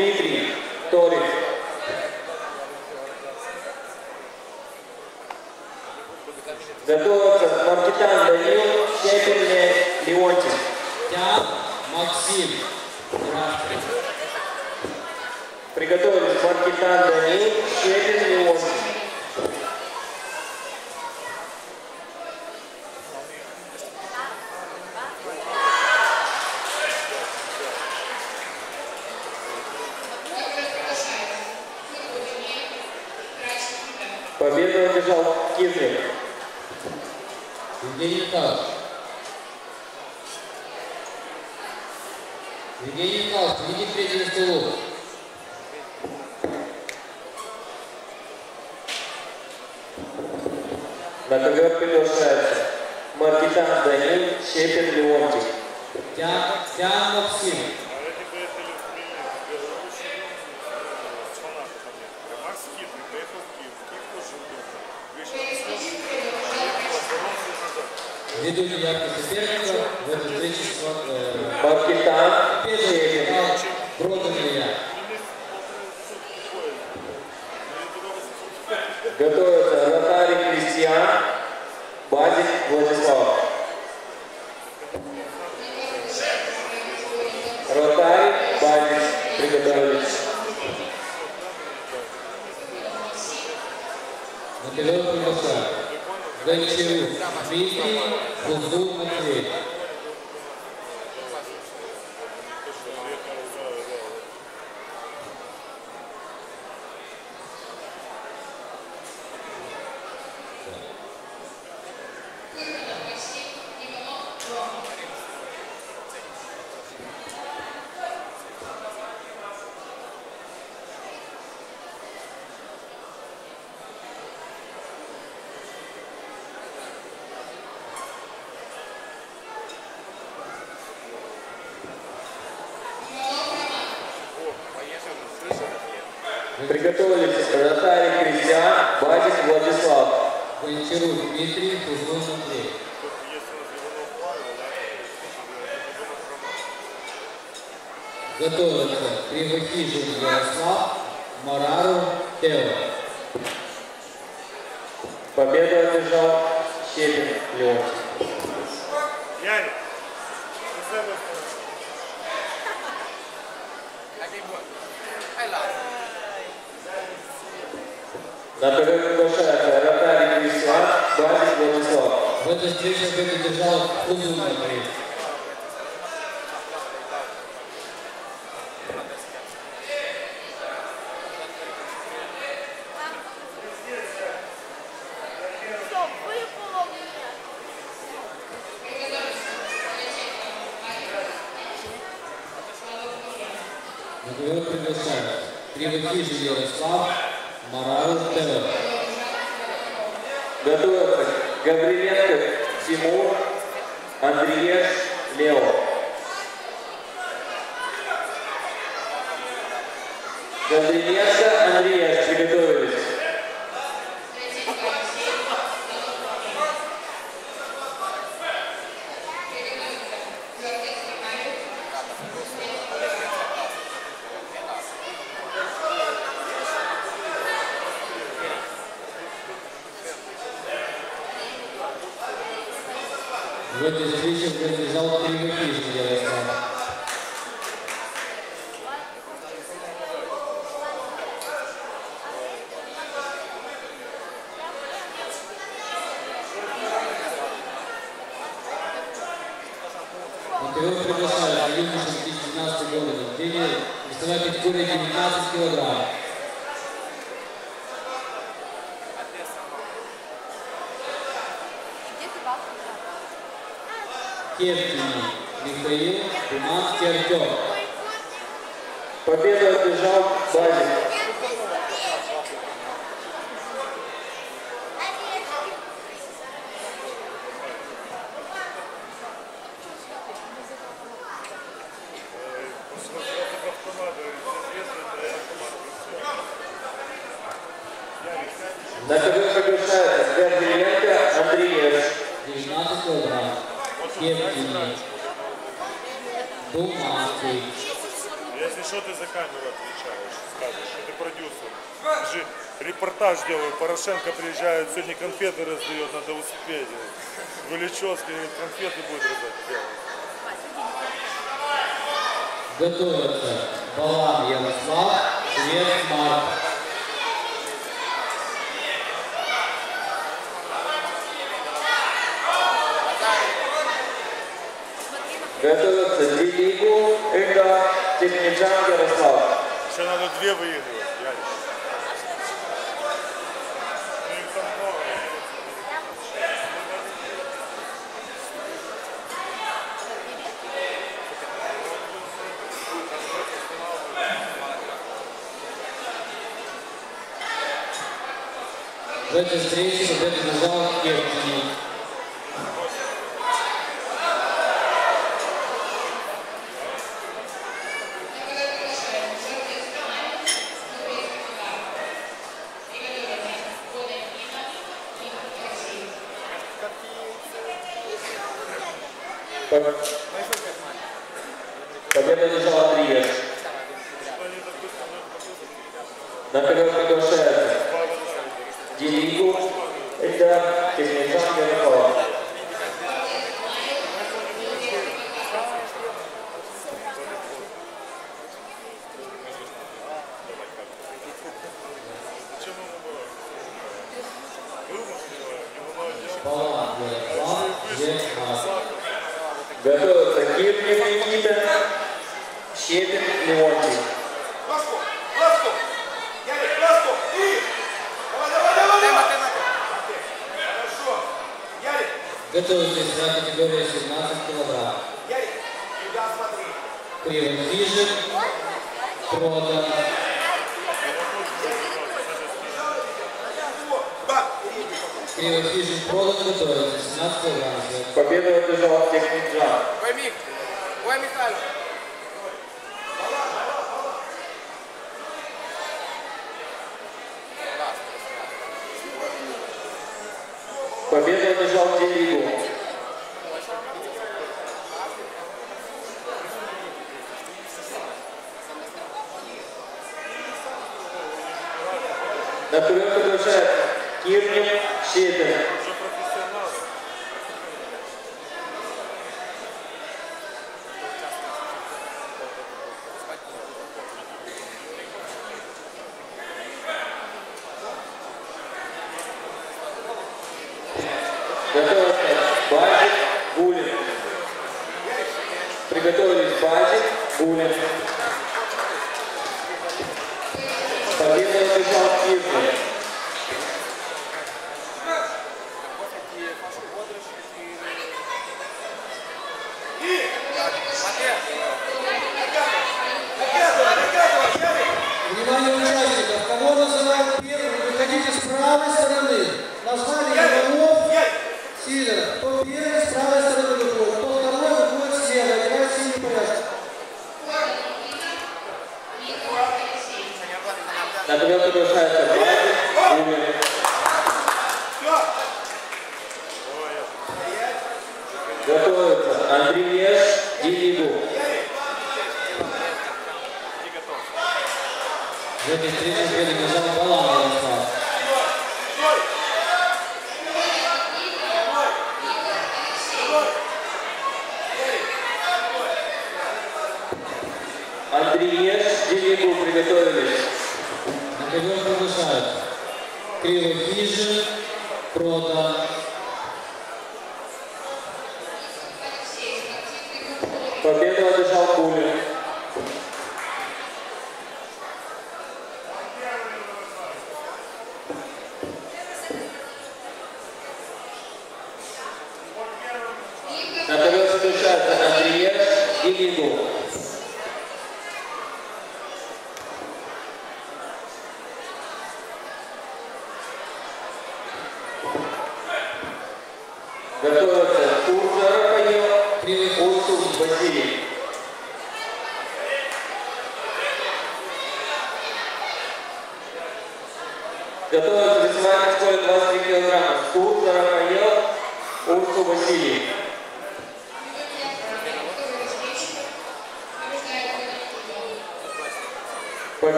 Дмитрий Торик. Порошенко приезжает, сегодня конфеты раздает, надо успеть. Величевский конфеты будет раздать. Готово.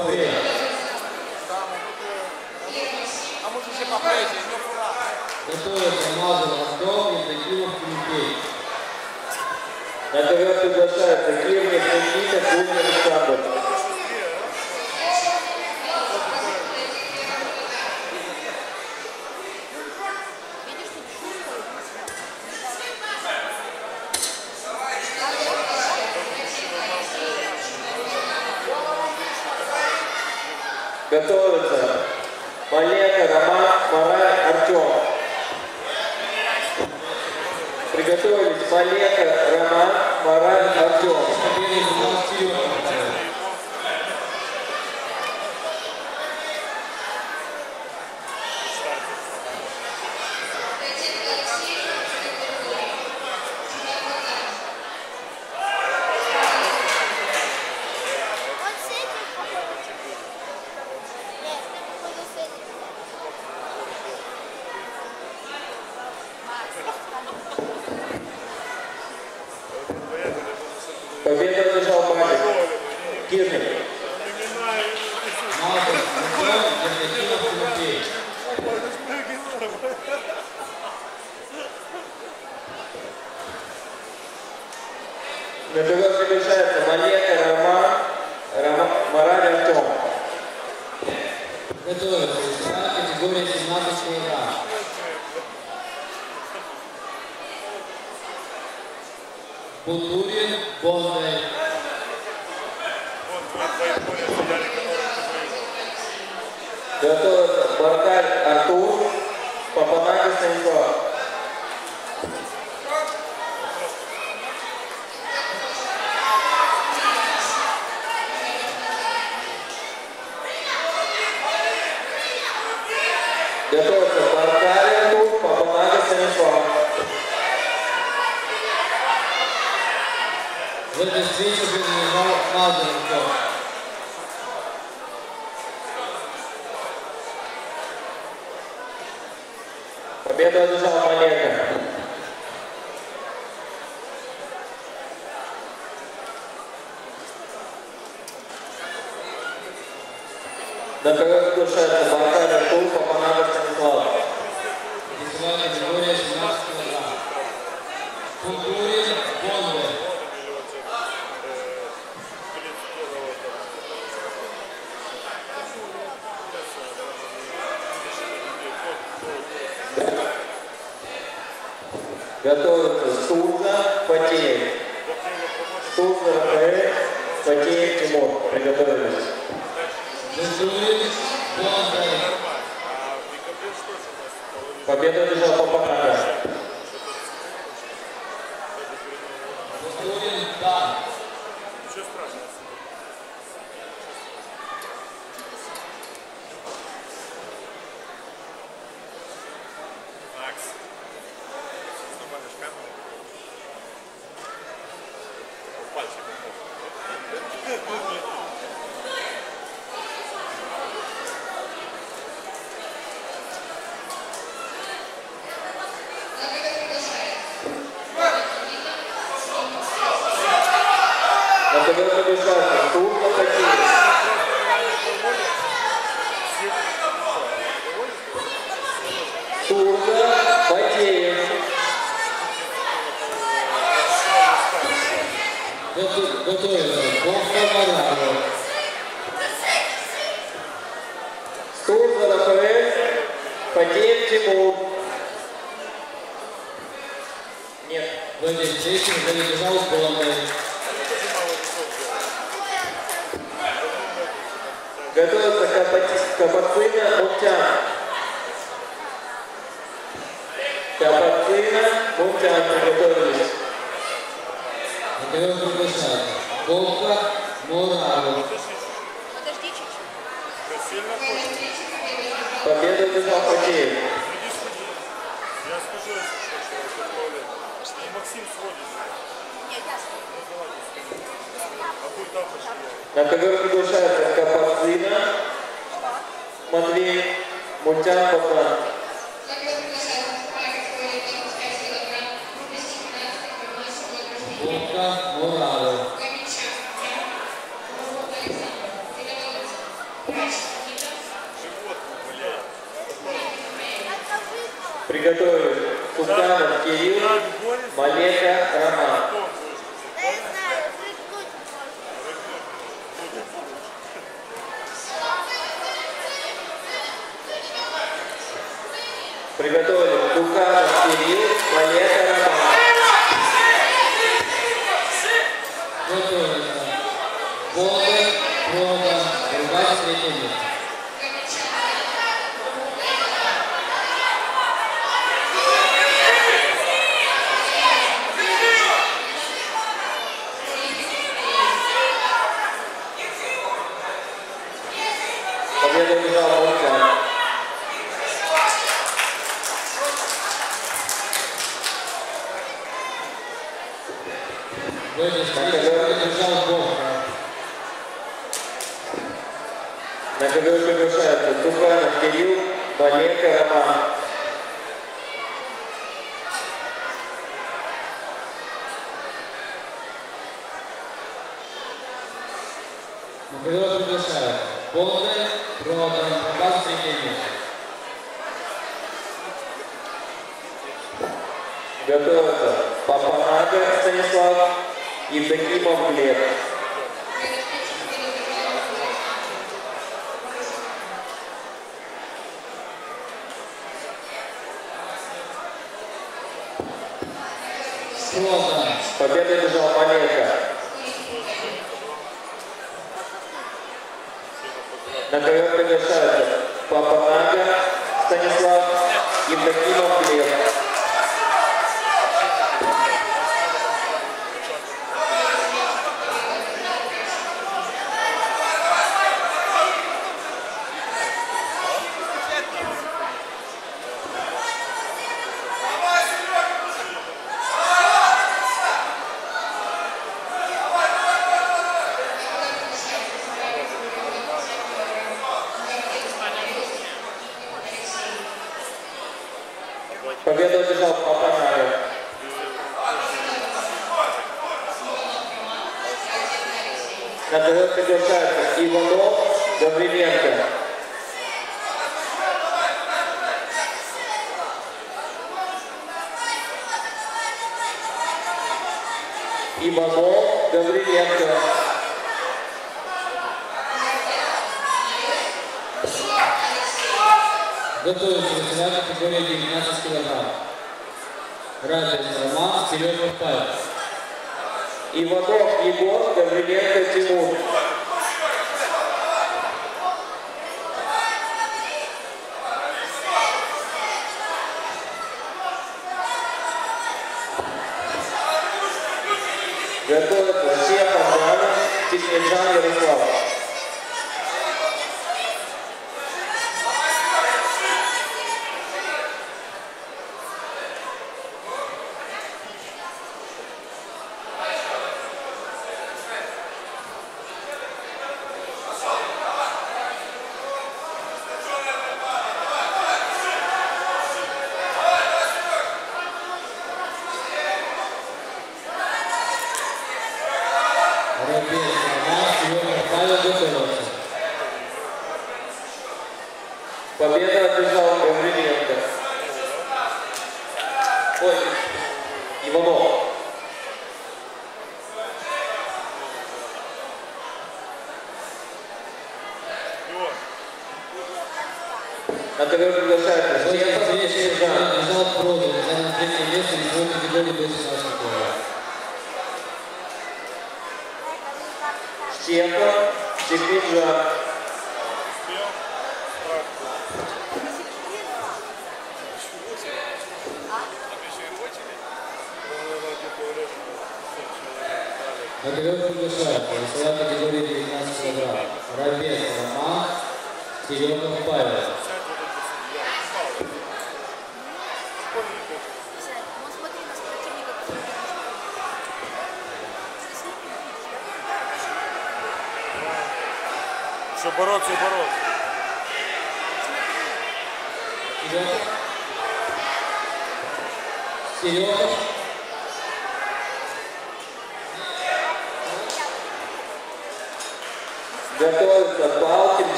Андрея. Готовится Маза Ростов и Тагилов Филиппей. На ковер приглашаются Кирник, Никита, Бунин, Александр.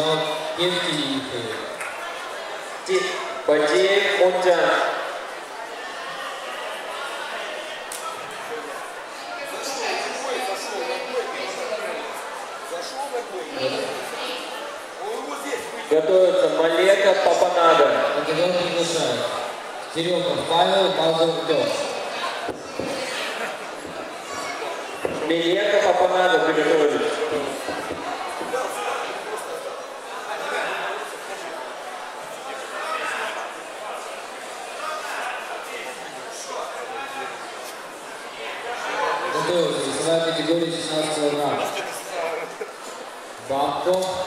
Nur Giftgeliebte. Die, bei dem unter Готовится Малека Папанага. Батальон приглашает. Серега Павел Базов Пес. Милека Папанага приготовились. 감사합니다.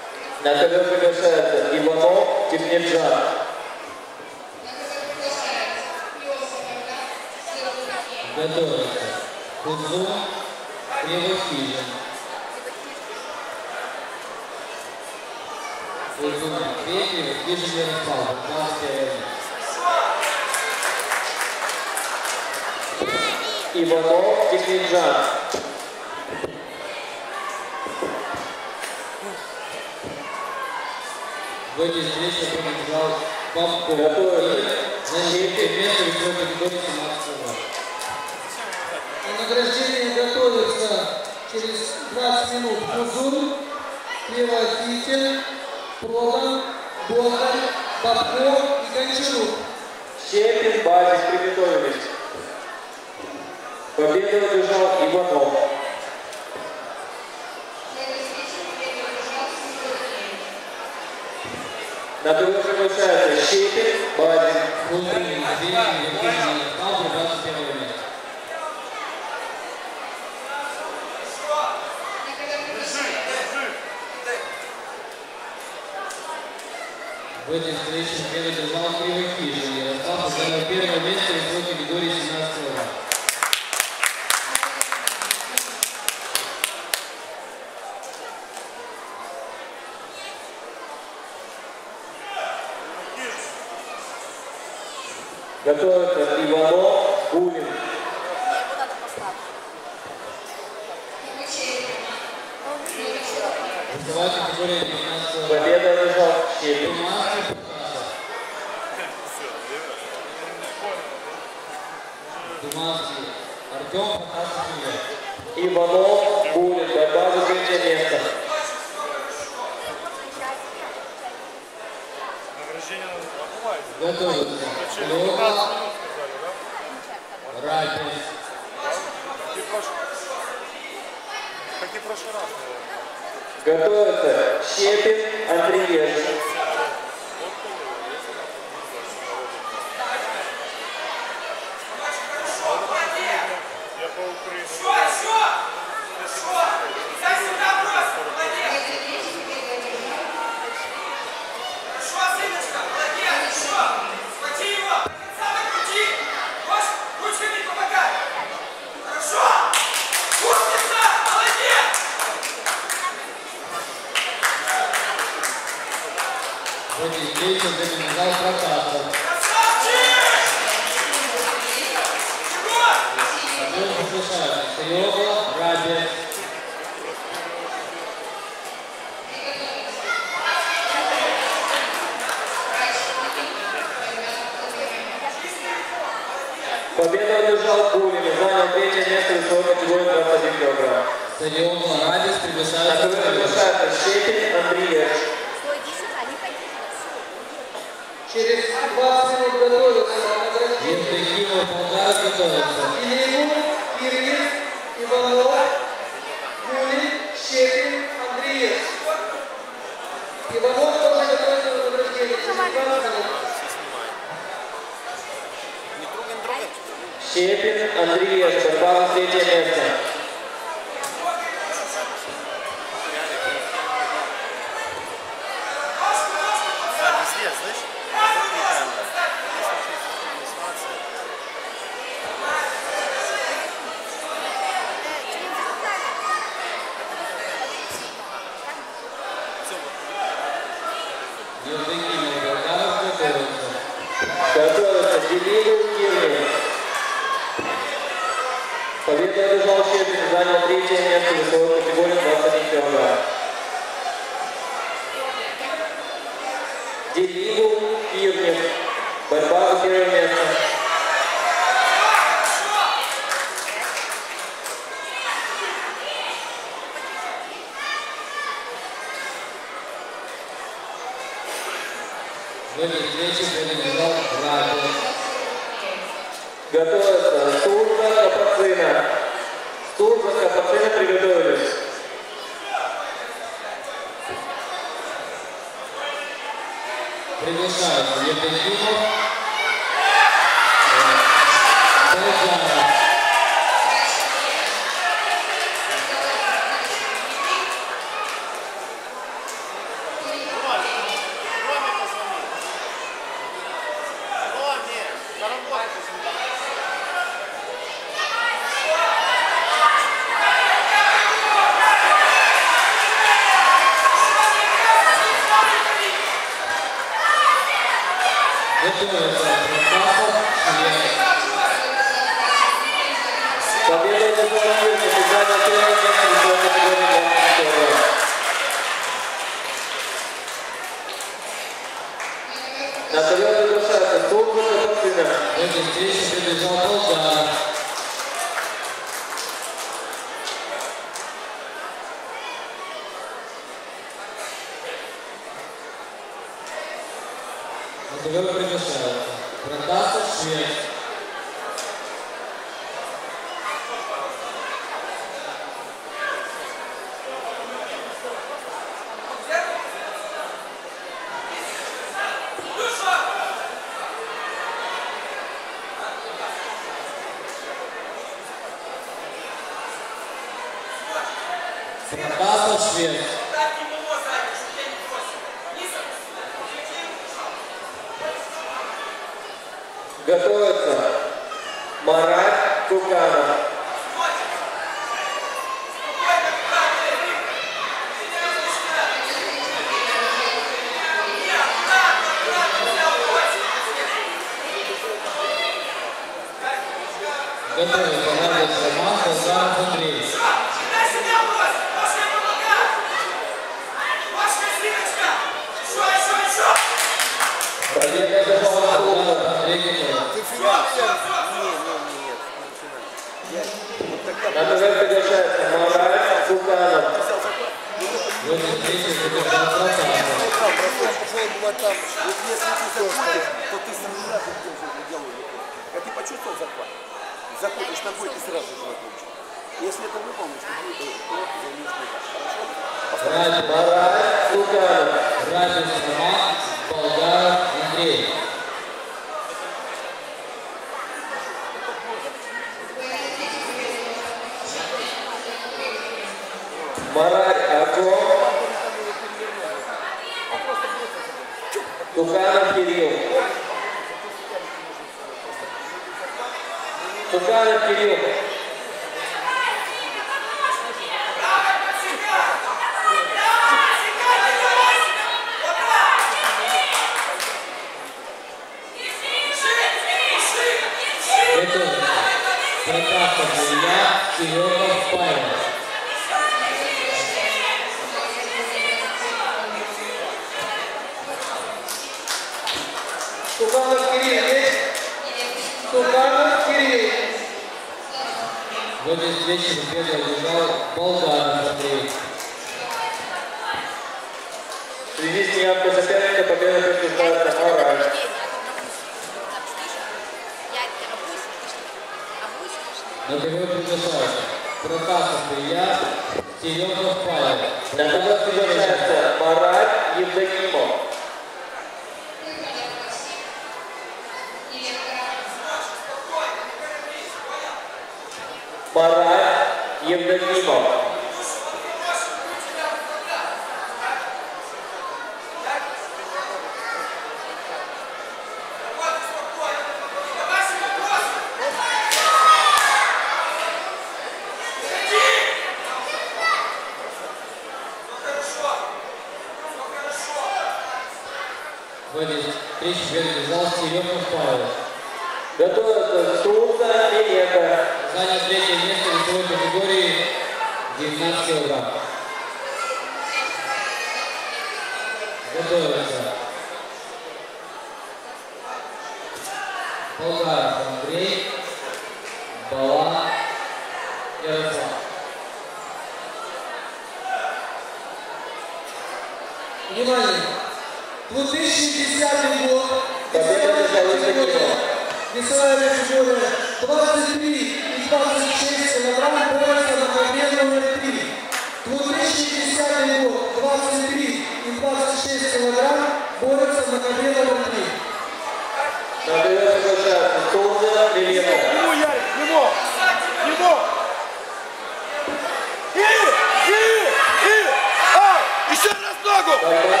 Ногу! Борьба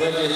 В этой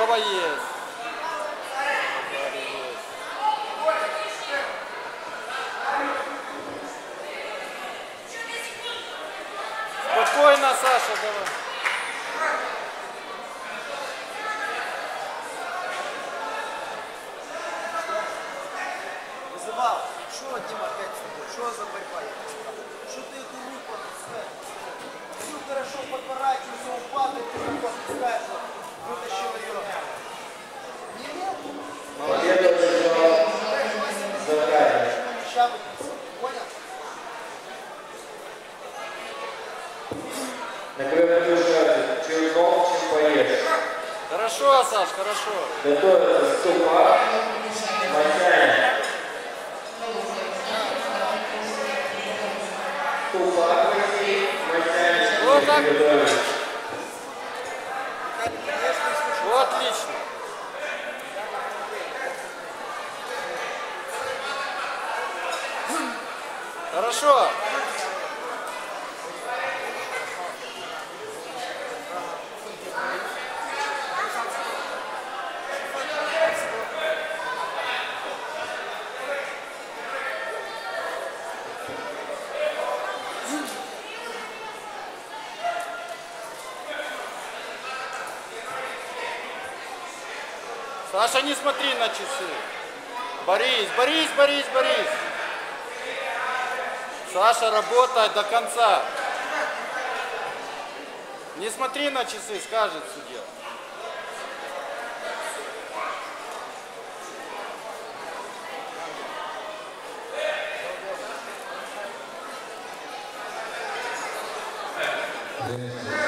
Дрова есть. есть. Спокойно, Саша, давай. Вызывал. Что, Дима, опять с тобой? Что за борьба? Что ты эту руку отпускаешь? Все хорошо по аппарате, все упадает, ты руку отпускаешь. Вытащил ее. Например, приглашайте, чем молча поешь. Хорошо, Саш, хорошо. Готовится супа, мочаем. Супа, мочаем. Вот так. Готовится. смотри на часы. Борис, Борис, Борис, Борис. Саша, работай до конца. Не смотри на часы, скажет судья. Yeah.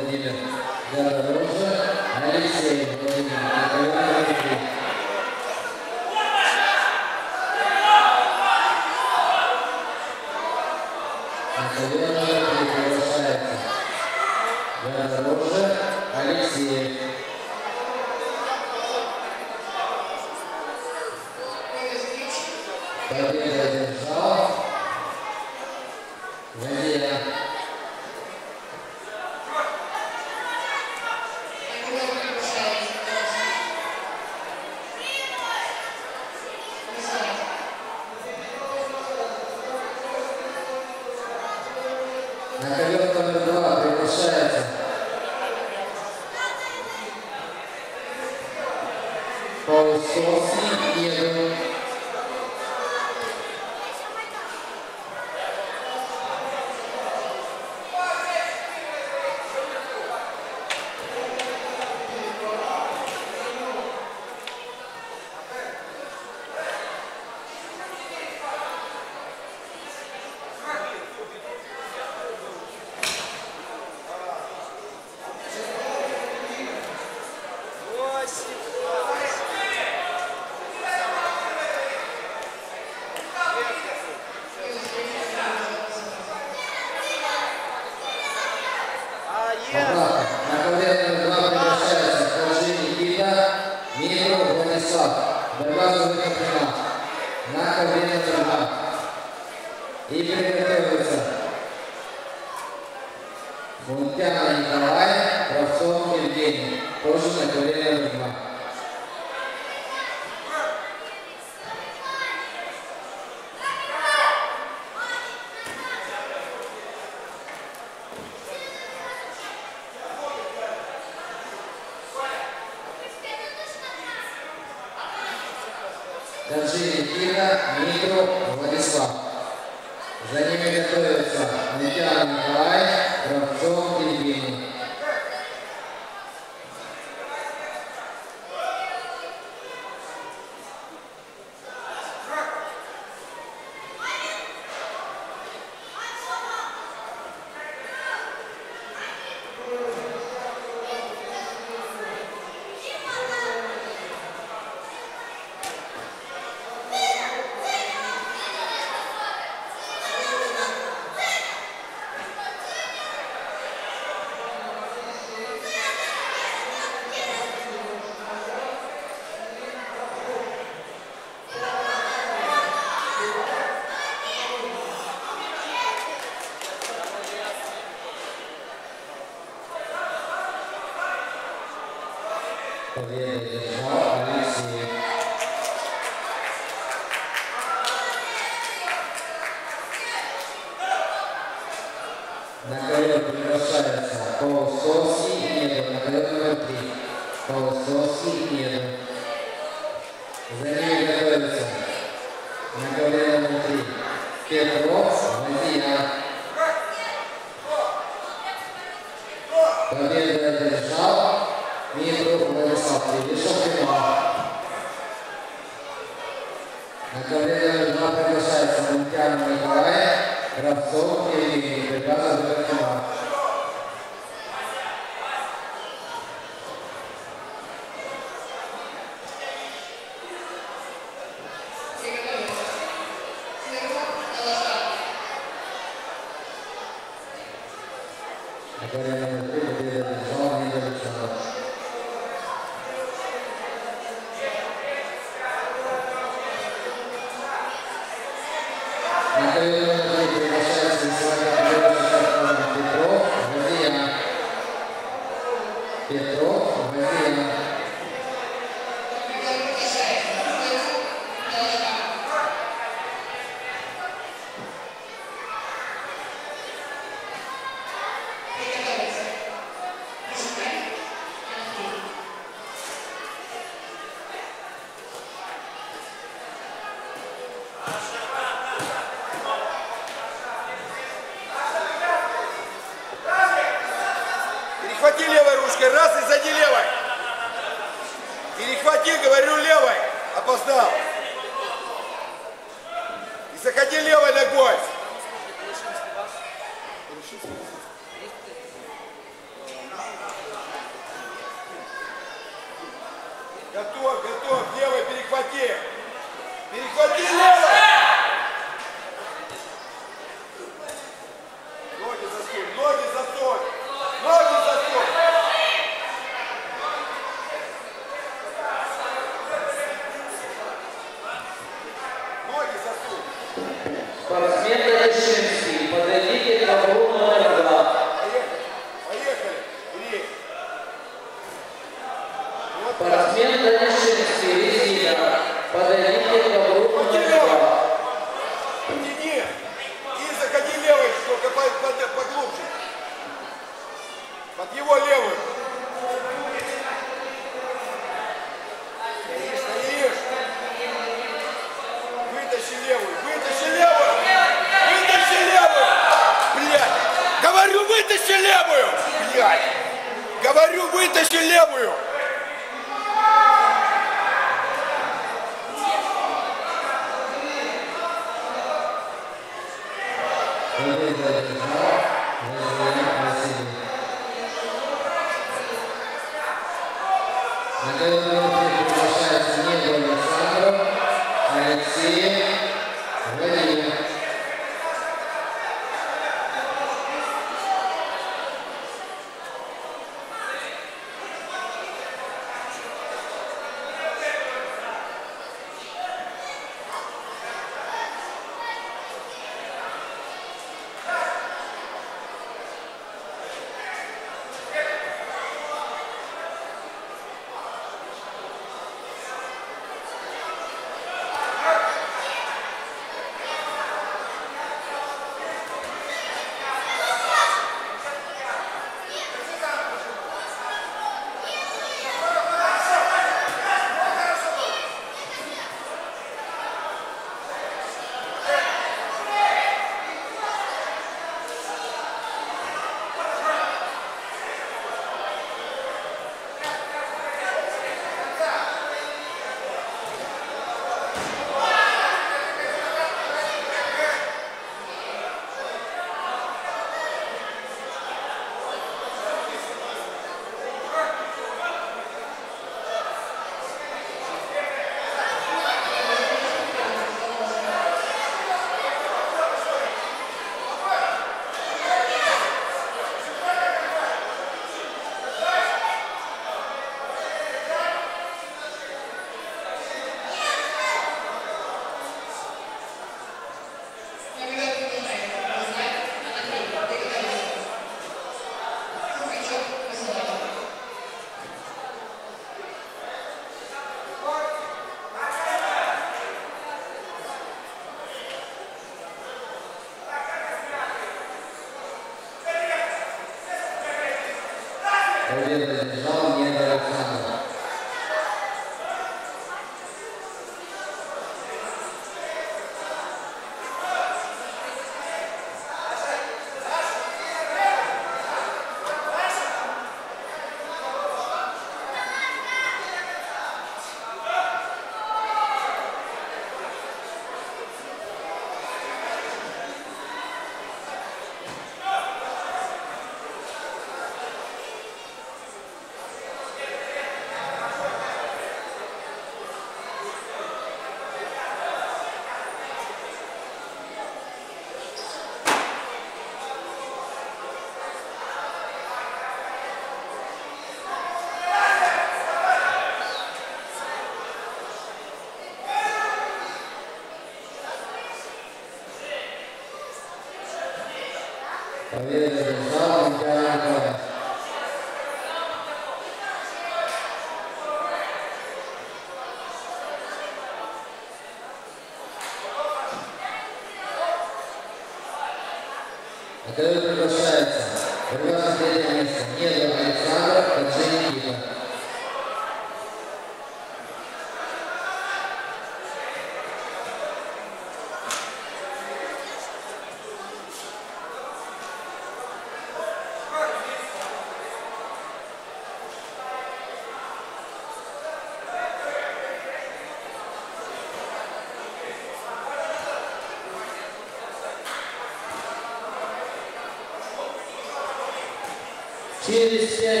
eles querem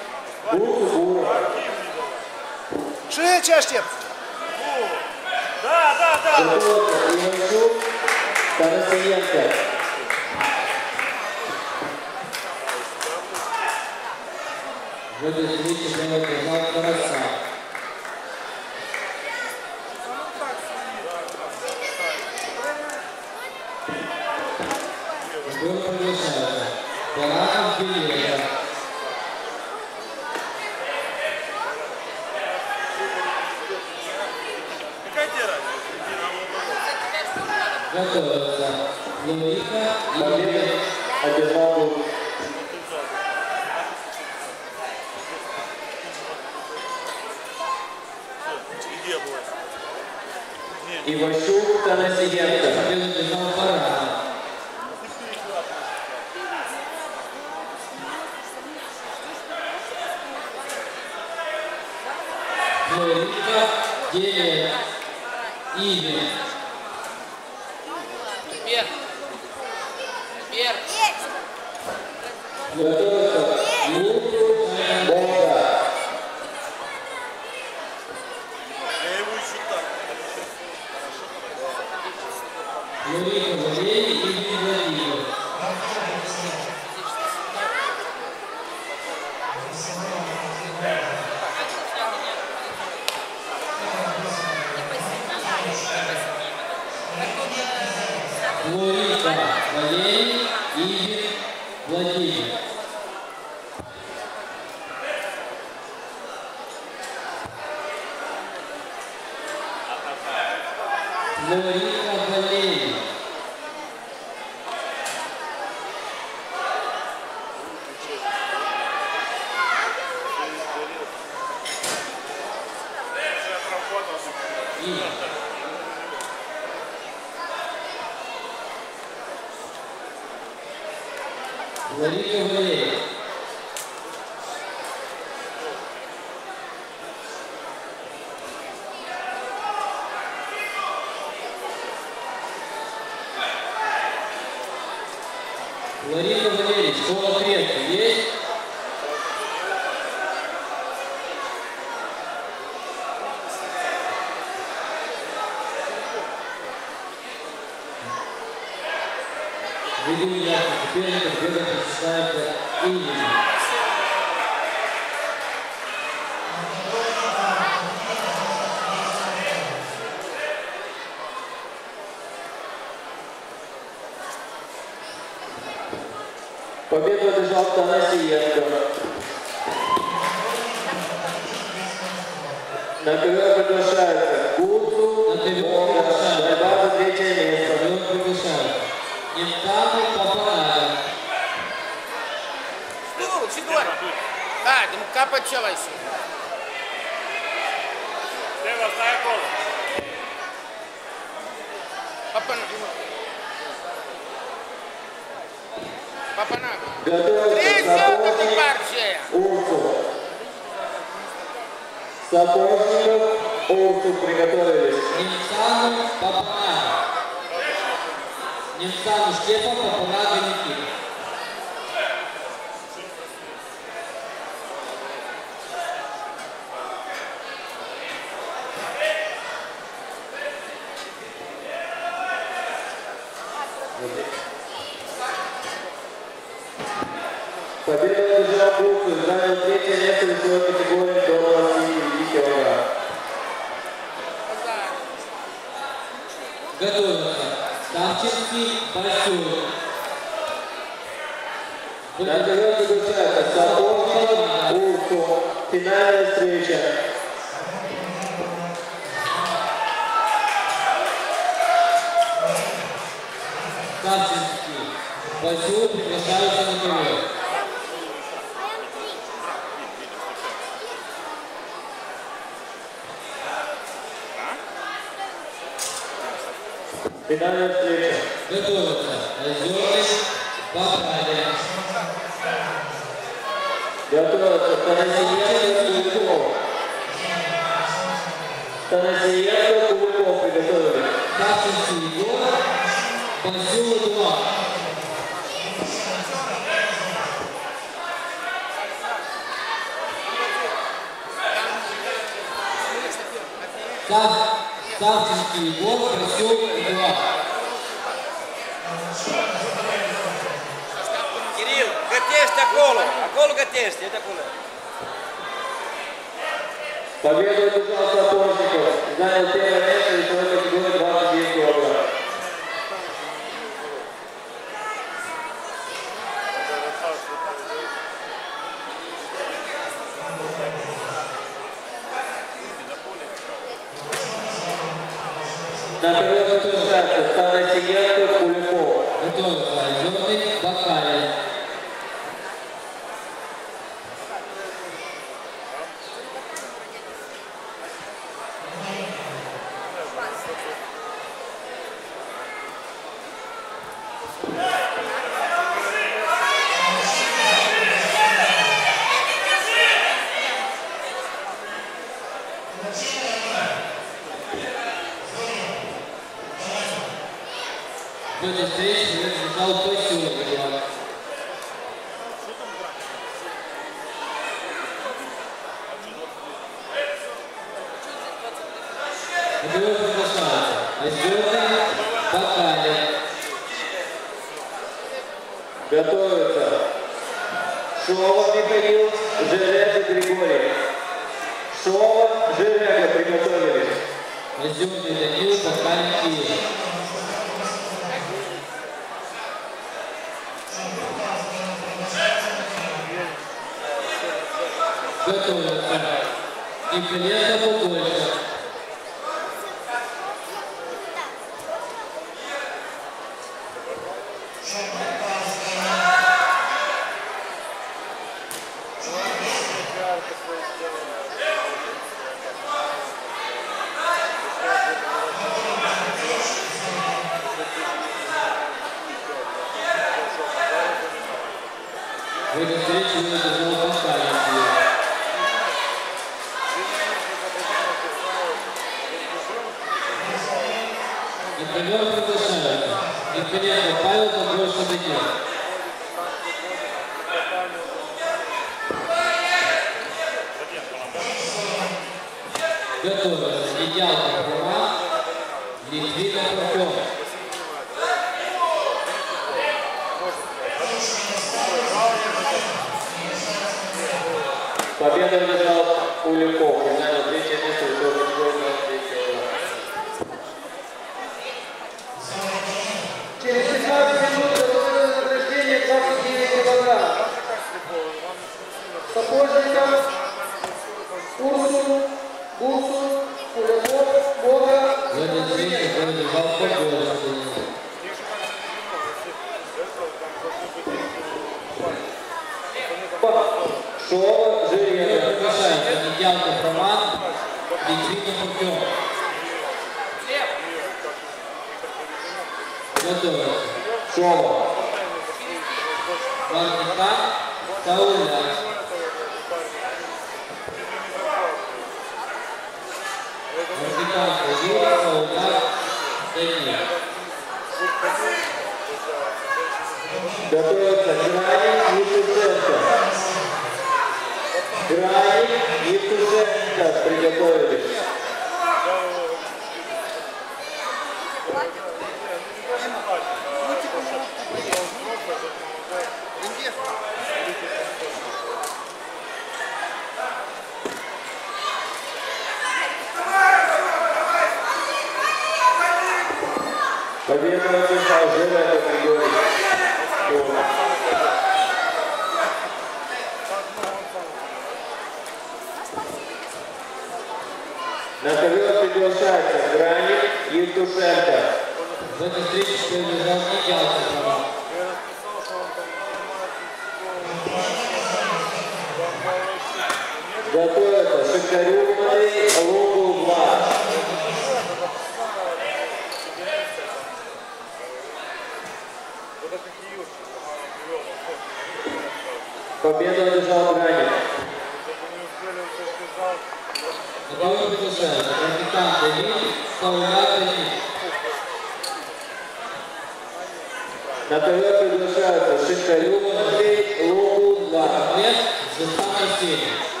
на ТВ приглашаются Шинкарев Андрей Лугун на момент звезда.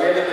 Победа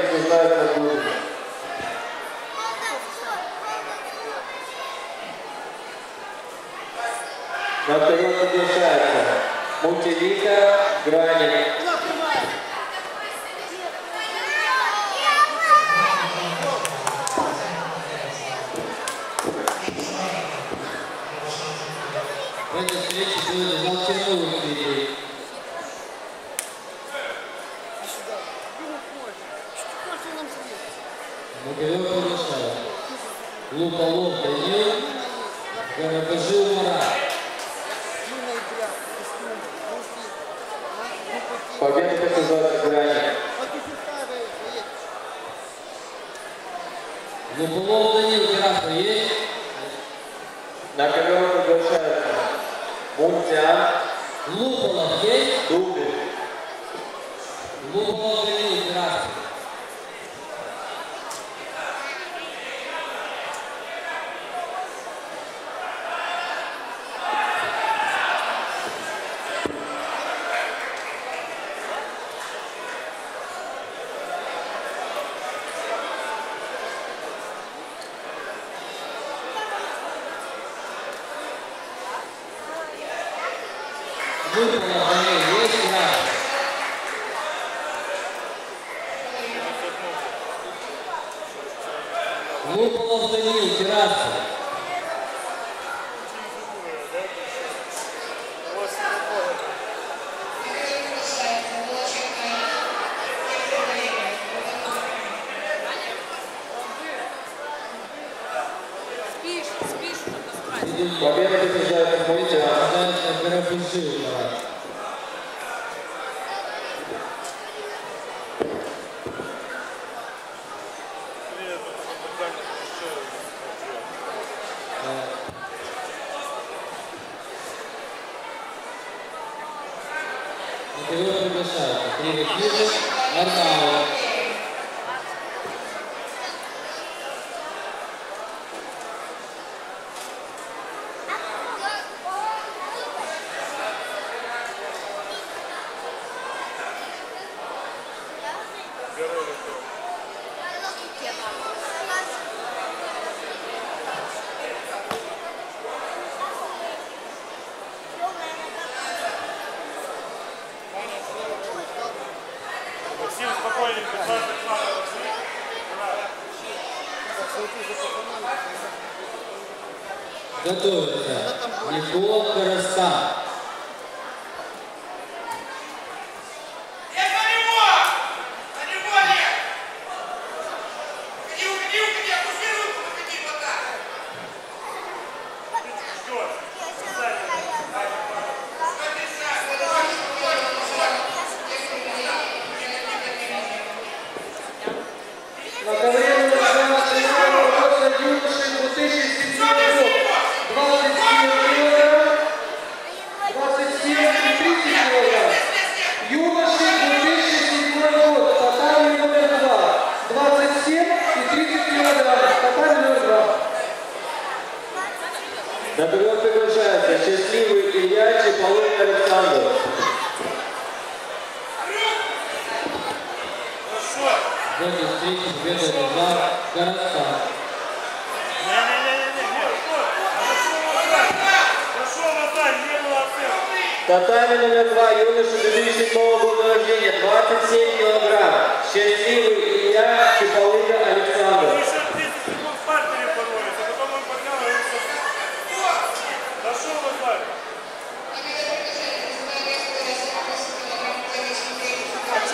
Татами номер два, юноша 2007 года рождения, 27 килограмм. Счастливый Илья Чиполыга Александр.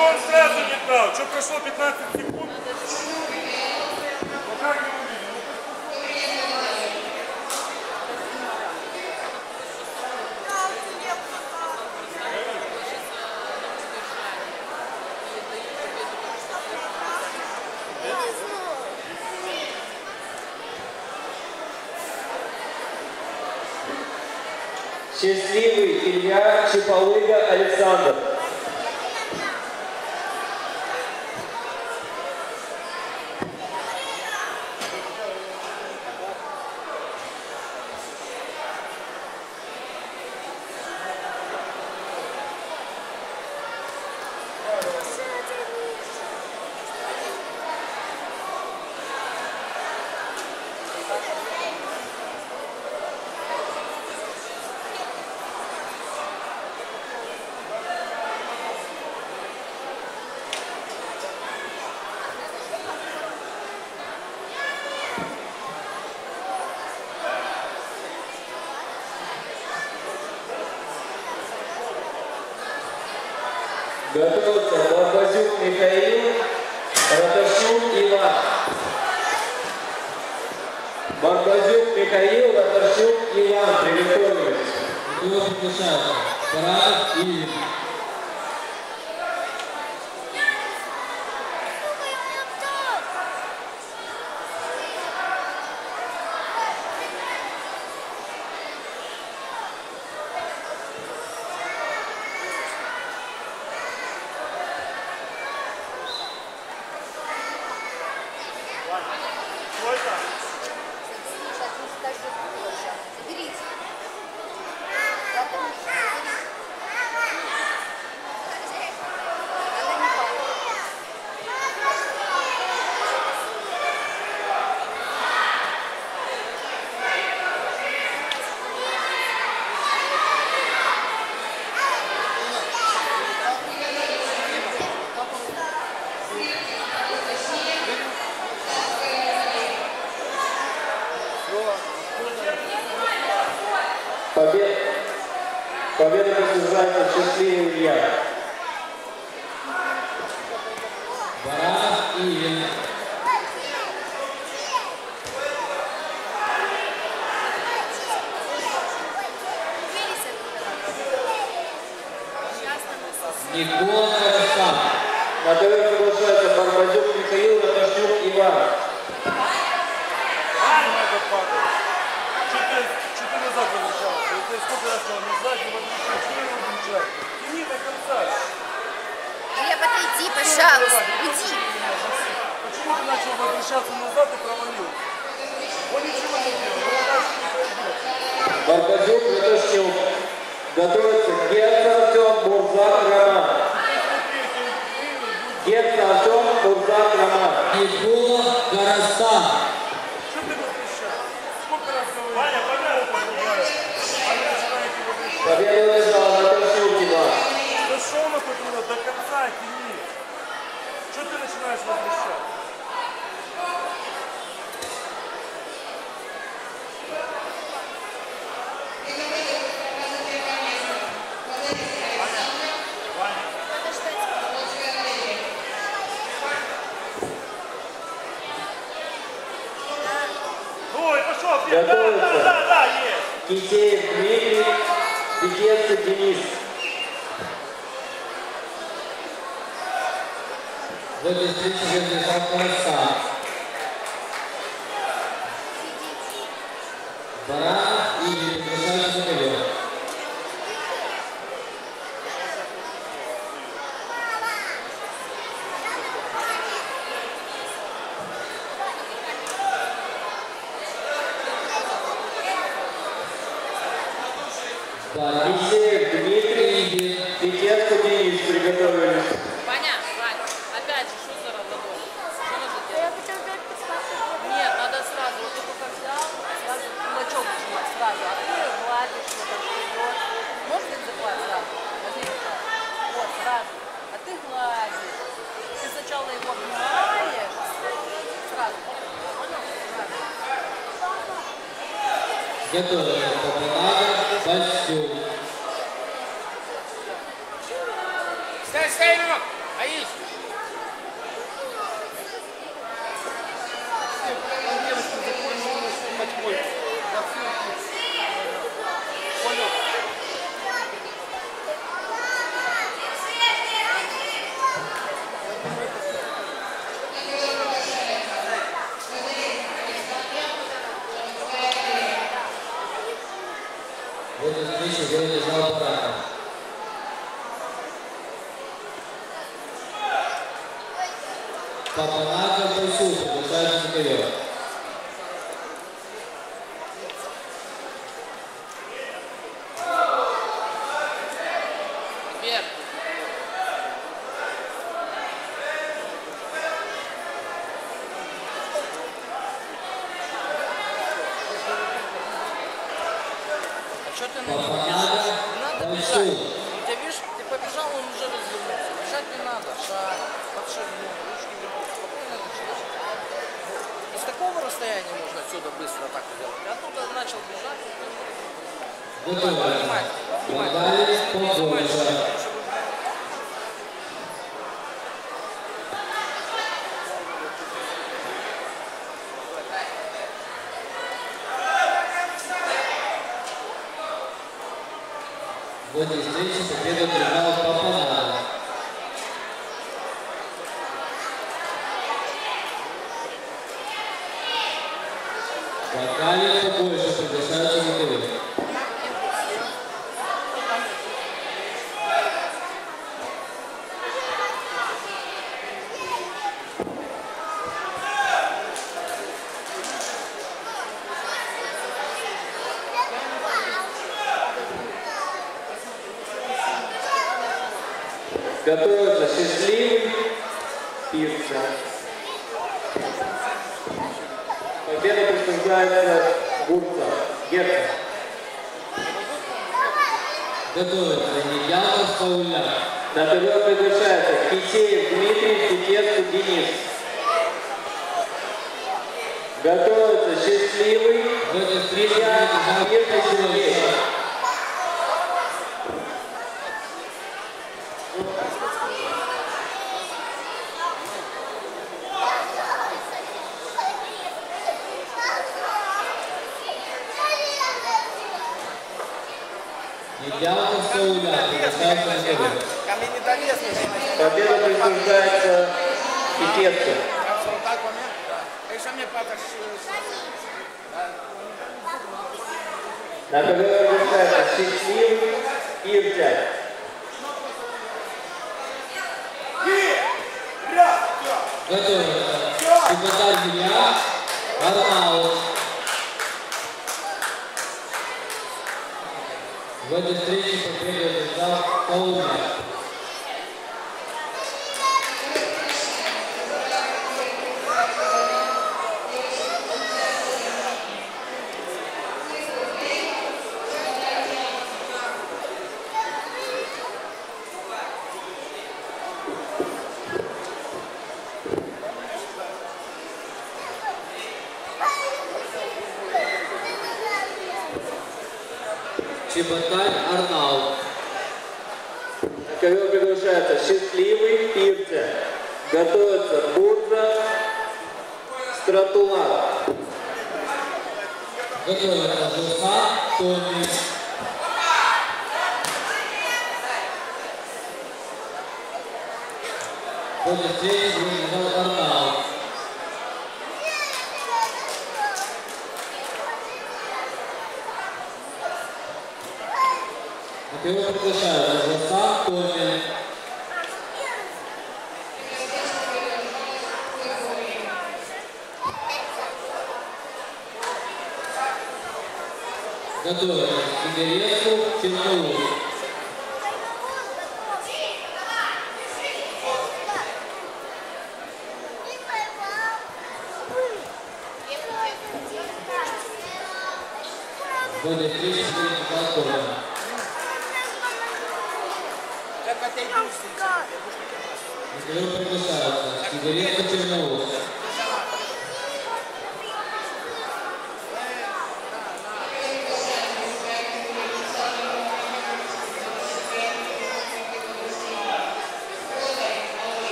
Що он сразу не дав? Що пройшло 15 секунд? Счастливый Илья Чеполыга Александр.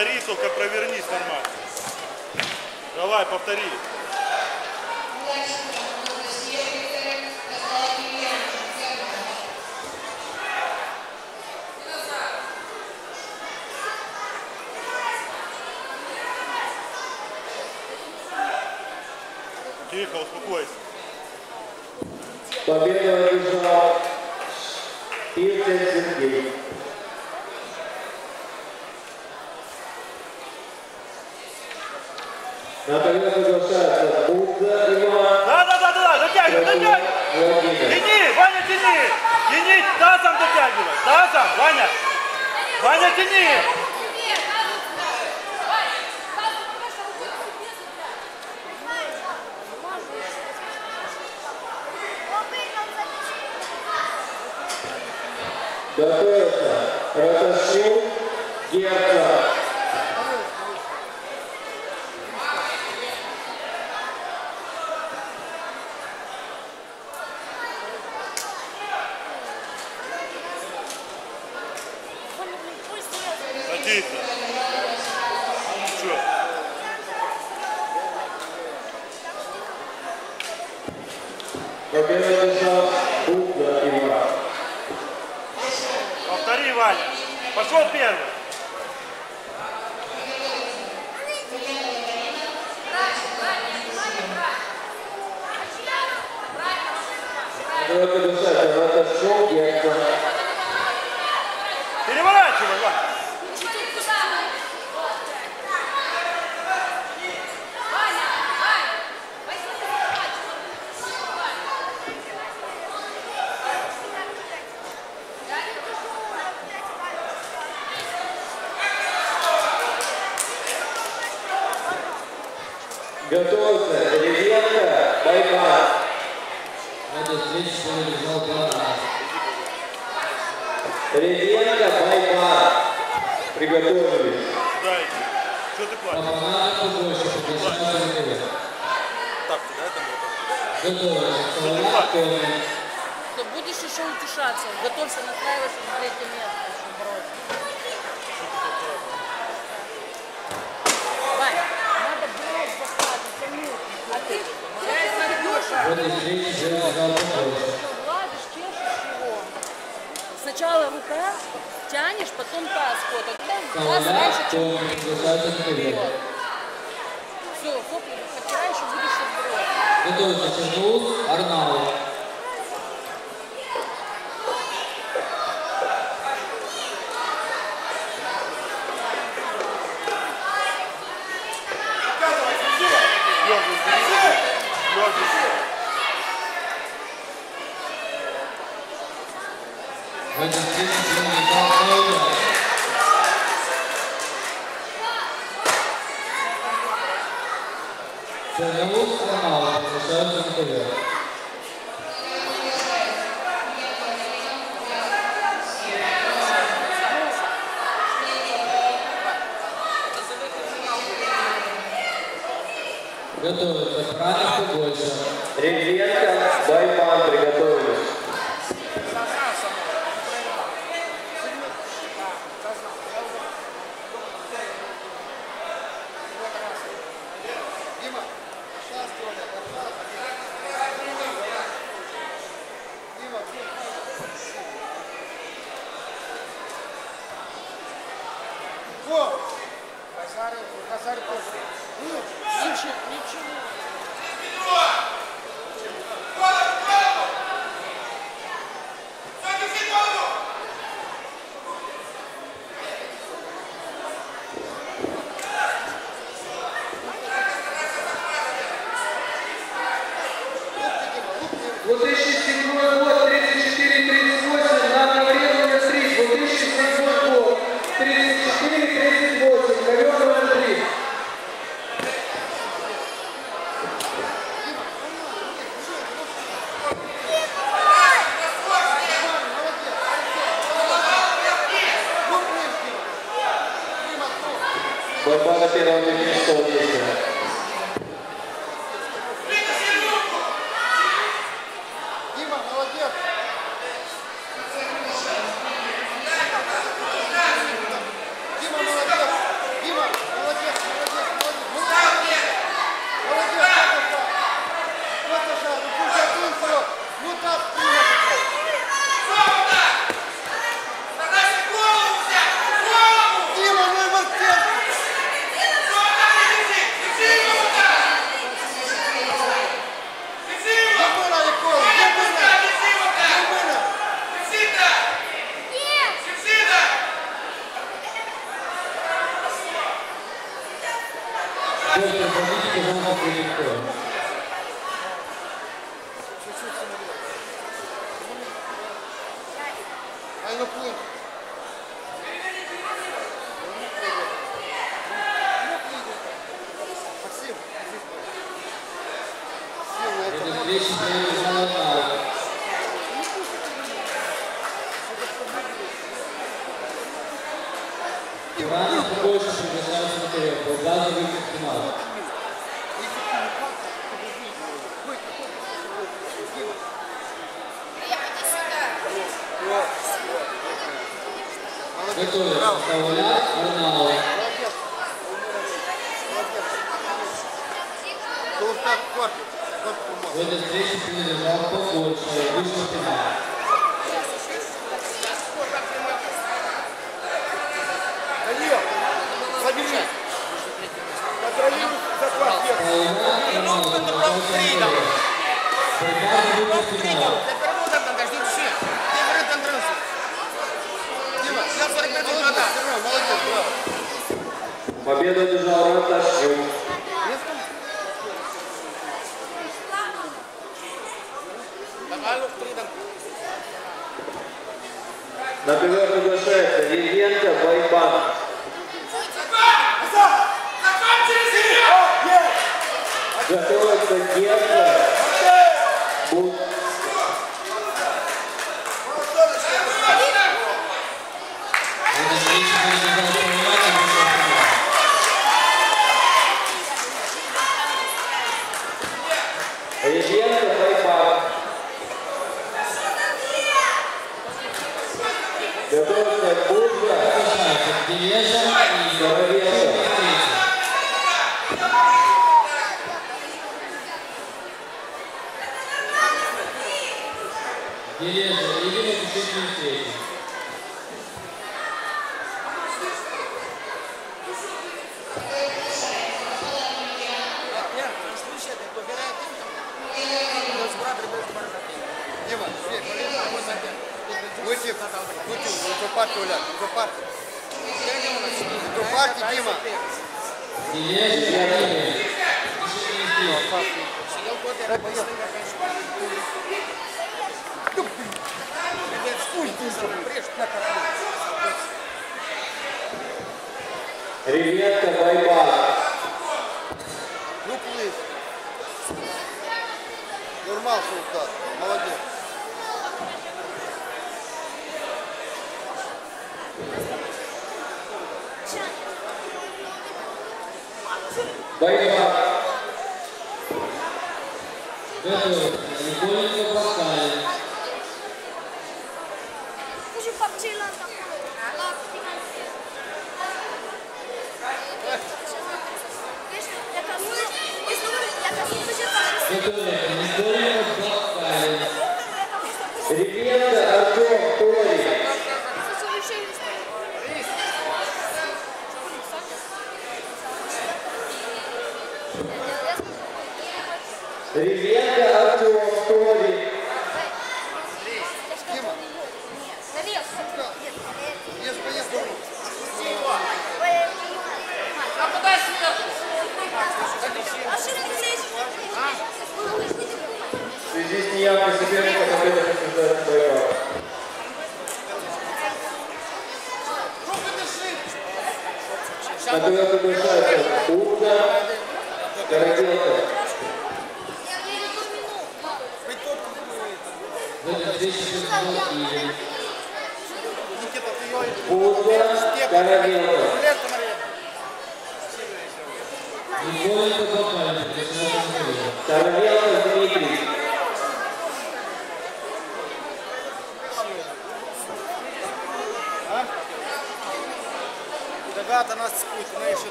повтори, только провернись нормально. Давай, повтори. Тихо, успокойся. Победа выиграла Иртен Сергей. На победу приглашается Будда Иван. Да, да, да, да, затягивай, затягивай. Тяни, Ваня, тяни. Тяни, тазом дотягивай. Тазом, Ваня. Ваня, тяни. Готовится. Ротация.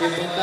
tiene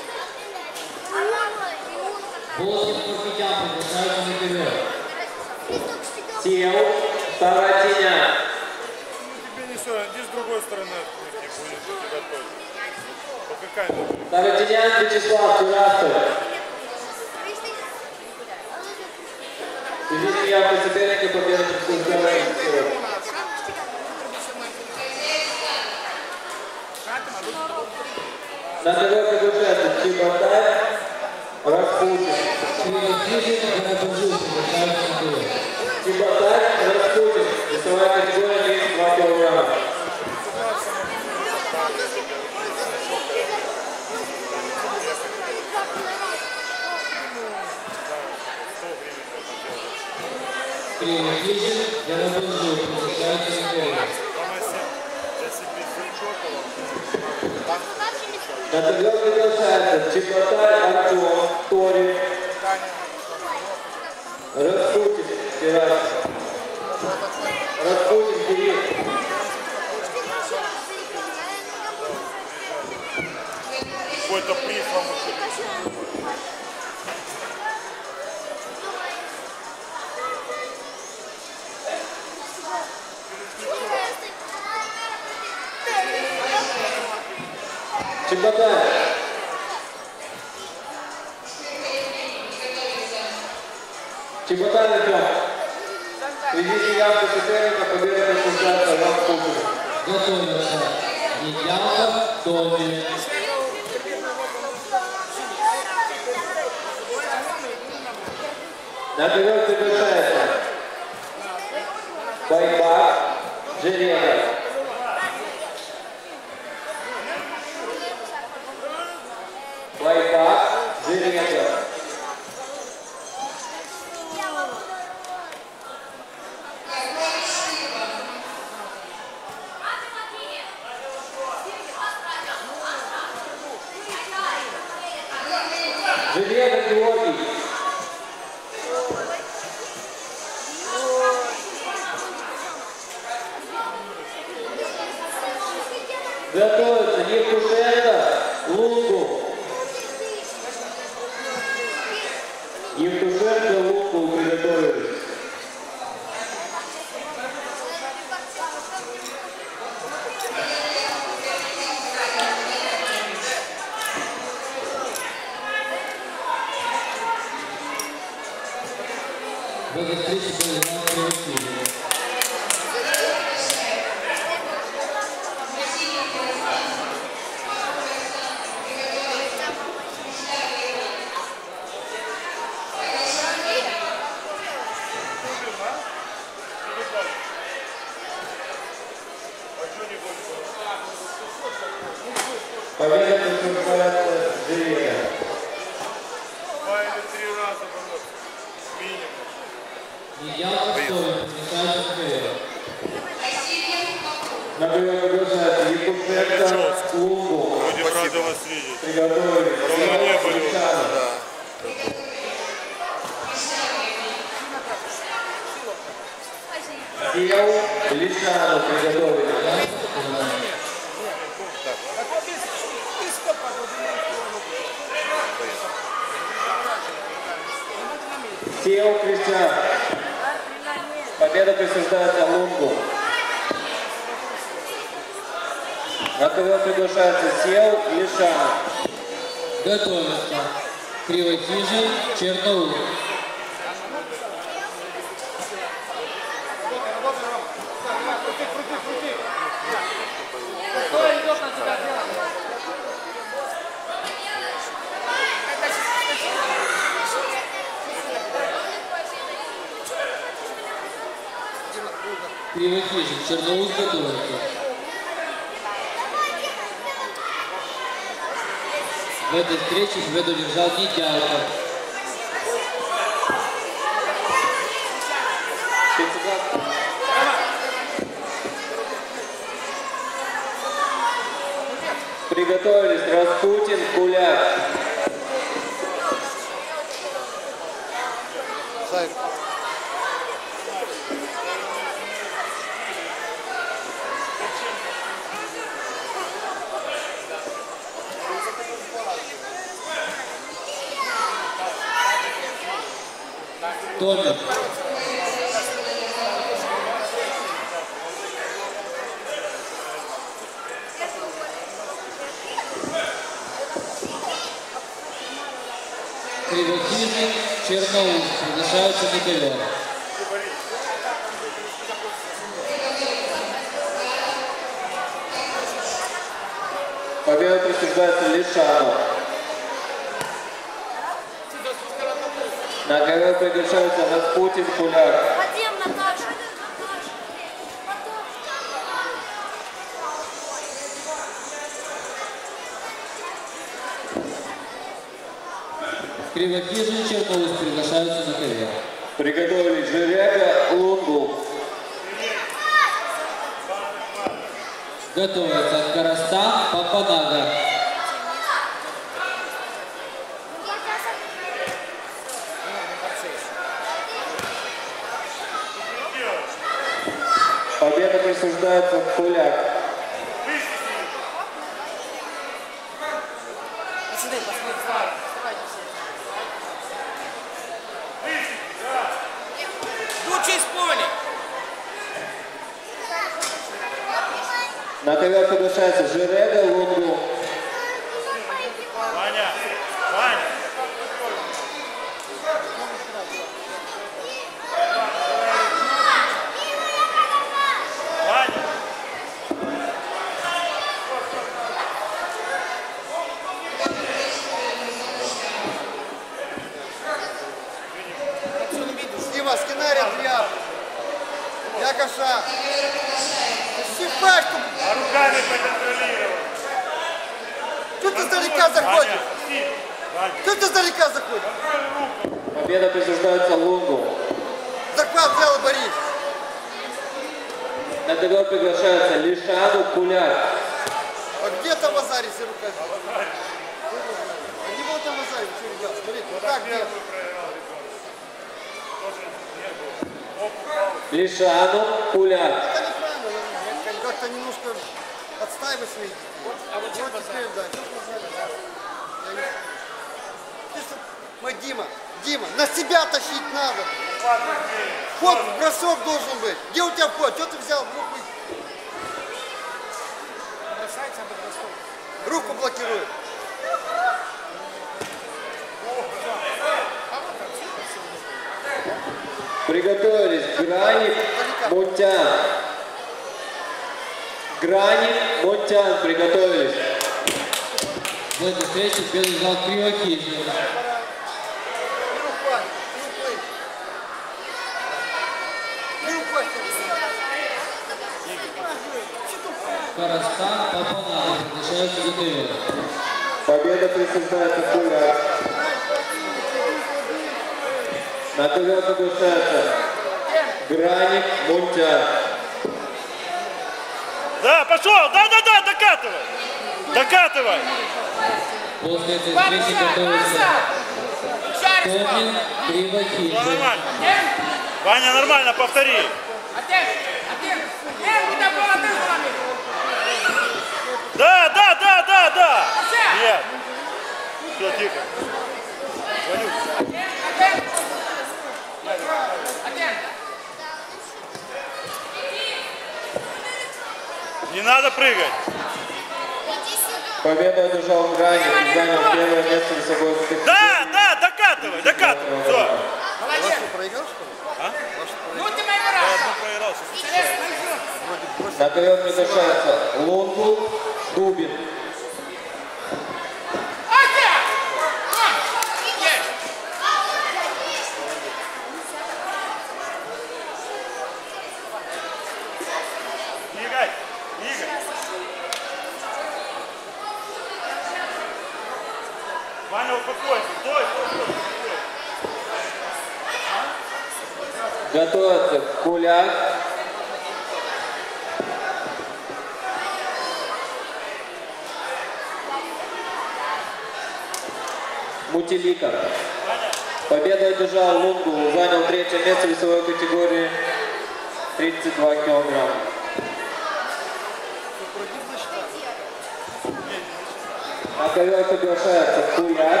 приглашается Куляк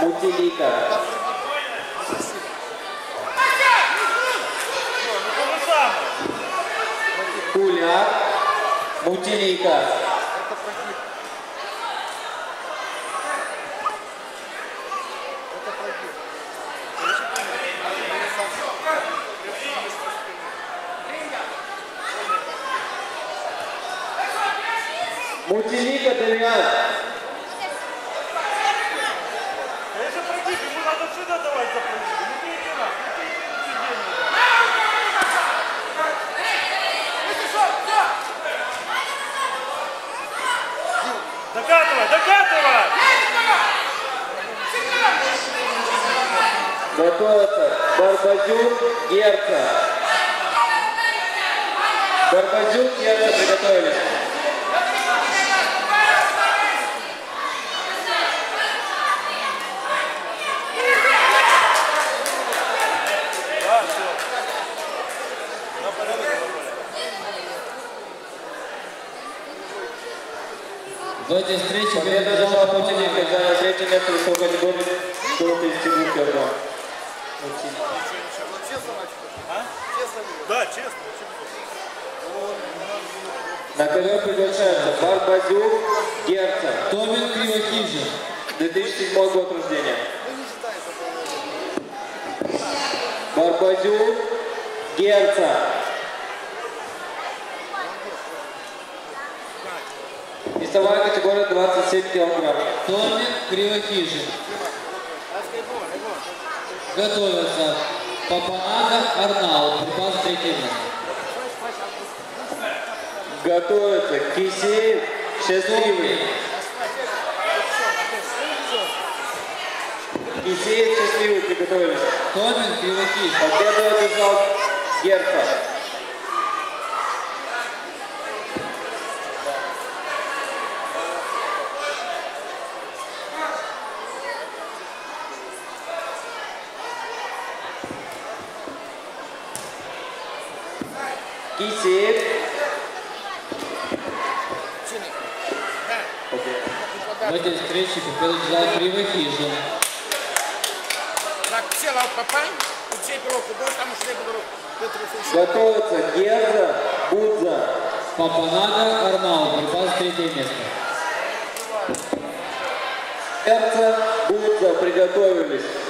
Мутилика. Куляк Мутилика. Докатывай, докатывай! Готовится Барбадюк Герца. Барбадюк Герца приготовились. В этой встречи победа дошла Путине, когда на третьем месте высокой любовь было 32 честно? Да, честно. На ковер приглашаются Барбазюк Герца. Томин Кривохижин. 2007 год рождения. Барбазюк Герца. Весовая категория 27 килограмм. Томин Кривохижин. Готовится Папанага Арнал. припас третий место. Готовятся Кисеев Счастливый. Кисеев Счастливый приготовились. Томин Кривохижин. Победу одержал Герфа. a tua, Eunice.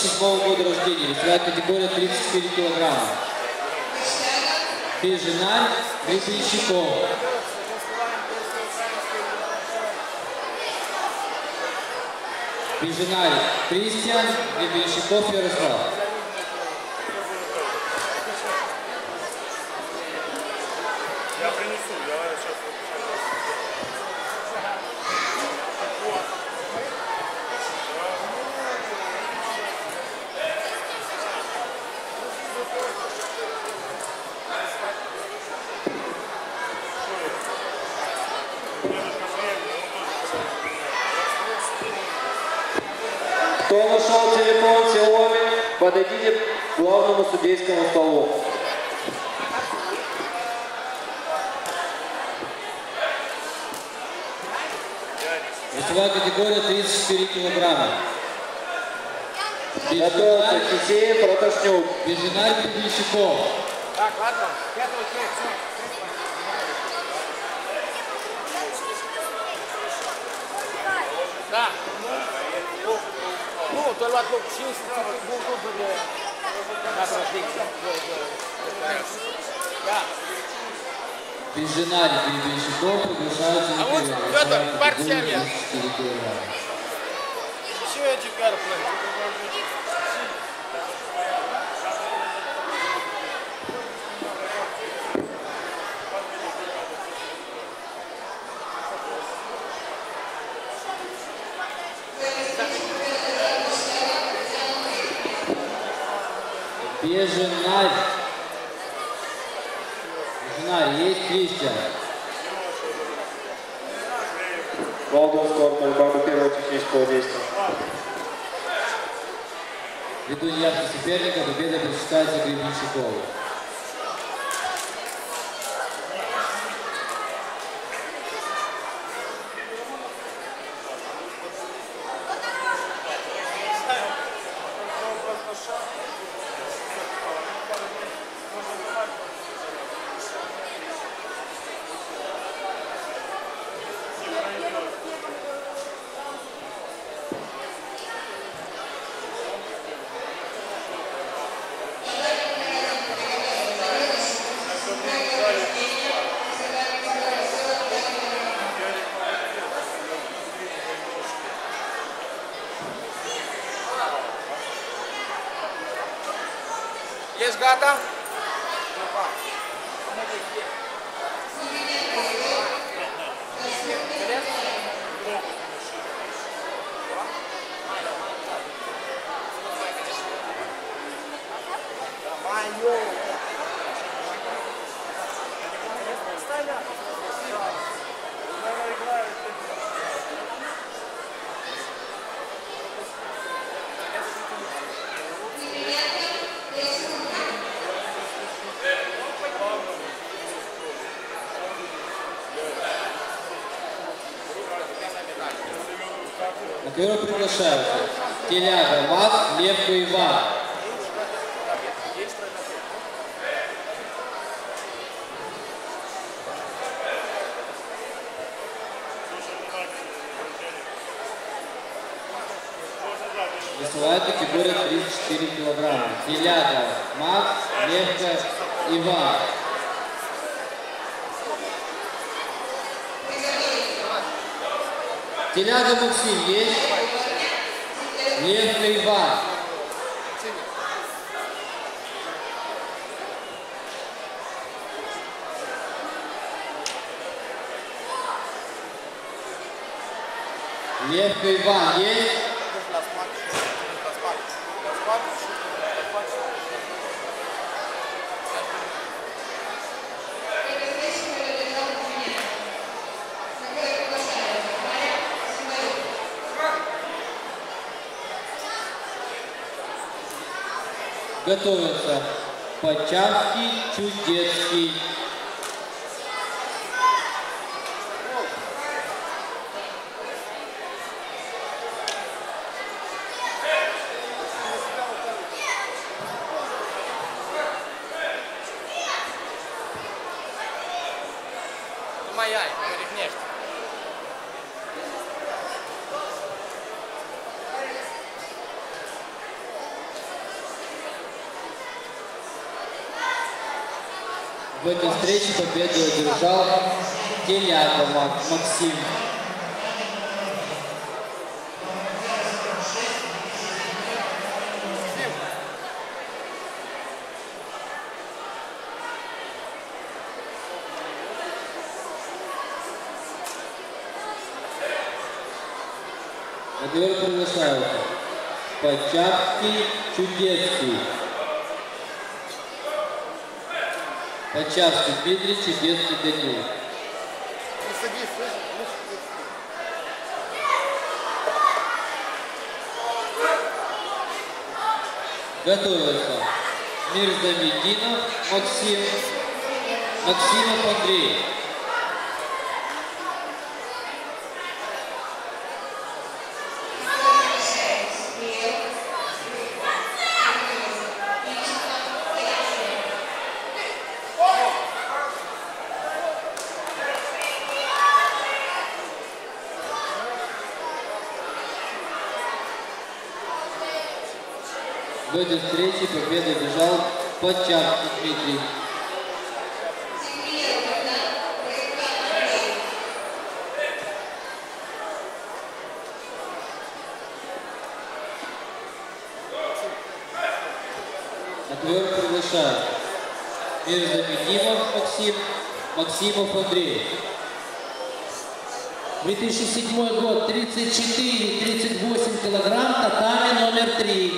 2006 года рождения, весовая категория 34 килограмма. Бежина Гребенщикова. Бежина Кристиан Гребенщиков Ярослав. 下面。Готовятся Почавский, Чудецкий. Ты моя, перегнешь. В этой встрече победу одержал Теляга Мак- Максим. На ковер приглашаются Почавский, Чудецкий. Почавский Дмитрий, Чудецкий Данил. Готовятся Мирзамединов Максим, Максимов Андрей. В этой встрече победу бежал Почавский Дмитрий. На ковер приглашают Мирзамединов Максим, Максимов Андрей. 2007 год, 34-38 килограмм, татами номер 3.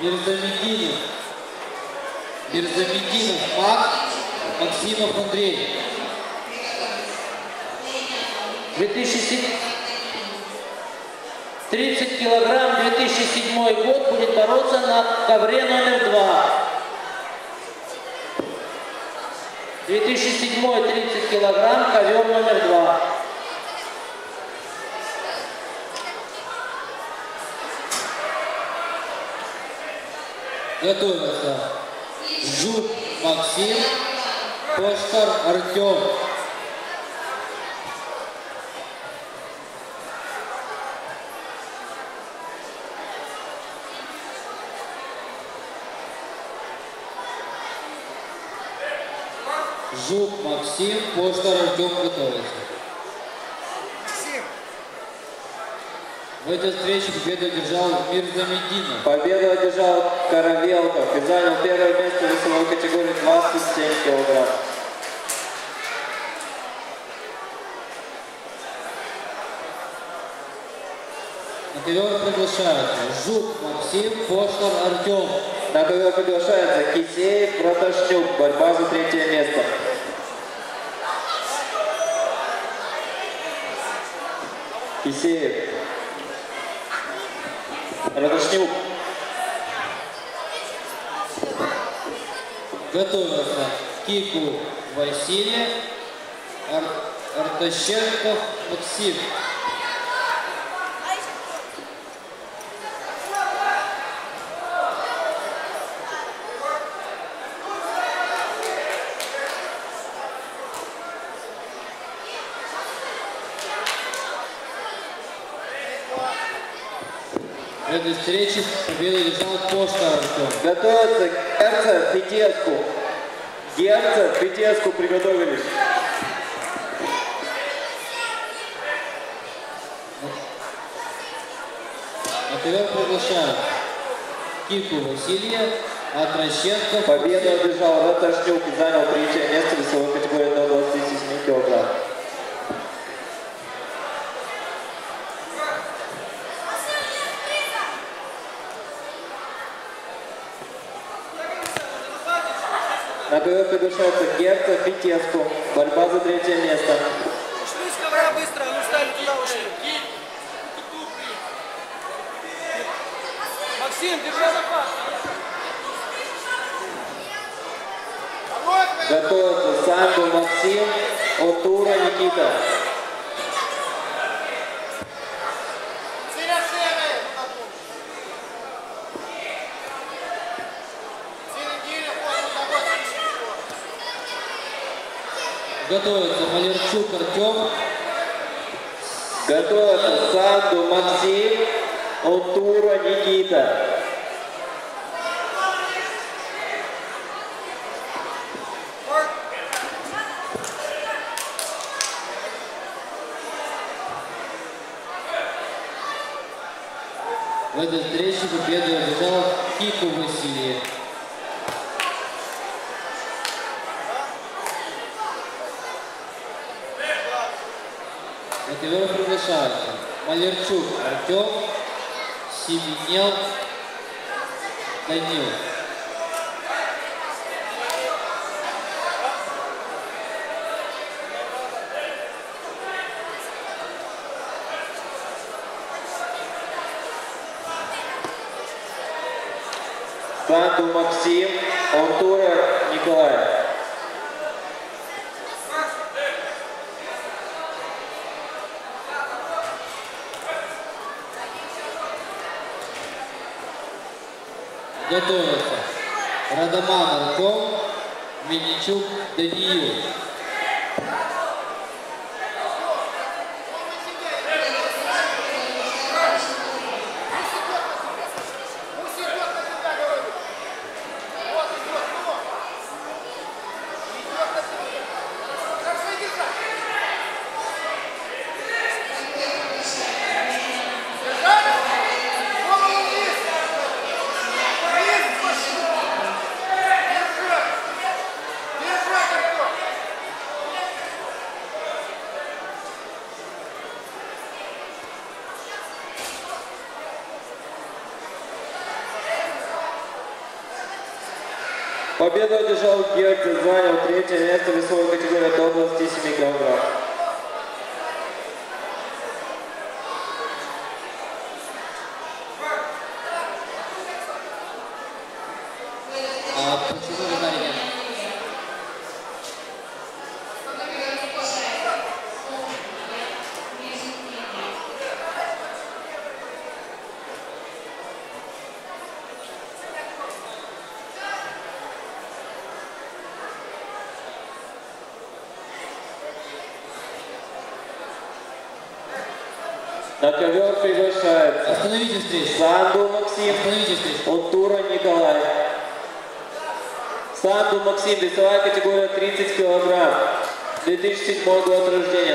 Мирзамединов. Мирзамединов Макс, Максимов Андрей. 2007 30 килограмм, 2007 год, будет бороться на ковре номер 2. 2007 30 килограмм, ковер номер 2. Готовятся Жук Максим, Поштар Артем. Жук Максим, почта Рождем готовится. Максим. В этой встрече победу одержал Мирзамедина. Победу одержал Коровелков и занял первое место в весовой категории 27 килограмм. На ковер приглашаются Жук Максим, Пошлов Артем. На ковер приглашается Кисеев, Проташчук. Борьба за третье место. Кисеев. Проташнюк. Готовятся Кику Василий, Ар... Артащенков Максим. В этой встрече победу одержал Поштар Артем. Готовятся Герцев, Петеску. Герцев, Петеску приготовились. На ковер приглашают Кику Василия, Атращенков. Победу одержал Раташнюк и занял третье место весовой категории до 27 килограмм. Ковер приглашается Герцев, Витеску. Борьба за третье место. Ушли с ковра быстро, ну стали туда ушли. Максим, держи захват. Готовятся Санду, Максим, Отура, Никита. Готовится Малерчук Артем. Готовятся Санду, Максим, Отура, Никита. В этой встрече победу одержал Кику Василий. На ковер приглашаются Малерчук Артем, Семенел Данил. Санду, Максим, Отура, Николай. Готовятся Радаман Артем, Винничук Даниил. Победу одержал Герцев, занял третье место в весовой категории до 27 килограмм. А почему Винари нет? На ковер приглашается Остановите встречу. Санду Максим, Остановите встречу. Отура Николай. Санду Максим, весовая категория 30 килограмм. 2007 год рождения,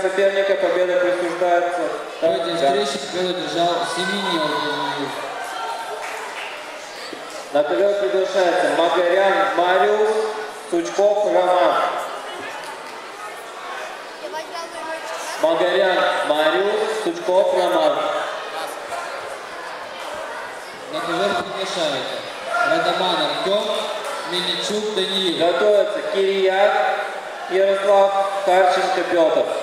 соперника победа присуждается. В этой встрече победу держал Семенил На ковер приглашается Магарян Мариус, Сучков Роман. Магарян Мариус, Сучков Роман. На ковер приглашается Радоман Артем, Мельничук Даниил. Готовится Кирияк Ярослав Харченко Петр.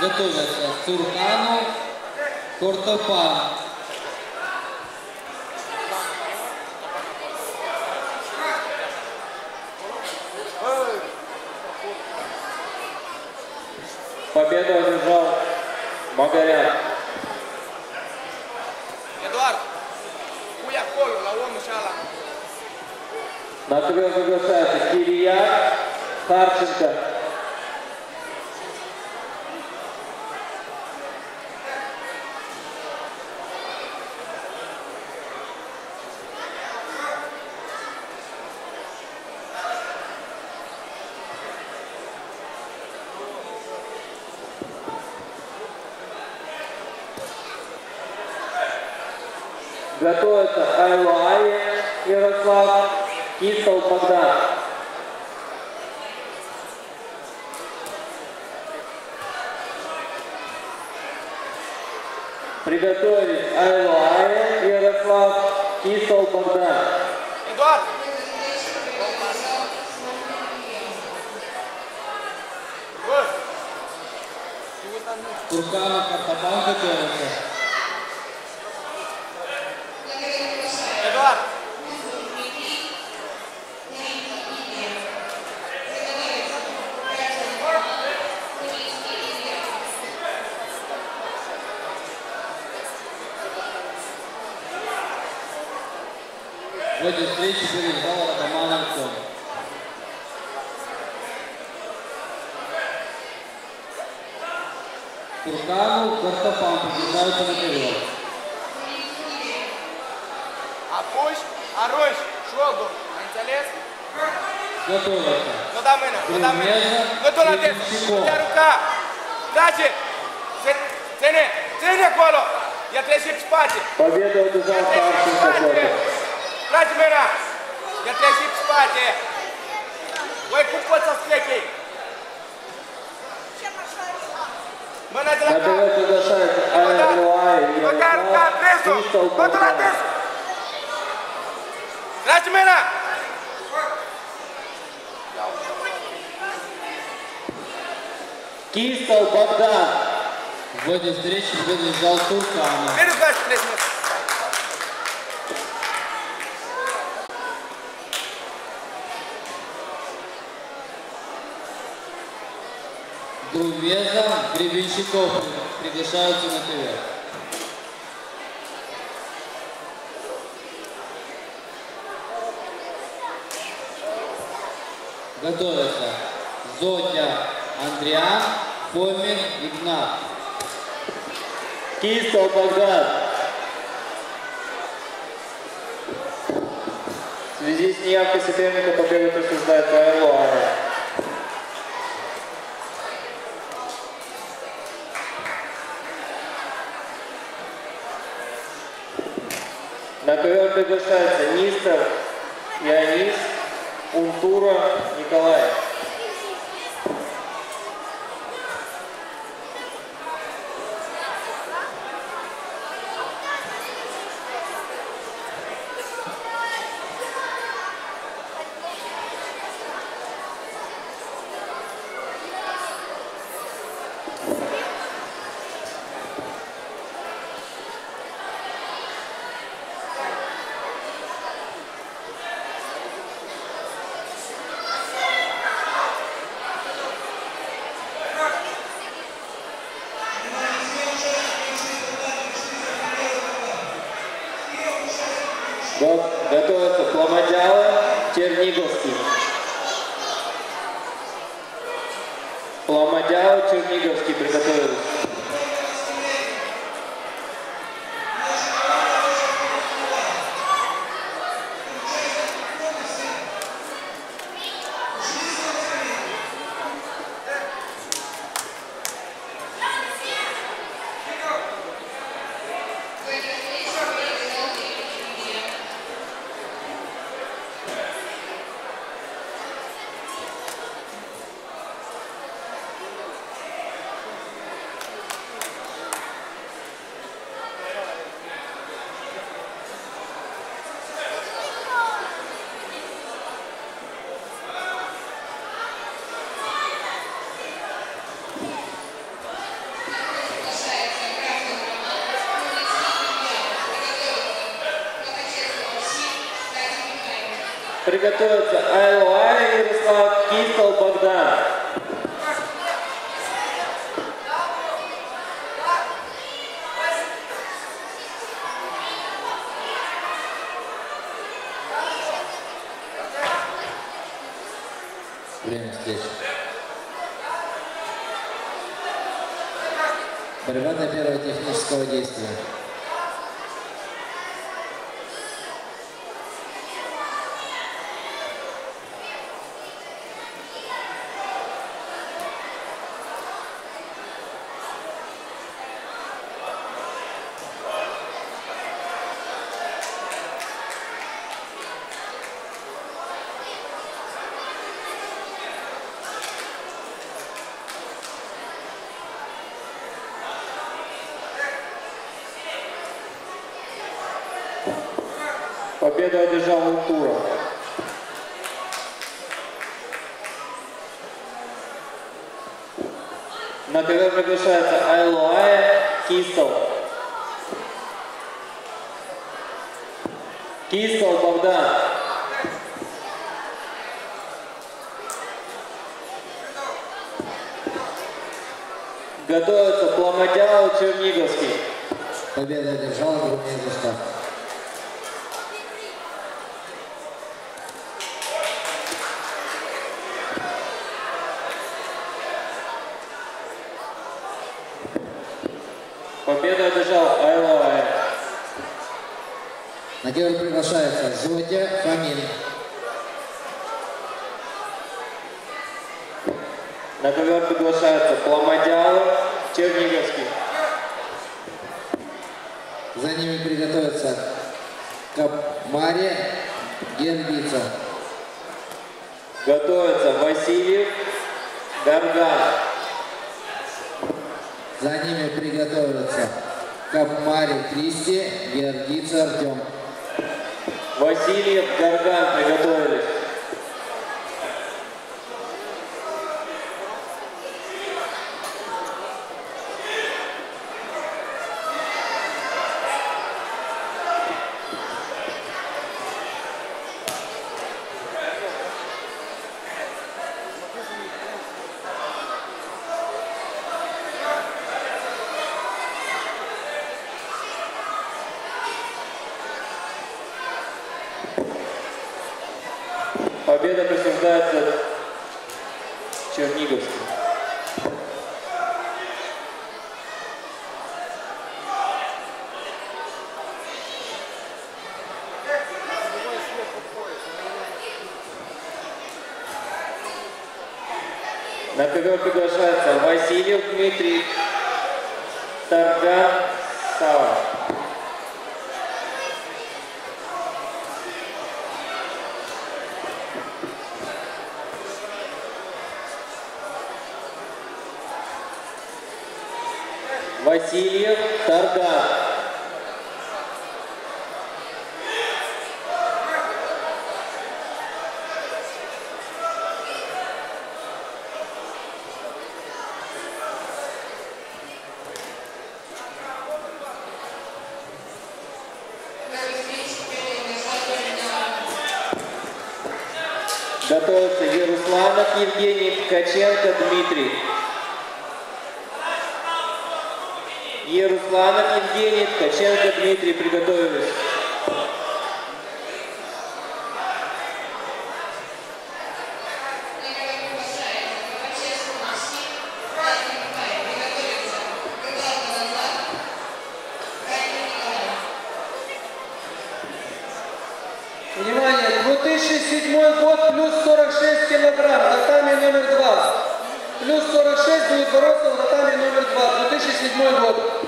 готовятся Сурканов, Кортопа. Победу одержал Магарян. Соплина приглашаются на ТВ. Готовятся Зодя, Андриан, Фомин, Игнат. Кисто Богдан. В связи с неявкой соперника по первой присуждает На ковер приглашаются Нистер, Ионис, Унтура, Николаев. приготовиться. Ковер приглашается Васильев Дмитрий, Тарган Сава. Васильев, Тарган. Готовится Ярусланов Евгений, Ткаченко Дмитрий. Ярусланов Евгений, Ткаченко Дмитрий приготовились. Внимание, 2007 год плюс 46 килограмм, татами номер два. Плюс 46 будет бороться в татами номер два, 2007 год.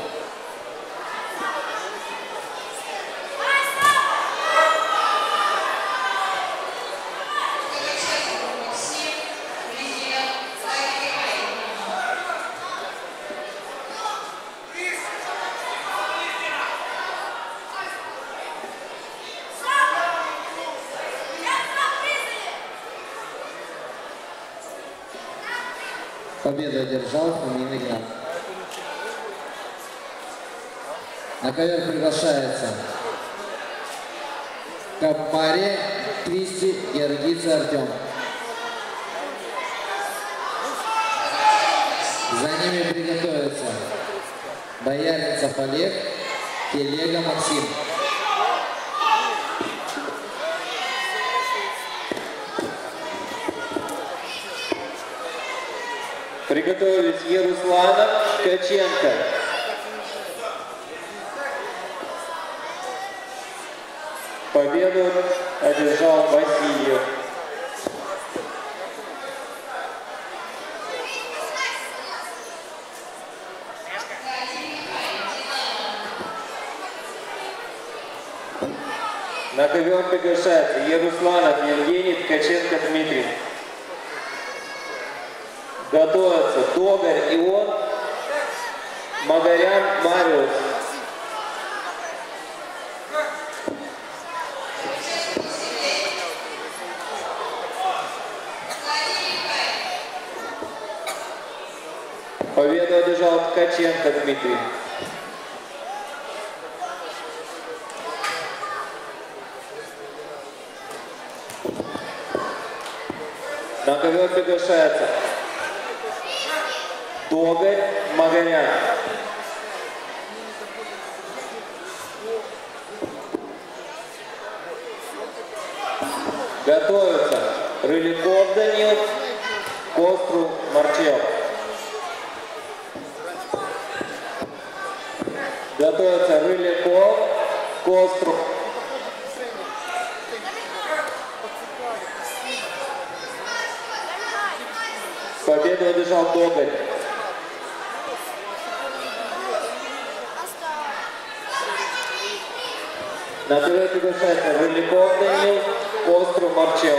Победу одержал Фомин Игнат. На ковер приглашается Капмаре Кристи Георгица Артем. За ними приготовится Бояринцев Олег, Телега Максим. Приготовились Ярусланов, Ткаченко. Победу одержал Васильев. Приглашается Ярусланов Евгений, Ткаченко Дмитрий. Готовятся Догарь Ион, Магарян Мариус. Победу одержал Ткаченко Дмитрий. Ковер приглашается Догарь Магарян. Готовятся Рыляков Данил, Костру Марчел. Готовятся Рыляков, Костров. Победу одержал Догарь. На ТВ приглашается Рыляков Данил, Костров Марчел.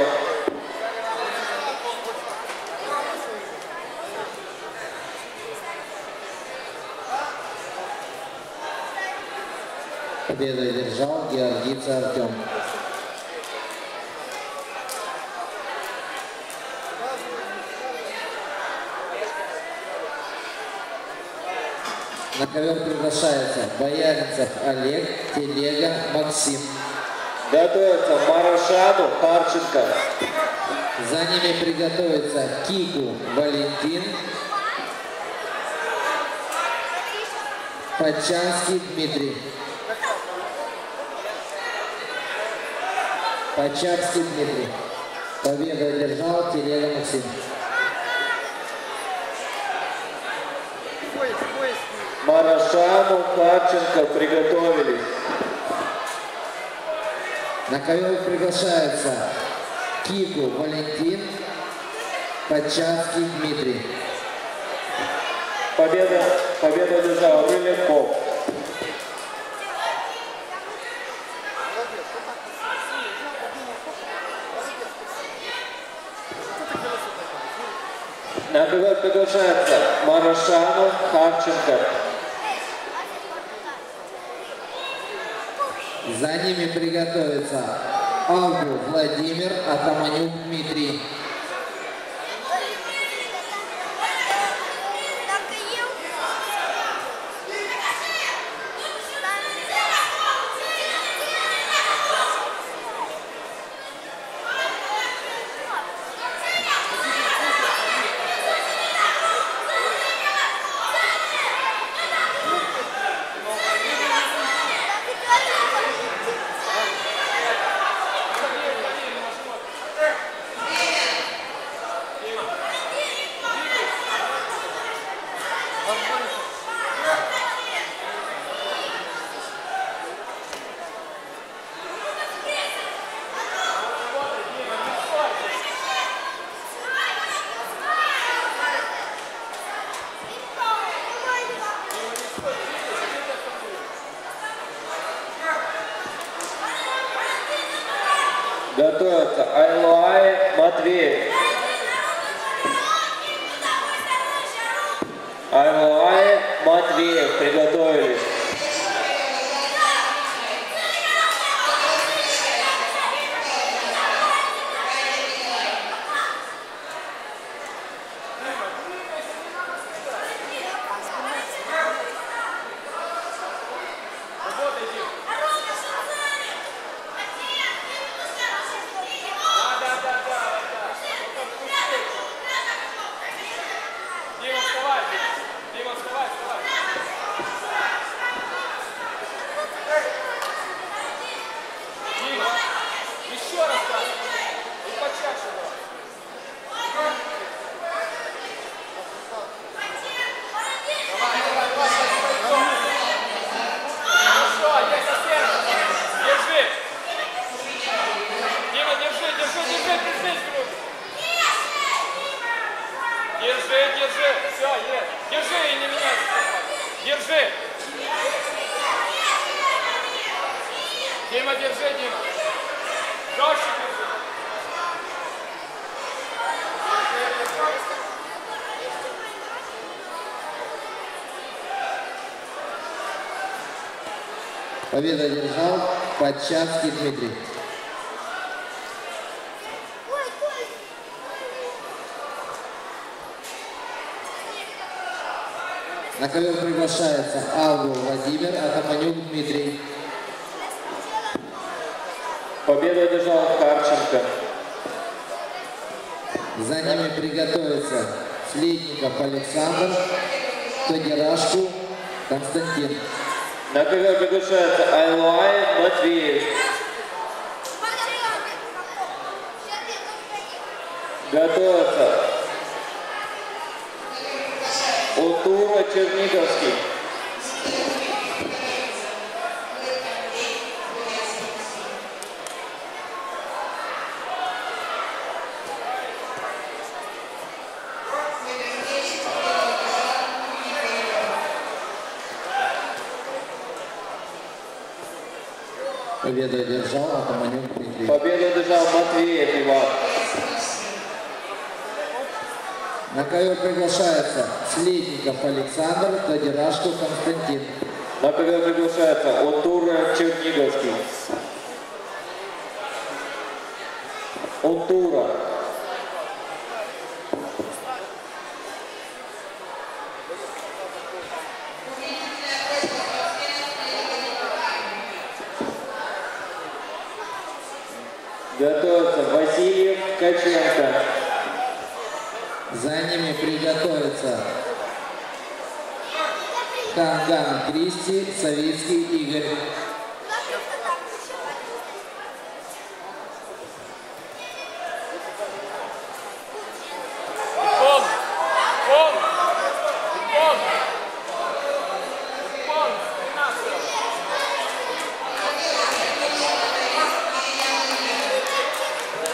Победу одержал Георгица Артем. На ковер приглашается Бояринцев Олег, Телега Максим. Готовятся Марошану, Харченко. За ними приготовится Кику Валентин, Почанский Дмитрий. Почарский Дмитрий. Победу одержал Телега Максим. Харченко приготовились. На ковер приглашается Кику Валентин, Почанский Дмитрий. Победа, победу одержал Рыляков. На ковер приглашается Марошану, Харченко. За ними приготовится Алгу Владимир, Атаманюк Дмитрий. Победу одержал Почанский Дмитрий. На ковер приглашается Алгу Владимир, Атаманюк Дмитрий. Победу одержал Харченко. За ними приготовится Слитников Александр, Тодирашку Константин. На ковер приглашается Айлуай, Матвеев. Готовятся. Утура, Черниговский. Победу одержал Атаманюк Дмитрий. Победу одержав Матвеев Иван. На ковер приглашается Следников Александр, Тодирашко Константин. На ковер приглашается Онтура Черниговский. Онтура. Готовится Васильев Каченко. За ними приготовится Канган Кристи, Савицкий Игорь. Пон! Пон! Пон! Пон!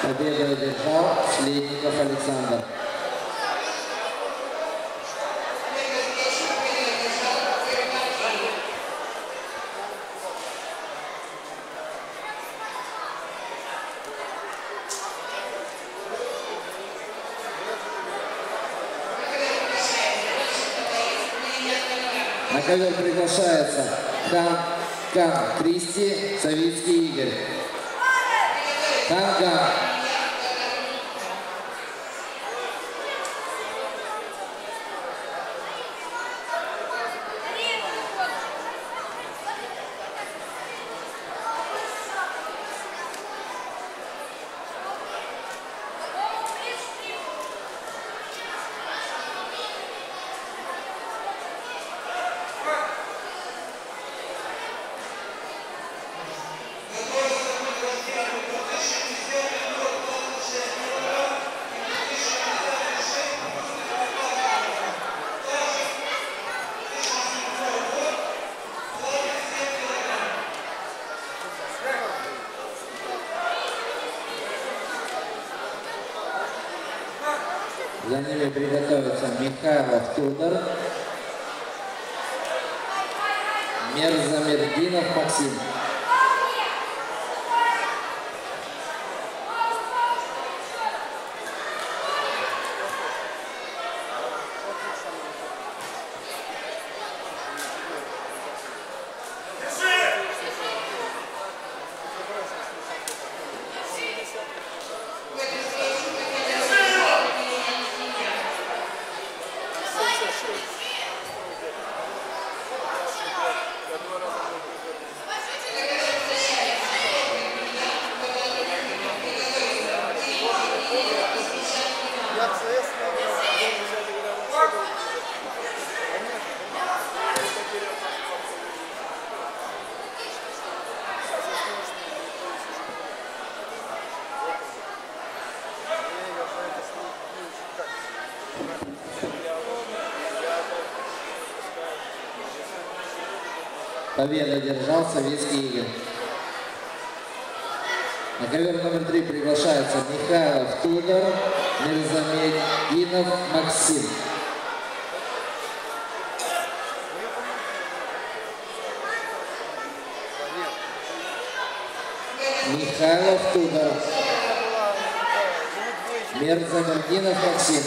Победу одержал Следников Александр. На ковер приглашается Хан Кан Кристи, Победу одержал Советский Игорь. На ковер номер три приглашается Михайлов Тудор, Мирзамединов Максим. Михайлов Тудор, Мирзамединов Максим.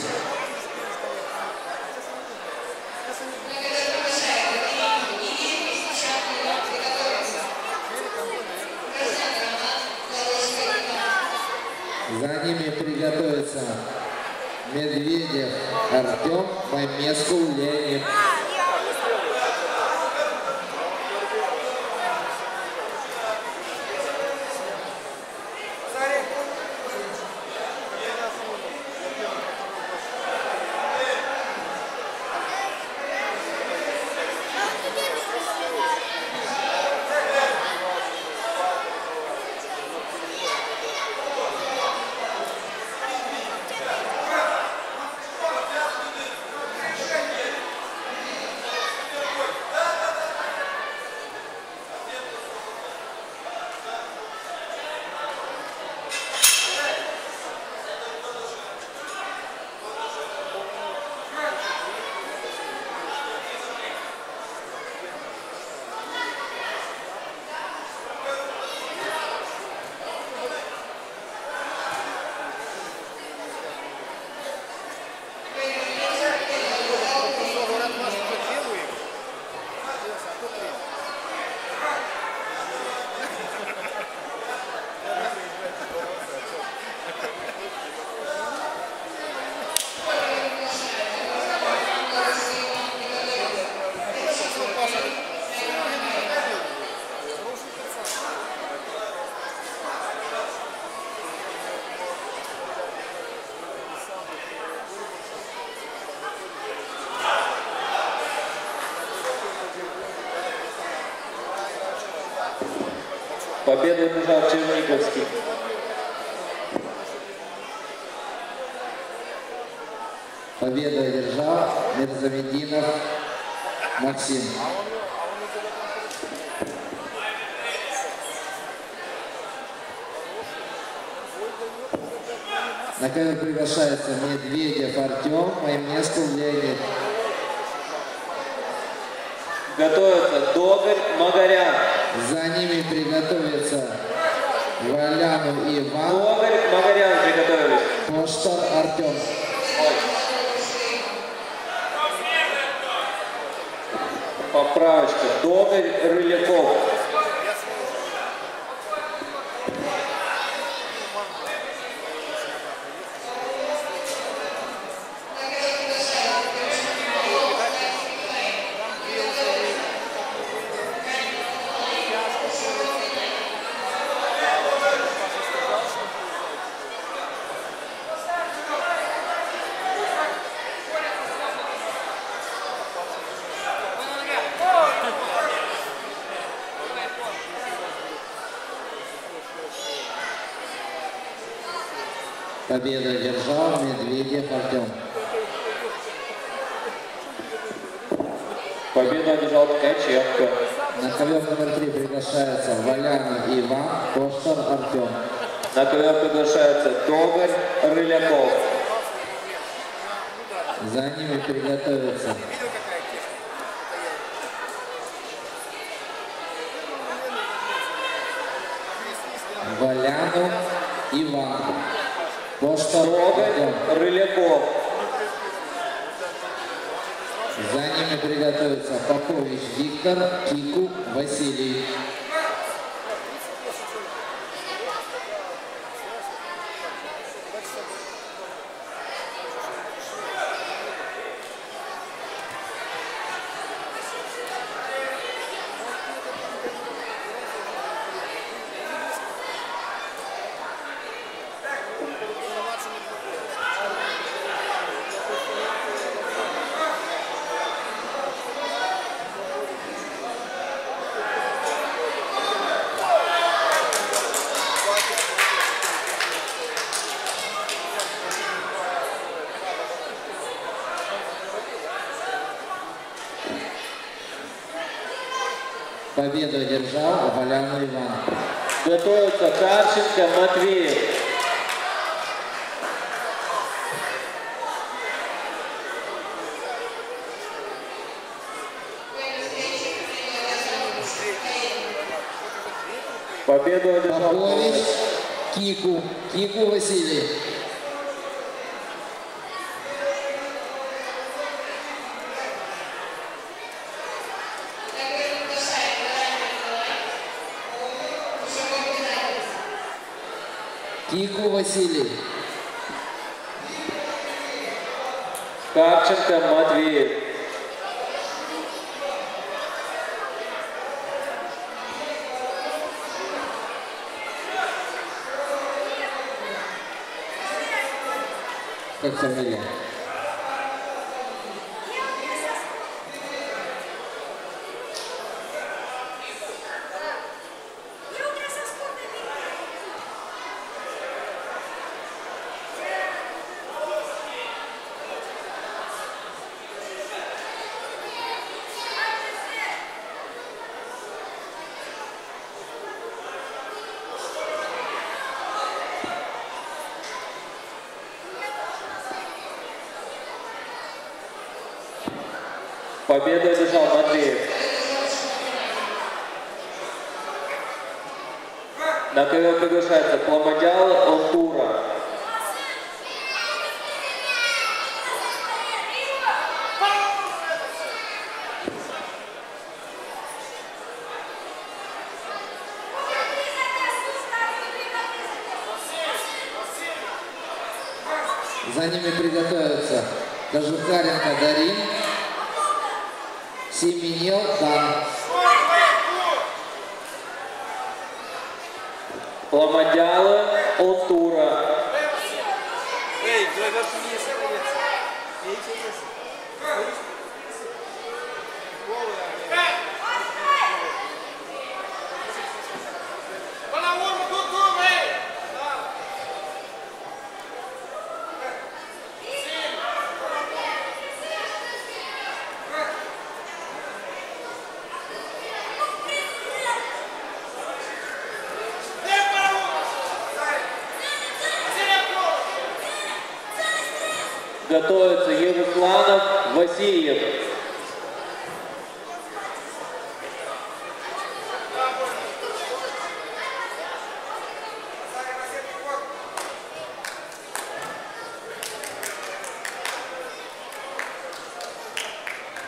Thank you.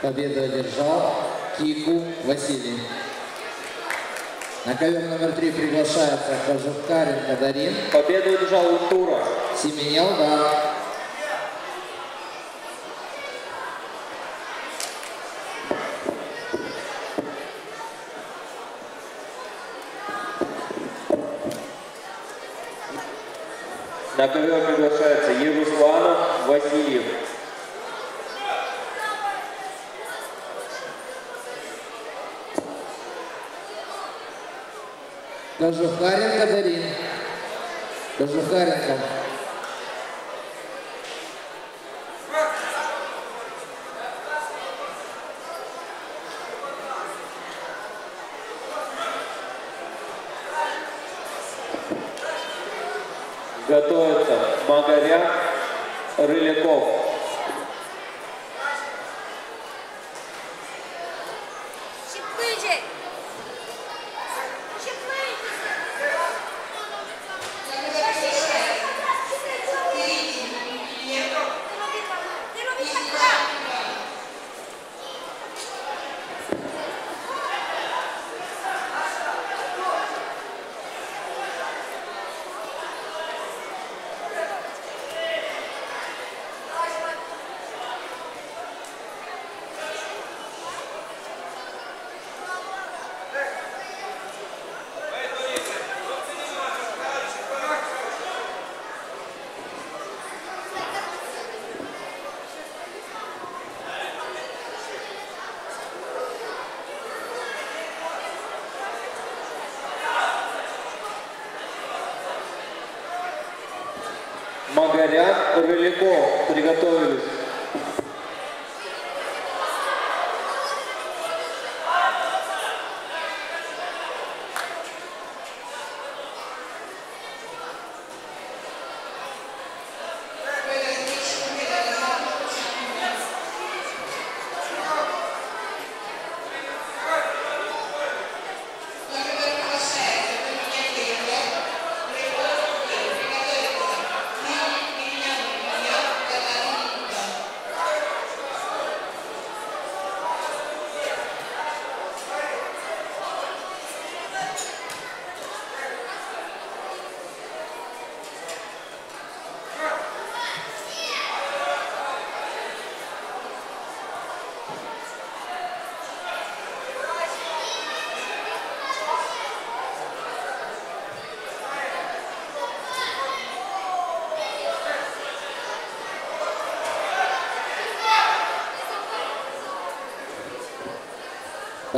Победу одержал Кику Василий. На ковер номер три приглашается Кожухкарин Кадарин. Победу одержал Утура. Семенел, да. На ковер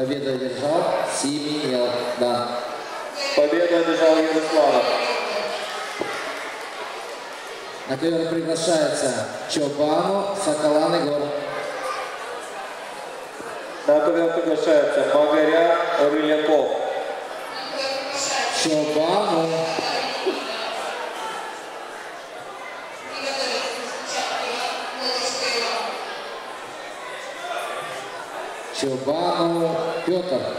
Победу одержал Семенел, да. Победу одержал Ярославов. На ковер приглашается Чобану Соколан Егор. На ковер приглашается Магарян, Рыляков. Чобану. Чобану Петр.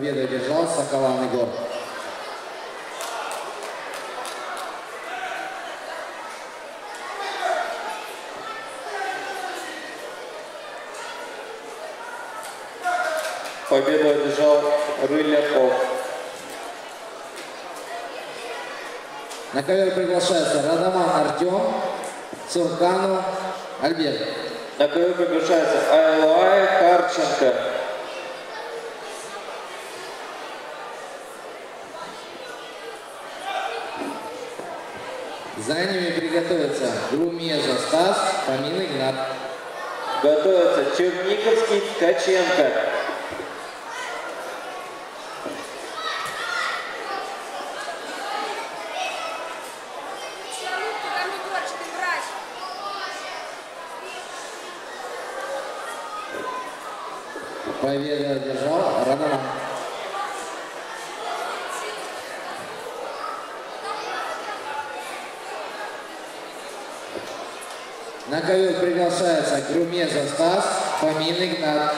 победу одержал Соколан Егор. Победу одержал Рыляков. На ковер приглашается Радаман Артем, Цурканов Альберт. На ковер приглашается Айлай Харченко. За ними приготовятся Глумеза Стас, Фомин Игнат. Готовятся Черниковский, Ткаченко. indignado.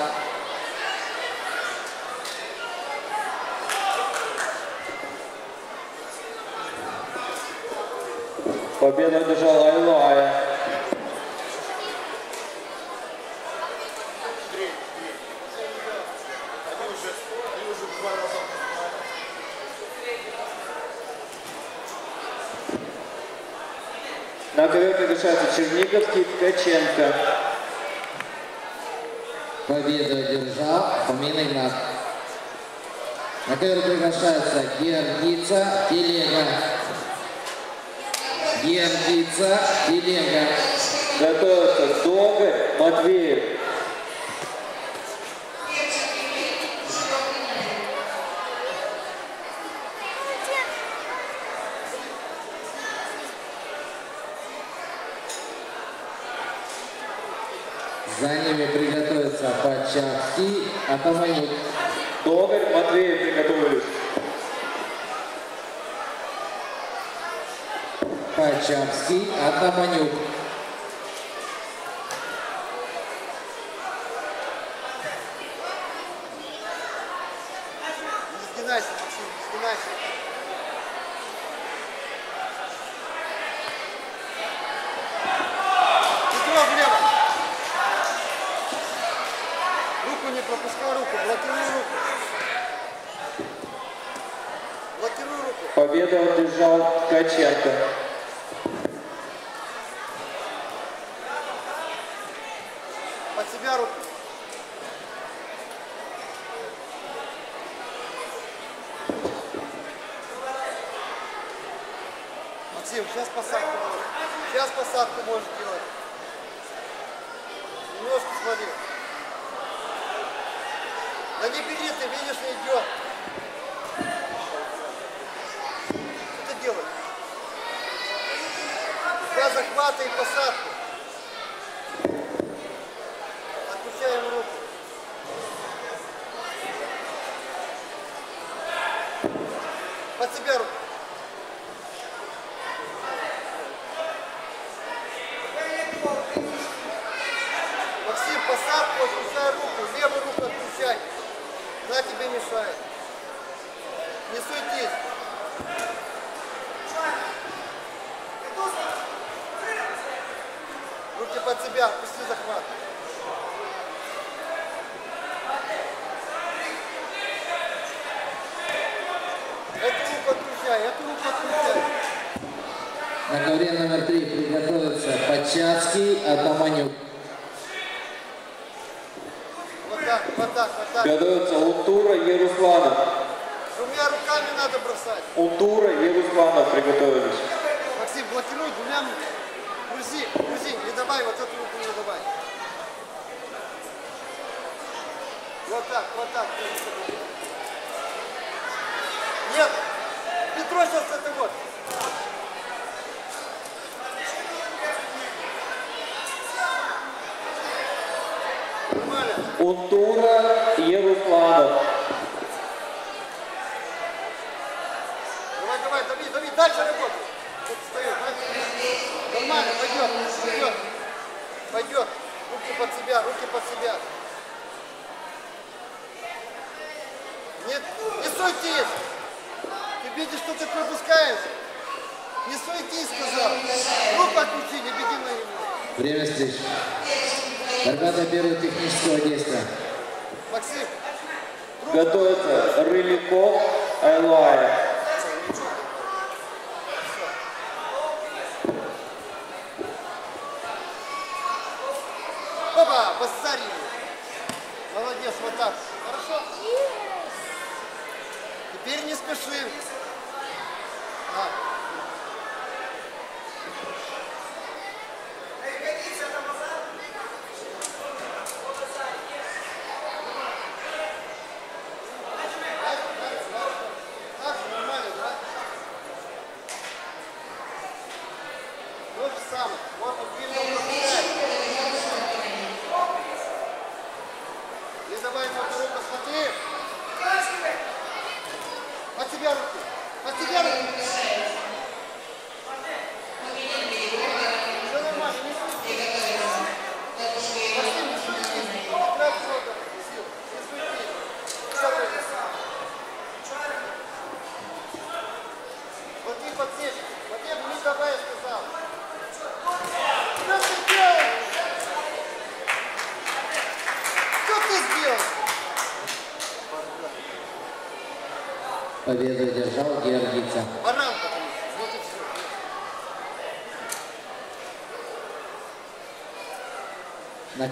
приглашается Гергица Телега. Гергица Телега. Готовится Дога Матвеев. За ними приготовится Пачанский, а по моему Чапский, Атаманюк.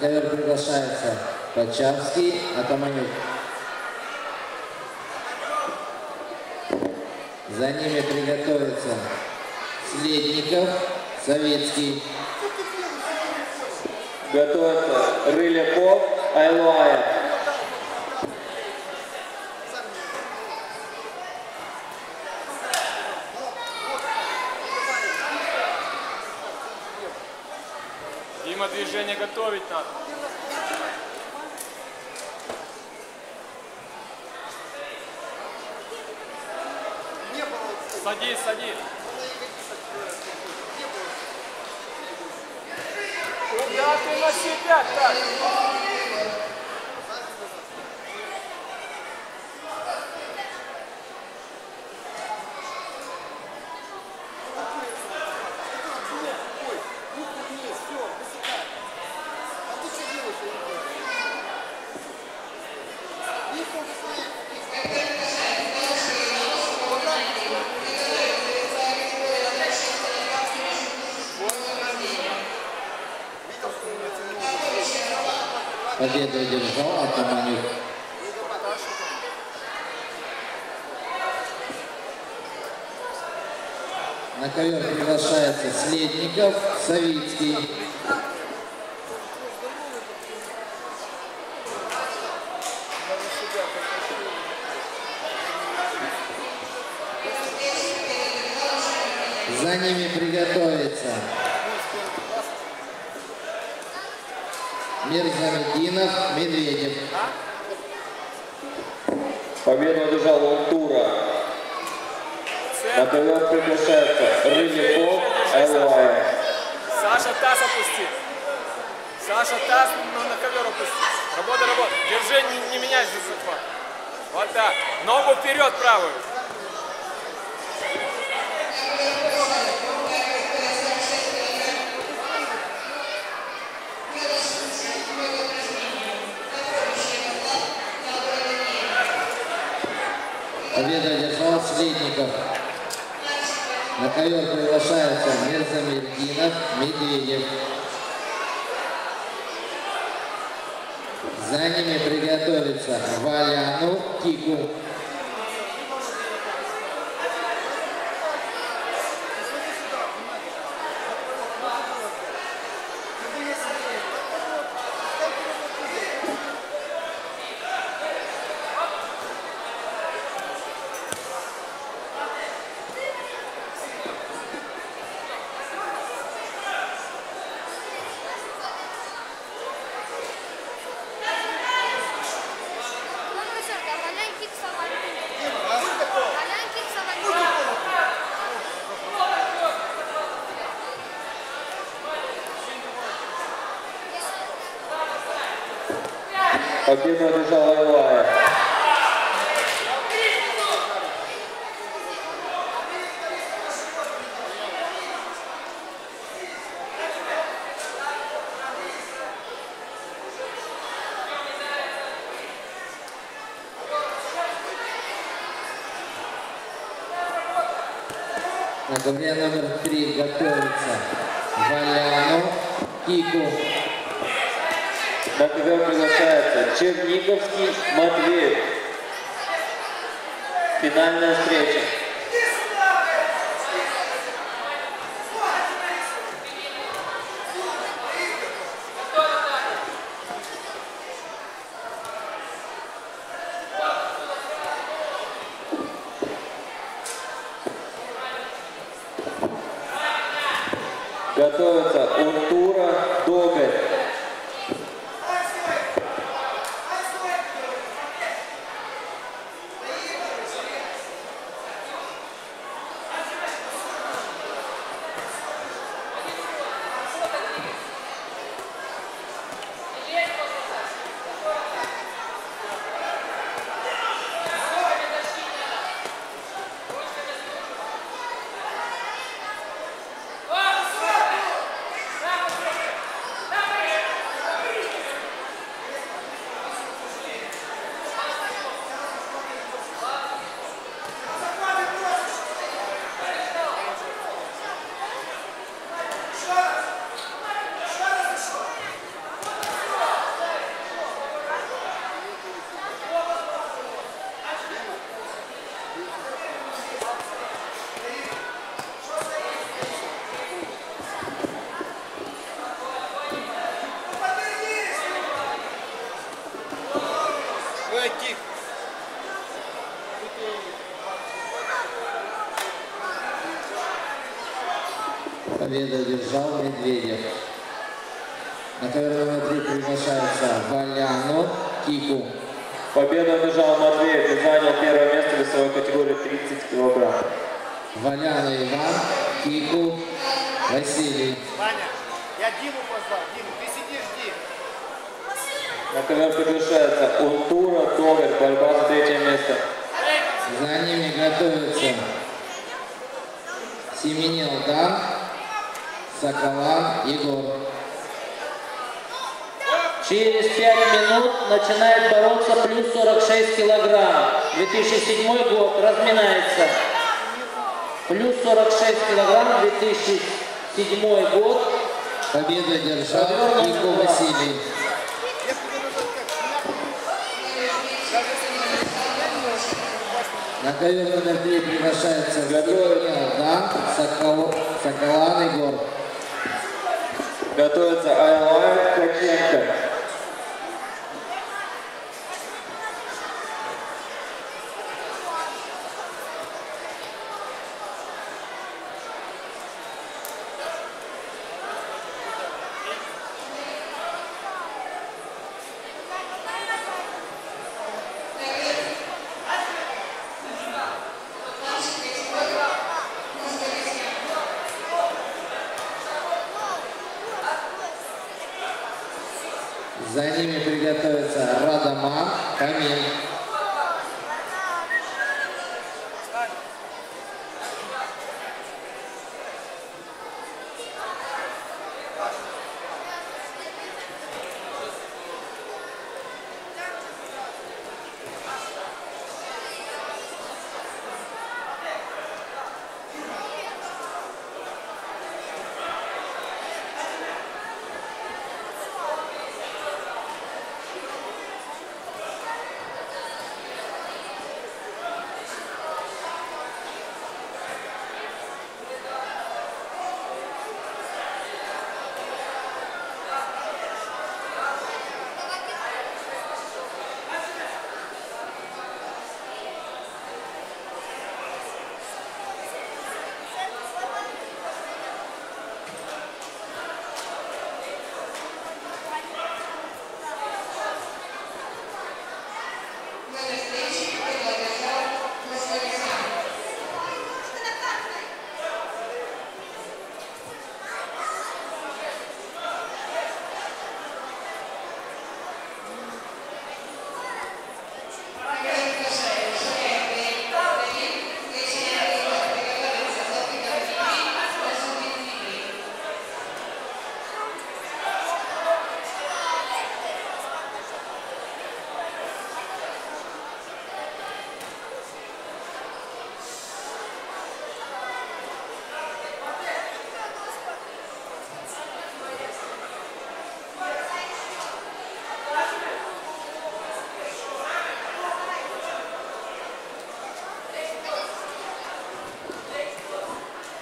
маневр приглашается Почавский Атаманюк. опусти. Саша таз, но на ковер опусти. Работа, работа. Держи, не, не меняй здесь захват. Вот так. Ногу вперед правую. Победа Ярослав Средников. На ковер приглашается Мирзамирдинов, Медведев. За ними приготовиться Валяну, Кику. На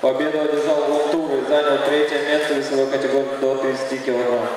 Победу одержал Лутур и занял третье место весовой категории до 30 килограмм.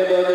Alabama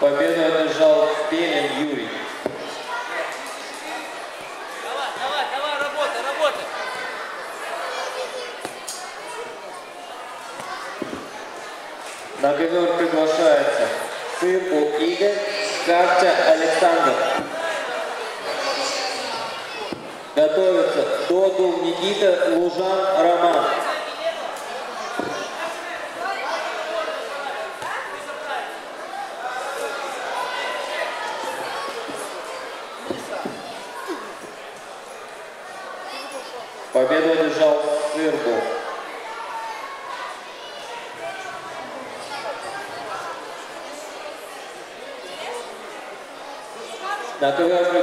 Победу одержал Пелин Юрий. Давай, давай, давай, работай, работай. На ковер приглашается Сырку Игорь, Картя Александр. Готовится Додул Никита, Лужан Роман. Победу одержал Сырку. На ковер приглашается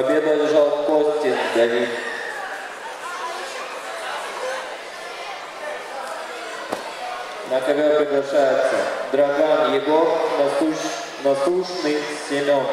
Победу одержал Костин Давид. На ковер приглашается Драган Егор, Насуш, Насушный Семен.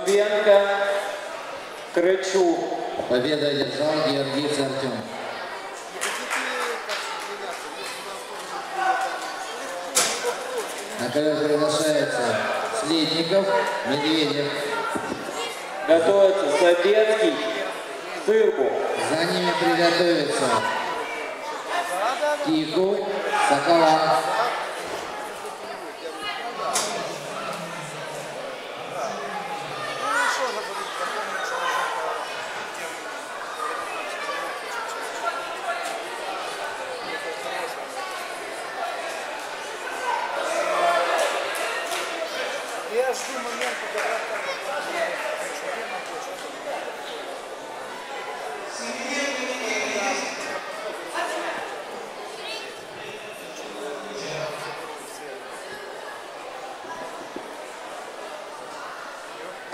Коцюбенко, Крычук. Победу одержал Георгиец Артем.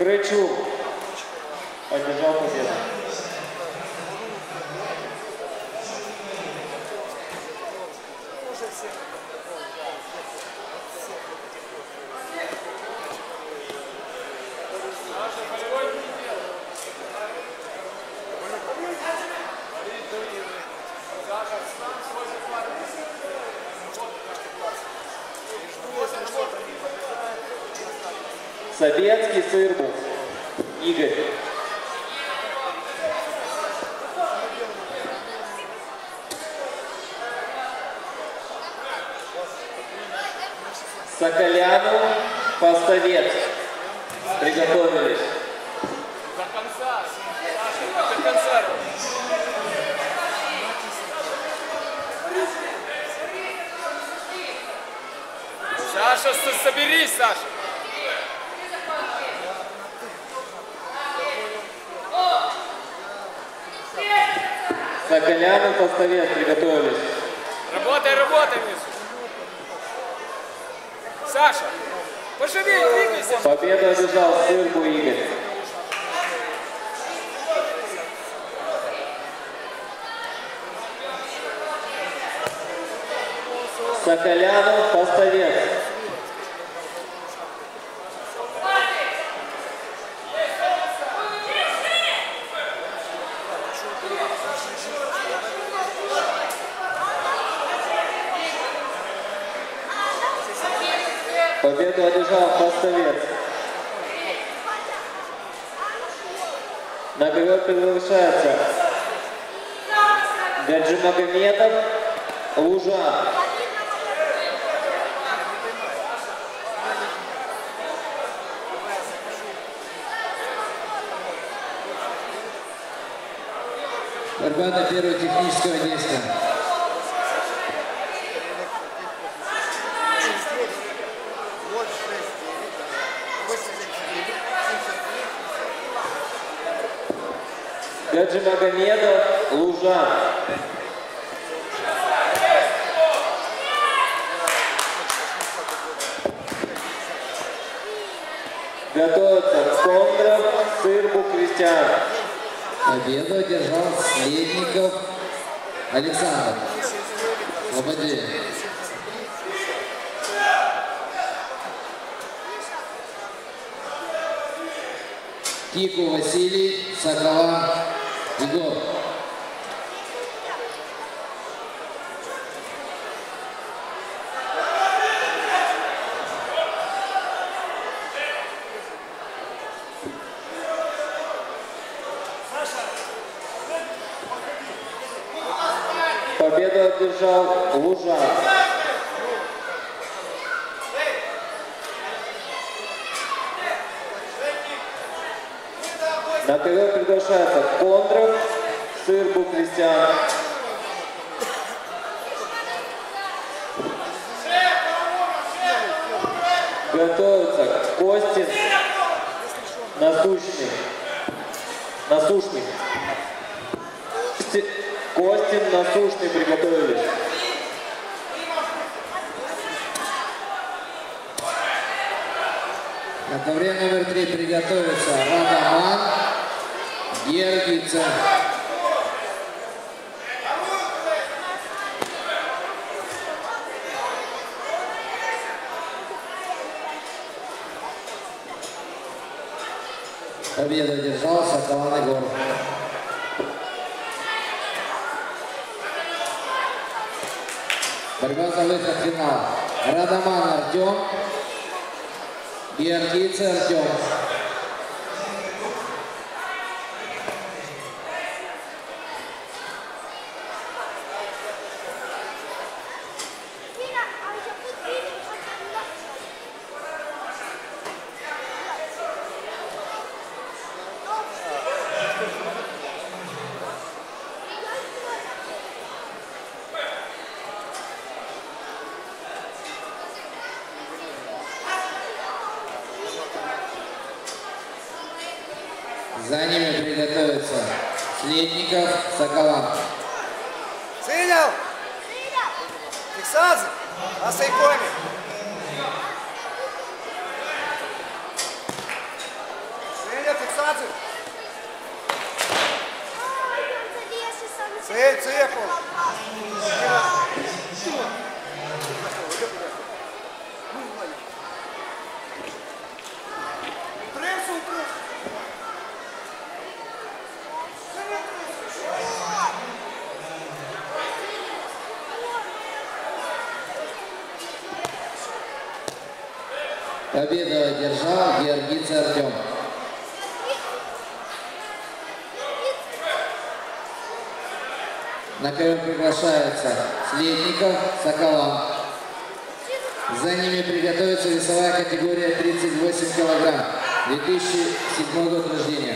Крычук. Летников, Сокола. За ними приготовится весовая категория 38 килограмм, 2007 год рождения.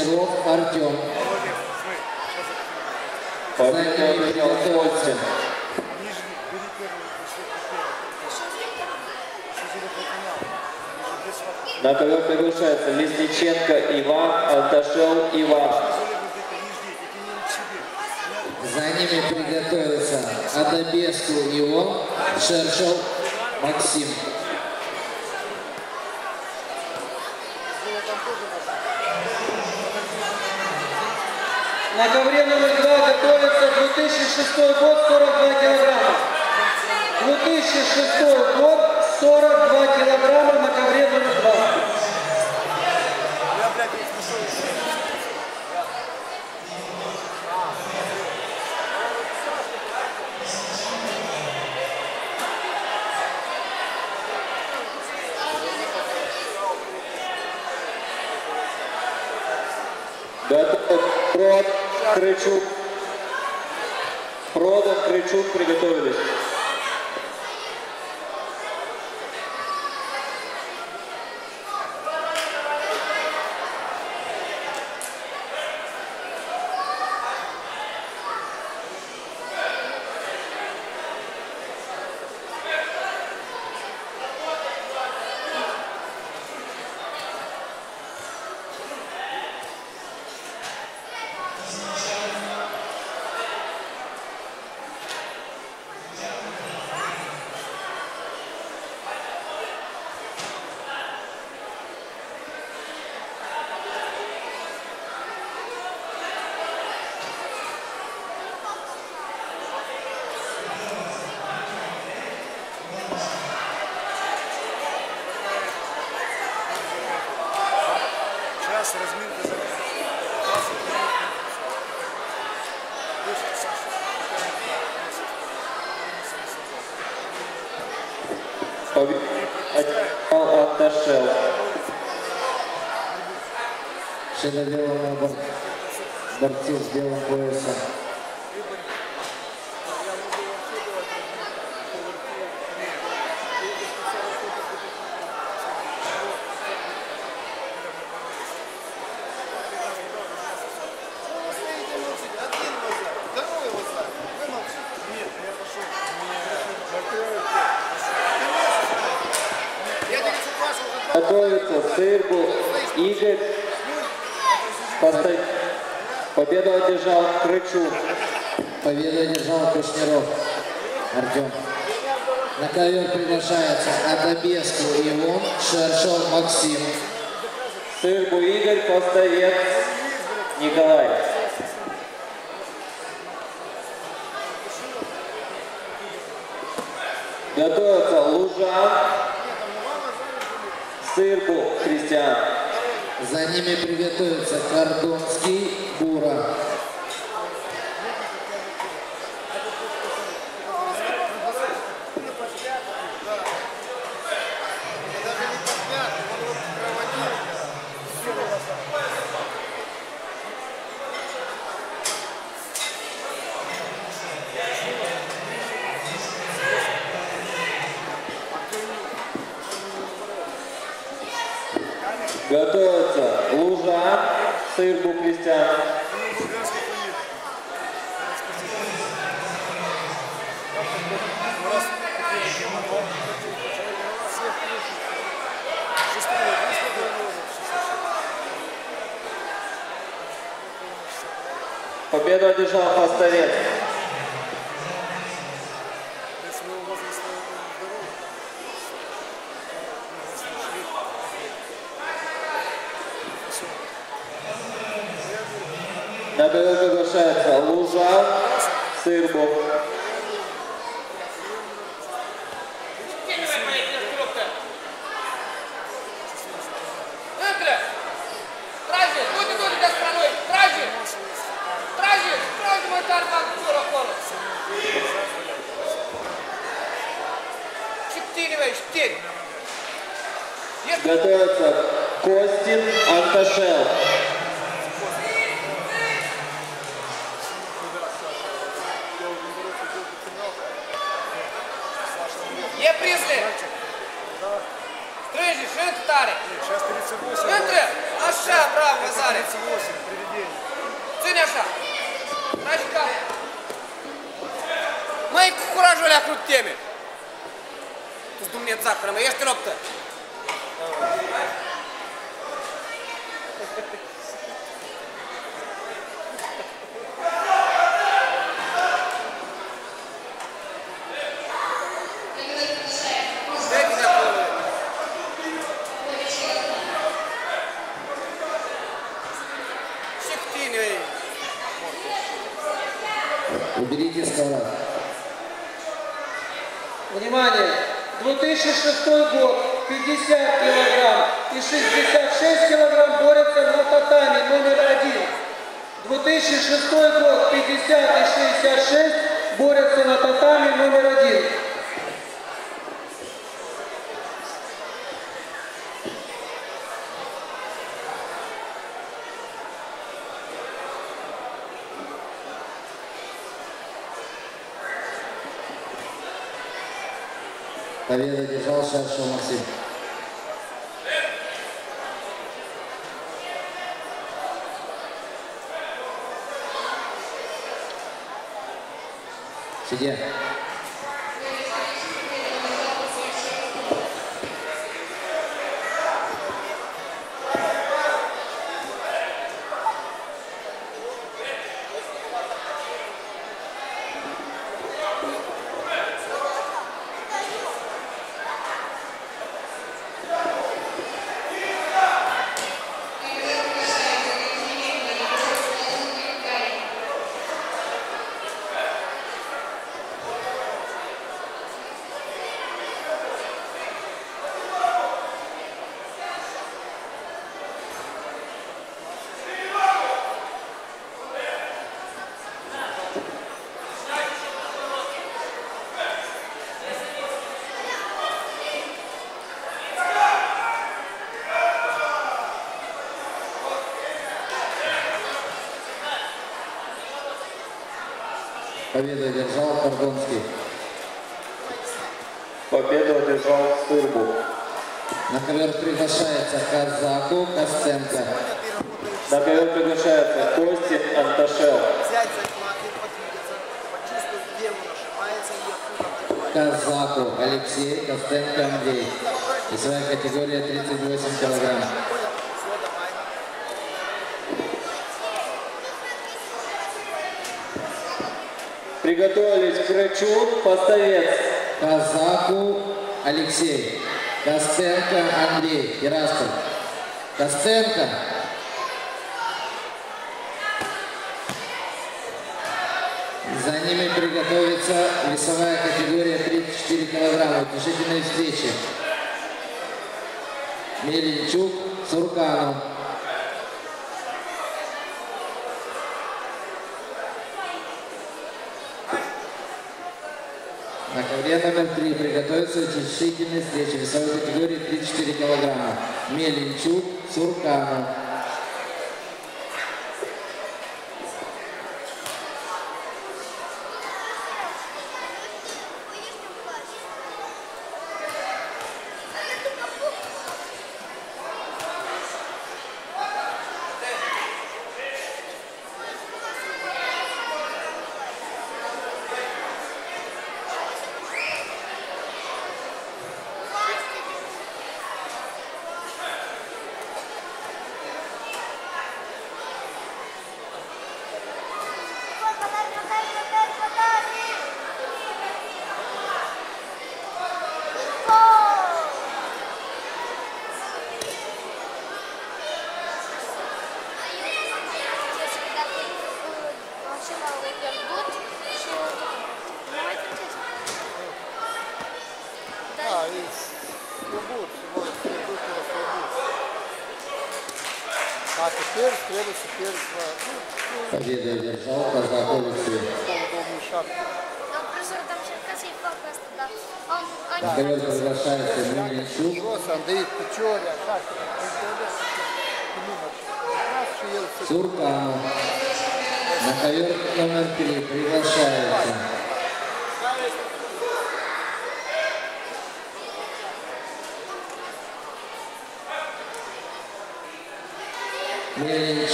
Кушнеров Артем. Победу одержал Костин. На ковер приглашается Лесниченко Иван, Анташев Иван. За ними приготовился Адабеску Ион, Шершов Максим. На ковре номер два готовится 2006 год, 42 килограмма. 2006 год, 42 килограмма на ковре номер два. Готов Прод, Крычук. Продан, Крычук приготовились. вдовец Николай. Готовятся Лужан, Сырбу, Христиан. За ними приготовится Карп. Yeah. Победу одержал Каргонский. Победу одержал Сурбу. На ковер приглашается Казаку Костенко. На ковер приглашается Кости Анташев. Казаку Алексей Костенко Андрей. И своя категория 38 килограмм. Приготовились к врачу, поставец. Казаку Алексей. Костенко Андрей. Ирастов. Костенко. За ними приготовится весовая категория 34 килограмма. Утешительные встречи. Мельничук Сурканов. Судья номер три приготовится к учредительной встрече весовой категории 3-4 кг. Меленчук Сурканов.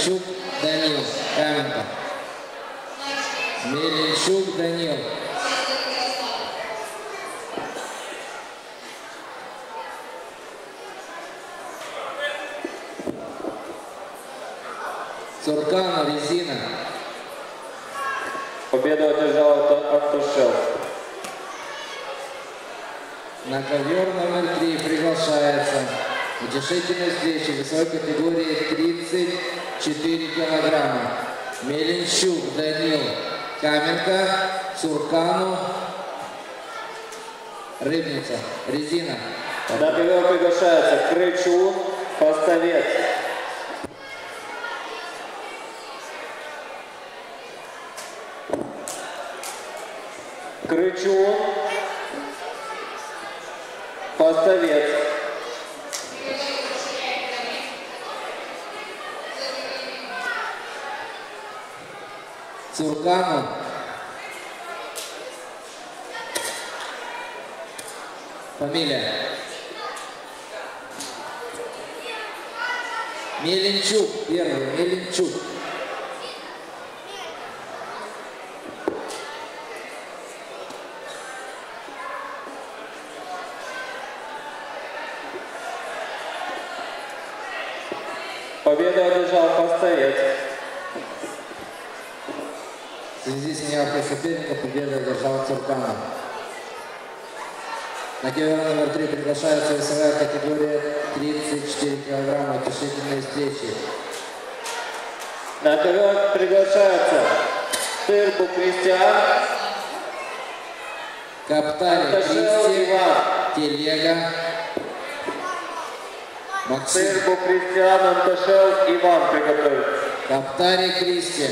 sociaux Суркану. Рыбница, резина. На прием приглашается Крычун, Постовец. по крестьянам дошел Иван приготовить. Топтали крестьян.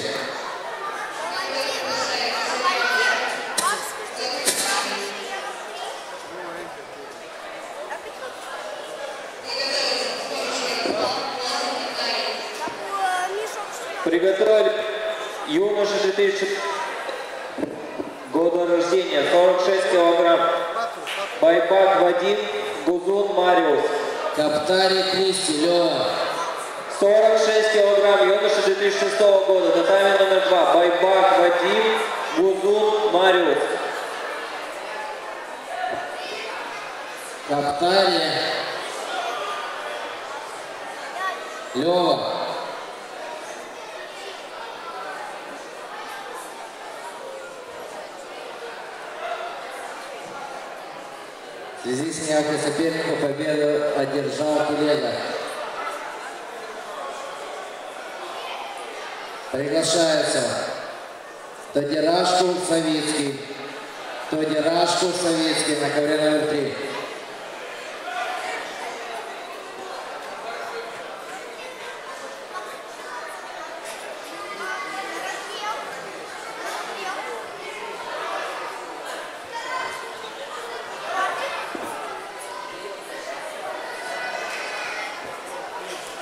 Савицкий на ковре номер три.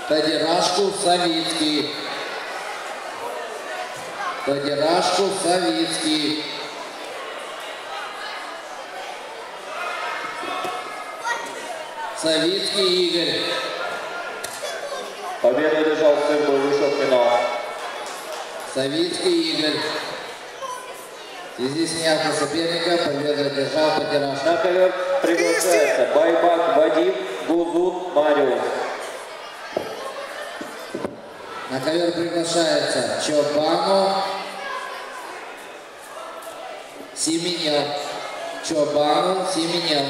Тодирашку Савицкий. Тодирашку Савицкий. Савицкий Игорь. Победу одержал Цимбал, вышел в финал. Савицкий Игорь. В связи с неявкой соперника победу одержал Тодирашку. На ковер приглашается Байбак Вадим, Гузун Мариус. На ковер приглашается Чобану Семенел. Чобану Семенел.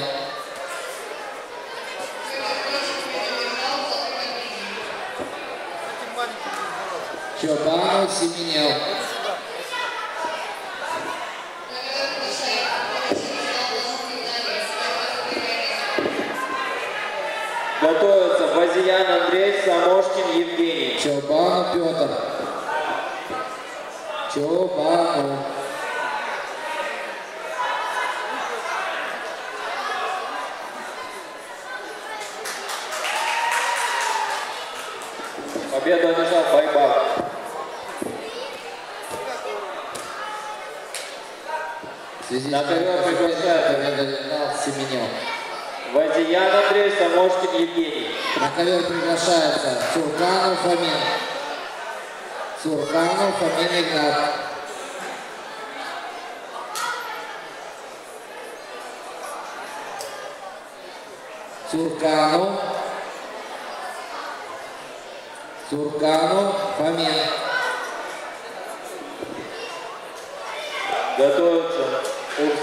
Чобану Семенел. Готовятся Базиян Андрей, Самошкин Евгений. Чобану Петр. Чобану. Победу одержал Байбак. На приглашается победу одержал Семенел. Вазиян Андрей, Самошкин Евгений. На ковер приглашается Сурканов Фомин. Сурканов Фомин Игнат. Сурканов. Сурканов Фомин. Готовятся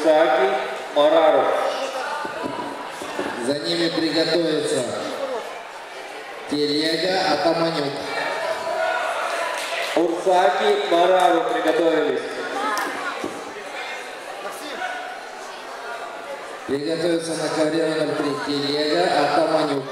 Урсаки Мараров. За ними приготовится Телега Атаманюк. Урсаки Мараров приготовились. Приготовится на ковре номер три Телега Атаманюк.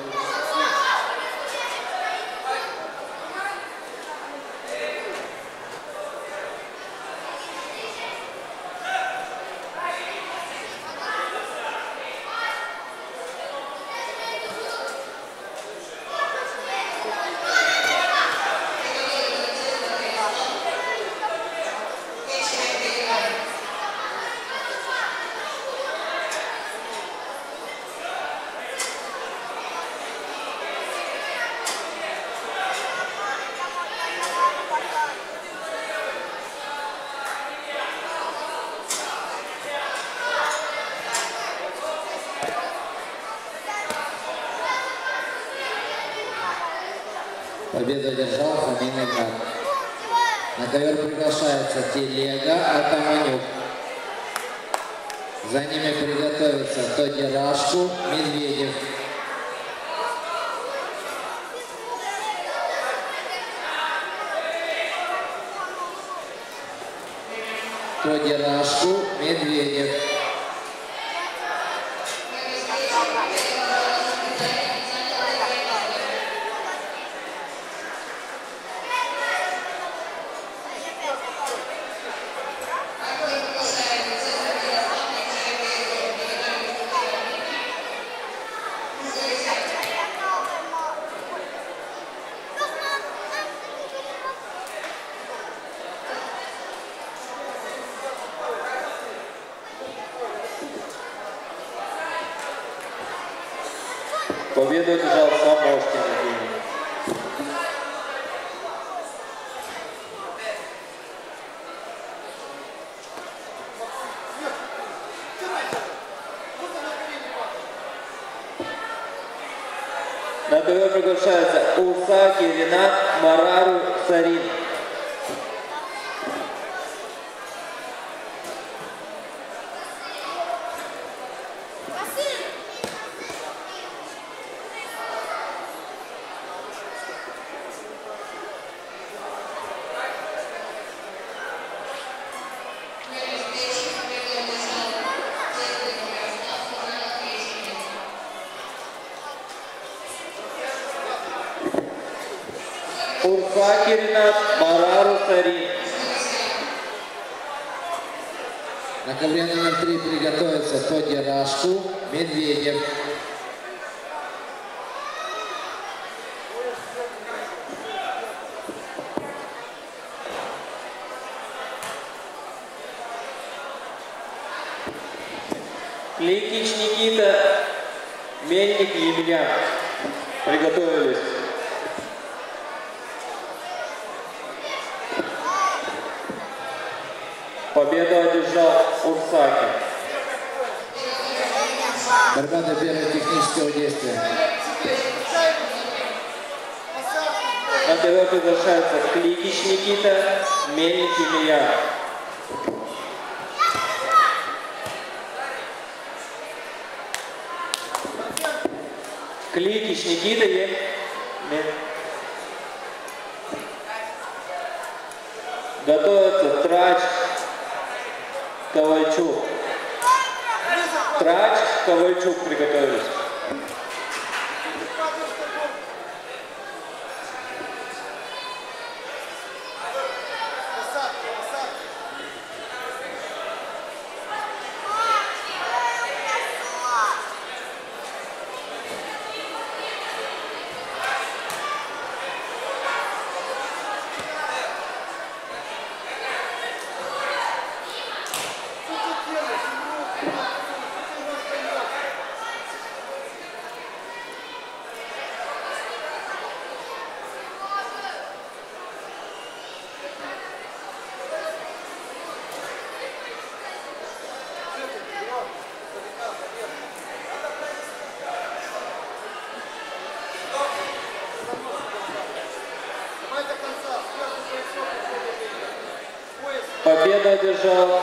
Победу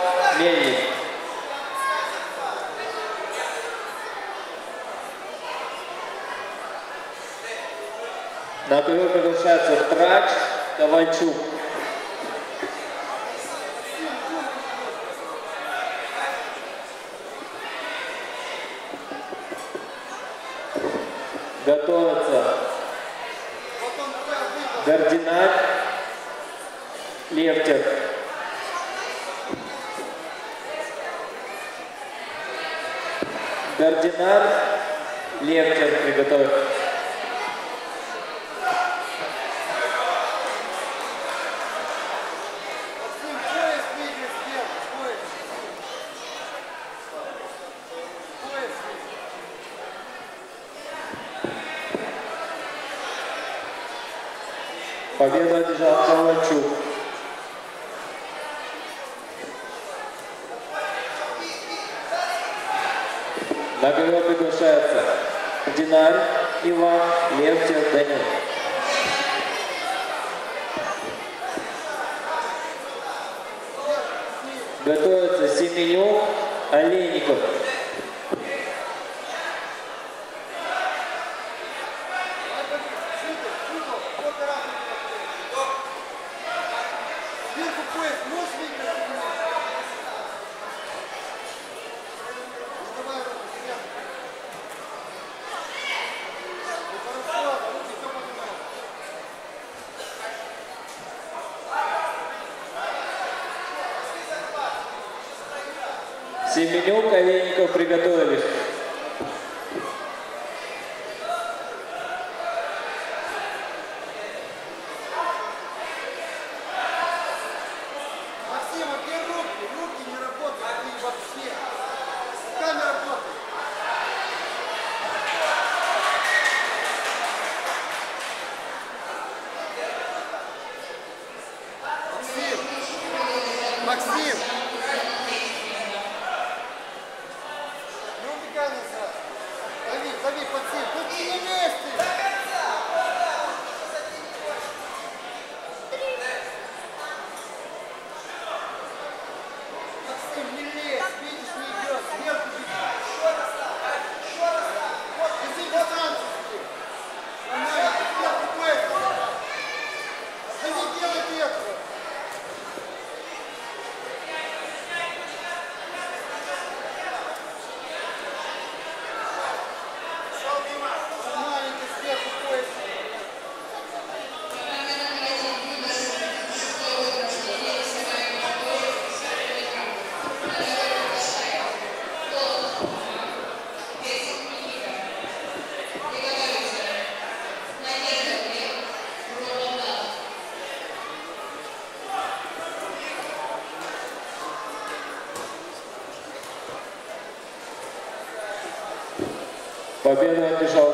Победу одержал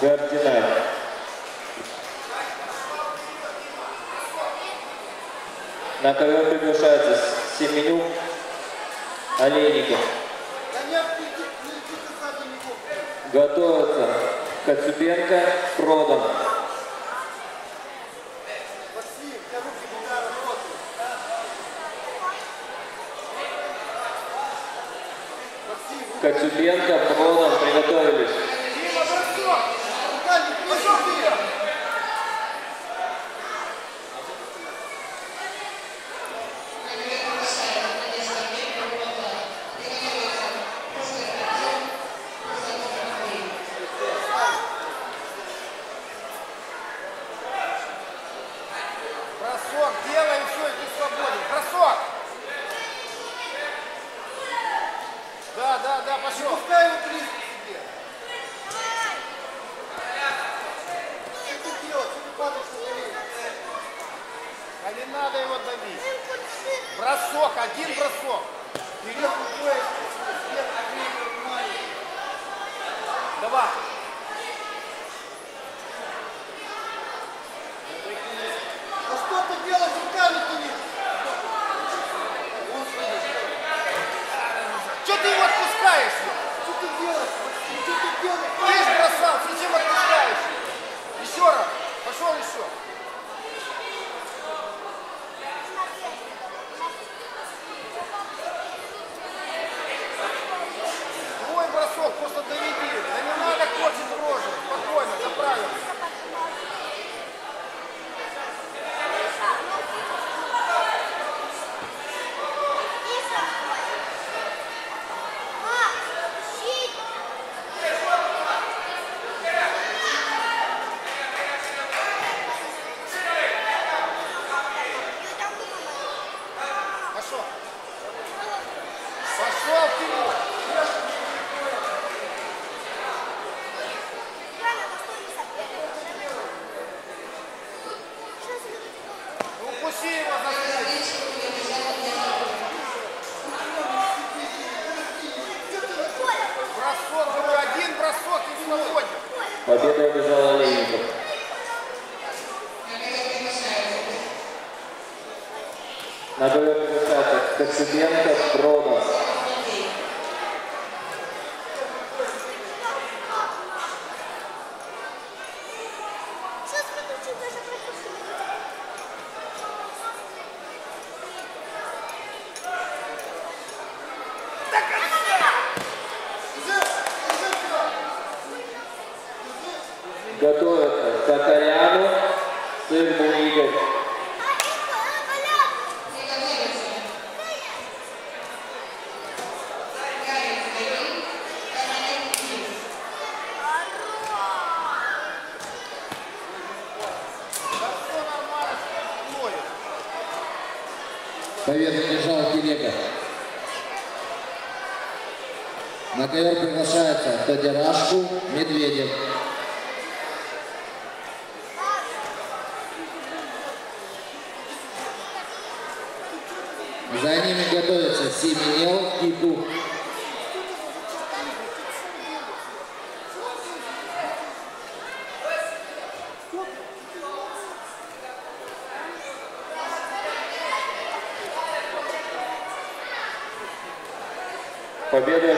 Гардинай. На ковер приглашается Семенюк, Олейников. Победу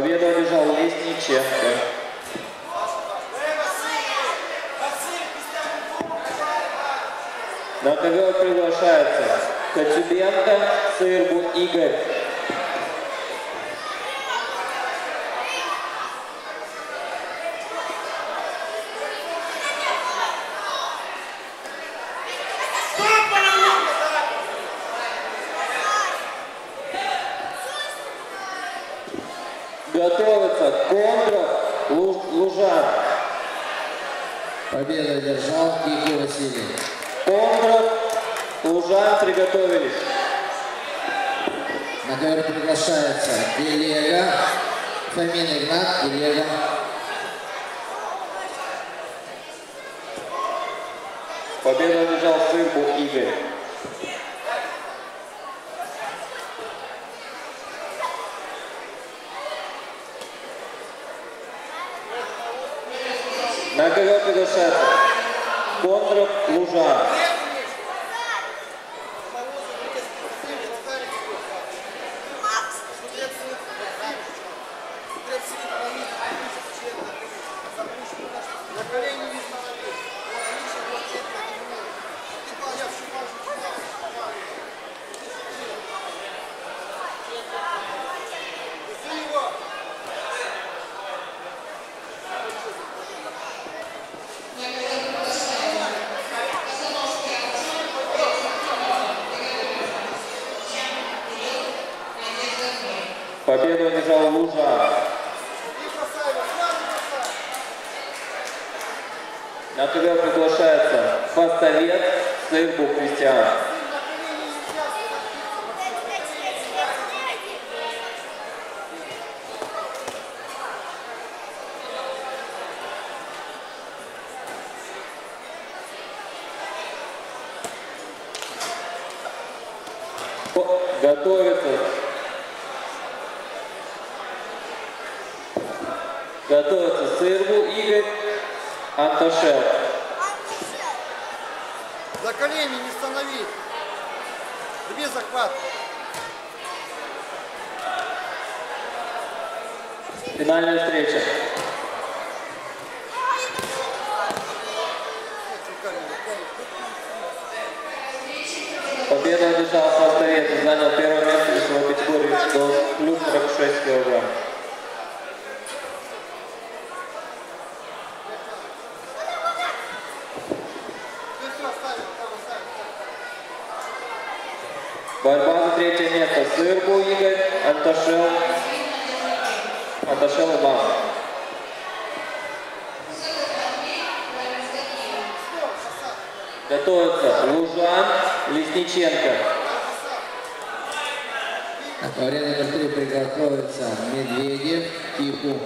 Победу одержал Лесниченко. На Готовятся Лужан, Лесниченко. А арене номер три приготовится Медведев, Тиху.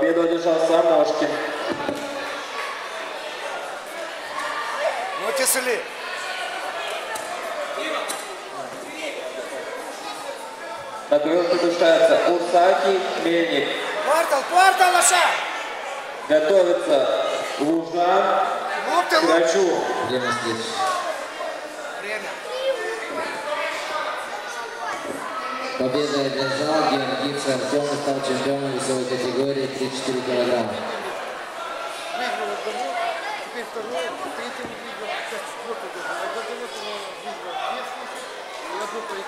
Победу одержал Самошкин. Ну, тяжелее. На ковер приглашается Урсаки Мельник. Квартал, квартал, Лоша! Готовится Лужан Грачу. Время здесь. Победа одержал Георгий Артем стал чемпионом весовой категории 34 килограмма.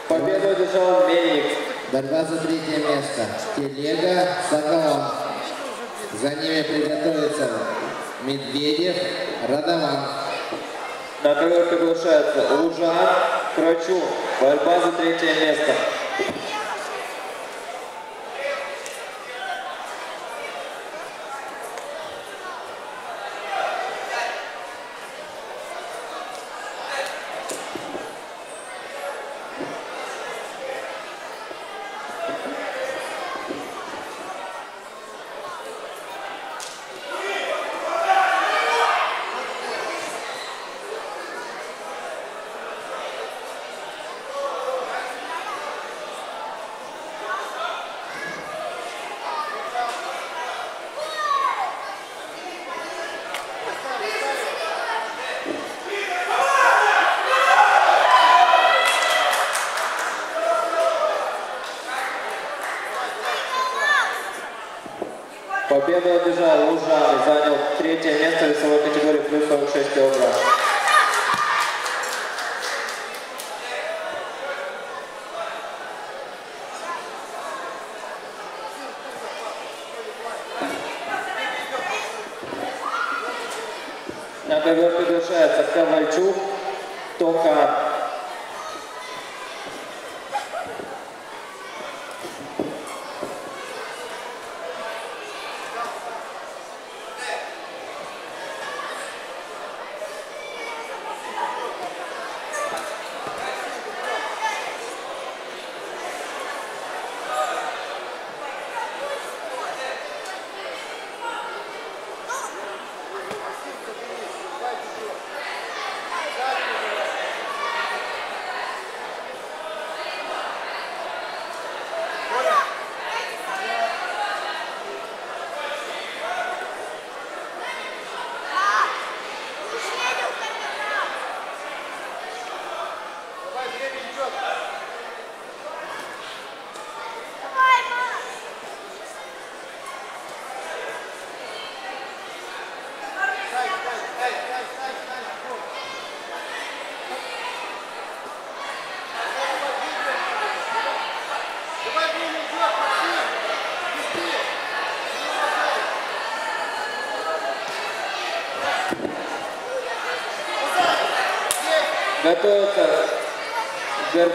Победу одержал Мельник. Борьба за третье место. Телега, Соколон. За ними приготовится Медведев, Радован. На ковер приглашается Лужан Крачу. Борьба за третье место.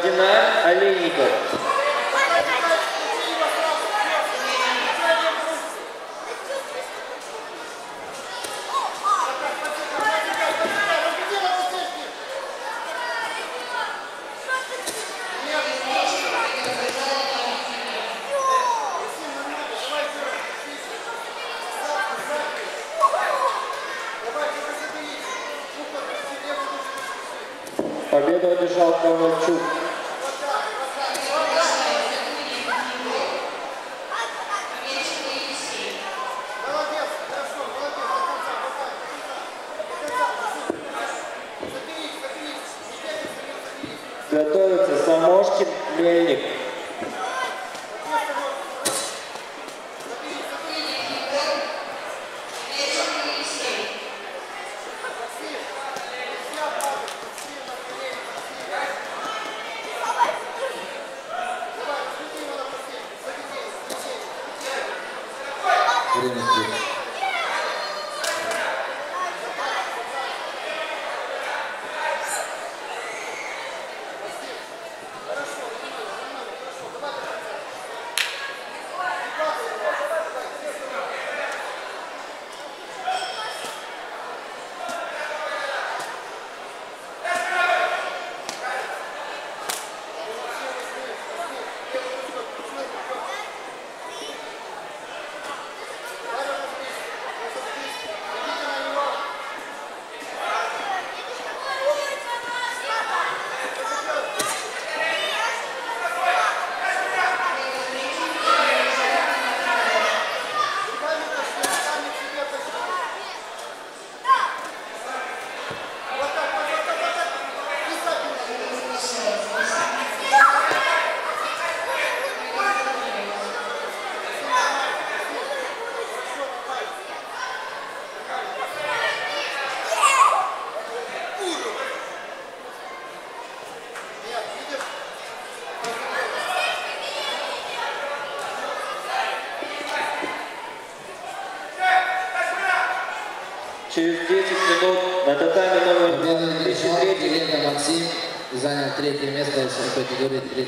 Amen.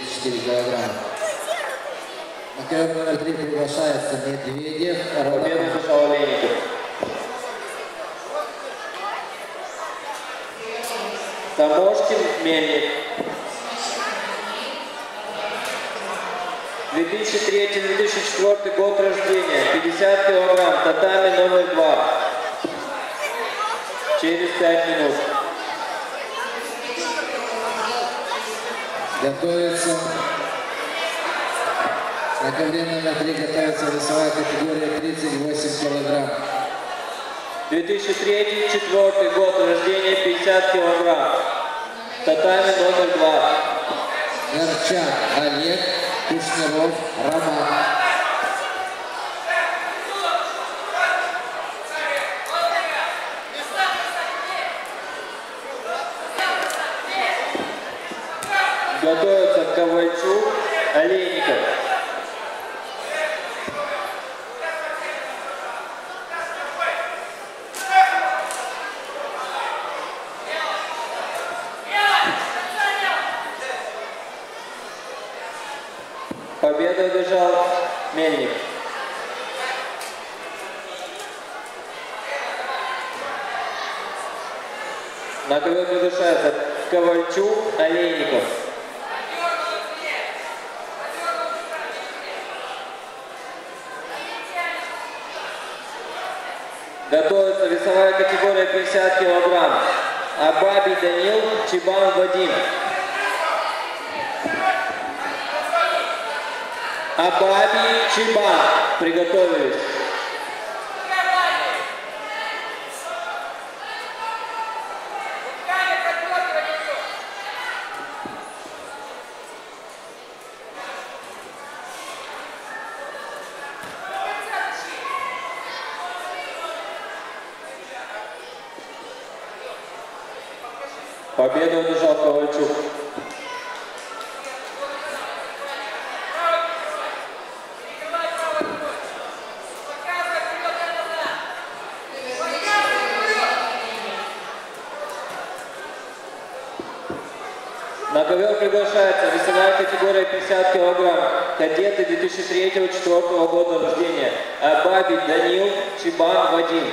Steve весовая категория 38 килограмм. 2003-2004 год рождения 50 килограмм. Татами номер два. Горчак Олег Кушнеров Приготовились. Победа унижал кого 2003-2004 года рождения. Э, Бабин Данил, Чебан Вадим.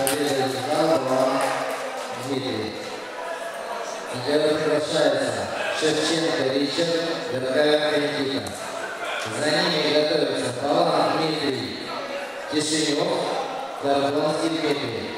Победа Зганова Дмитрий. Судья возвращается Шевченко Ричард, Дорогая Никита. За ними готовится Павел Дмитрий, Кишинев, Горбонский Дмитрий.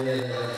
Победу одержал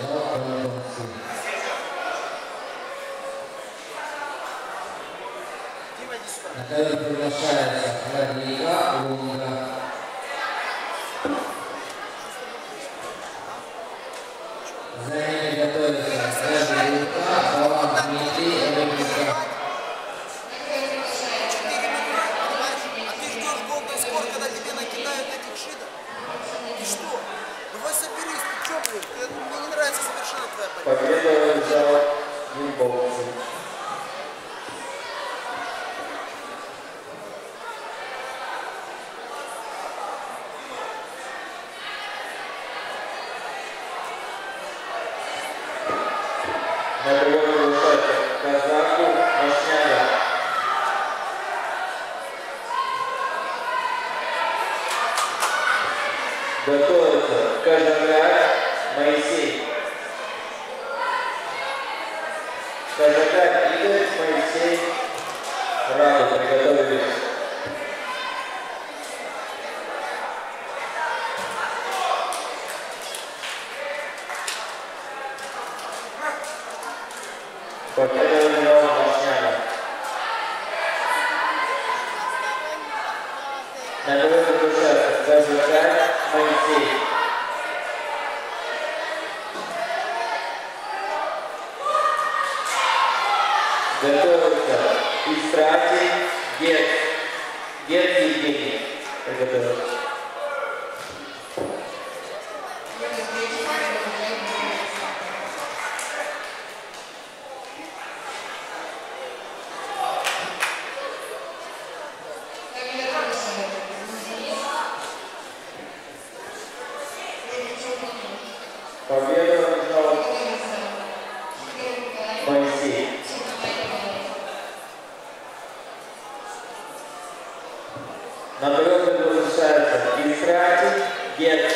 character, get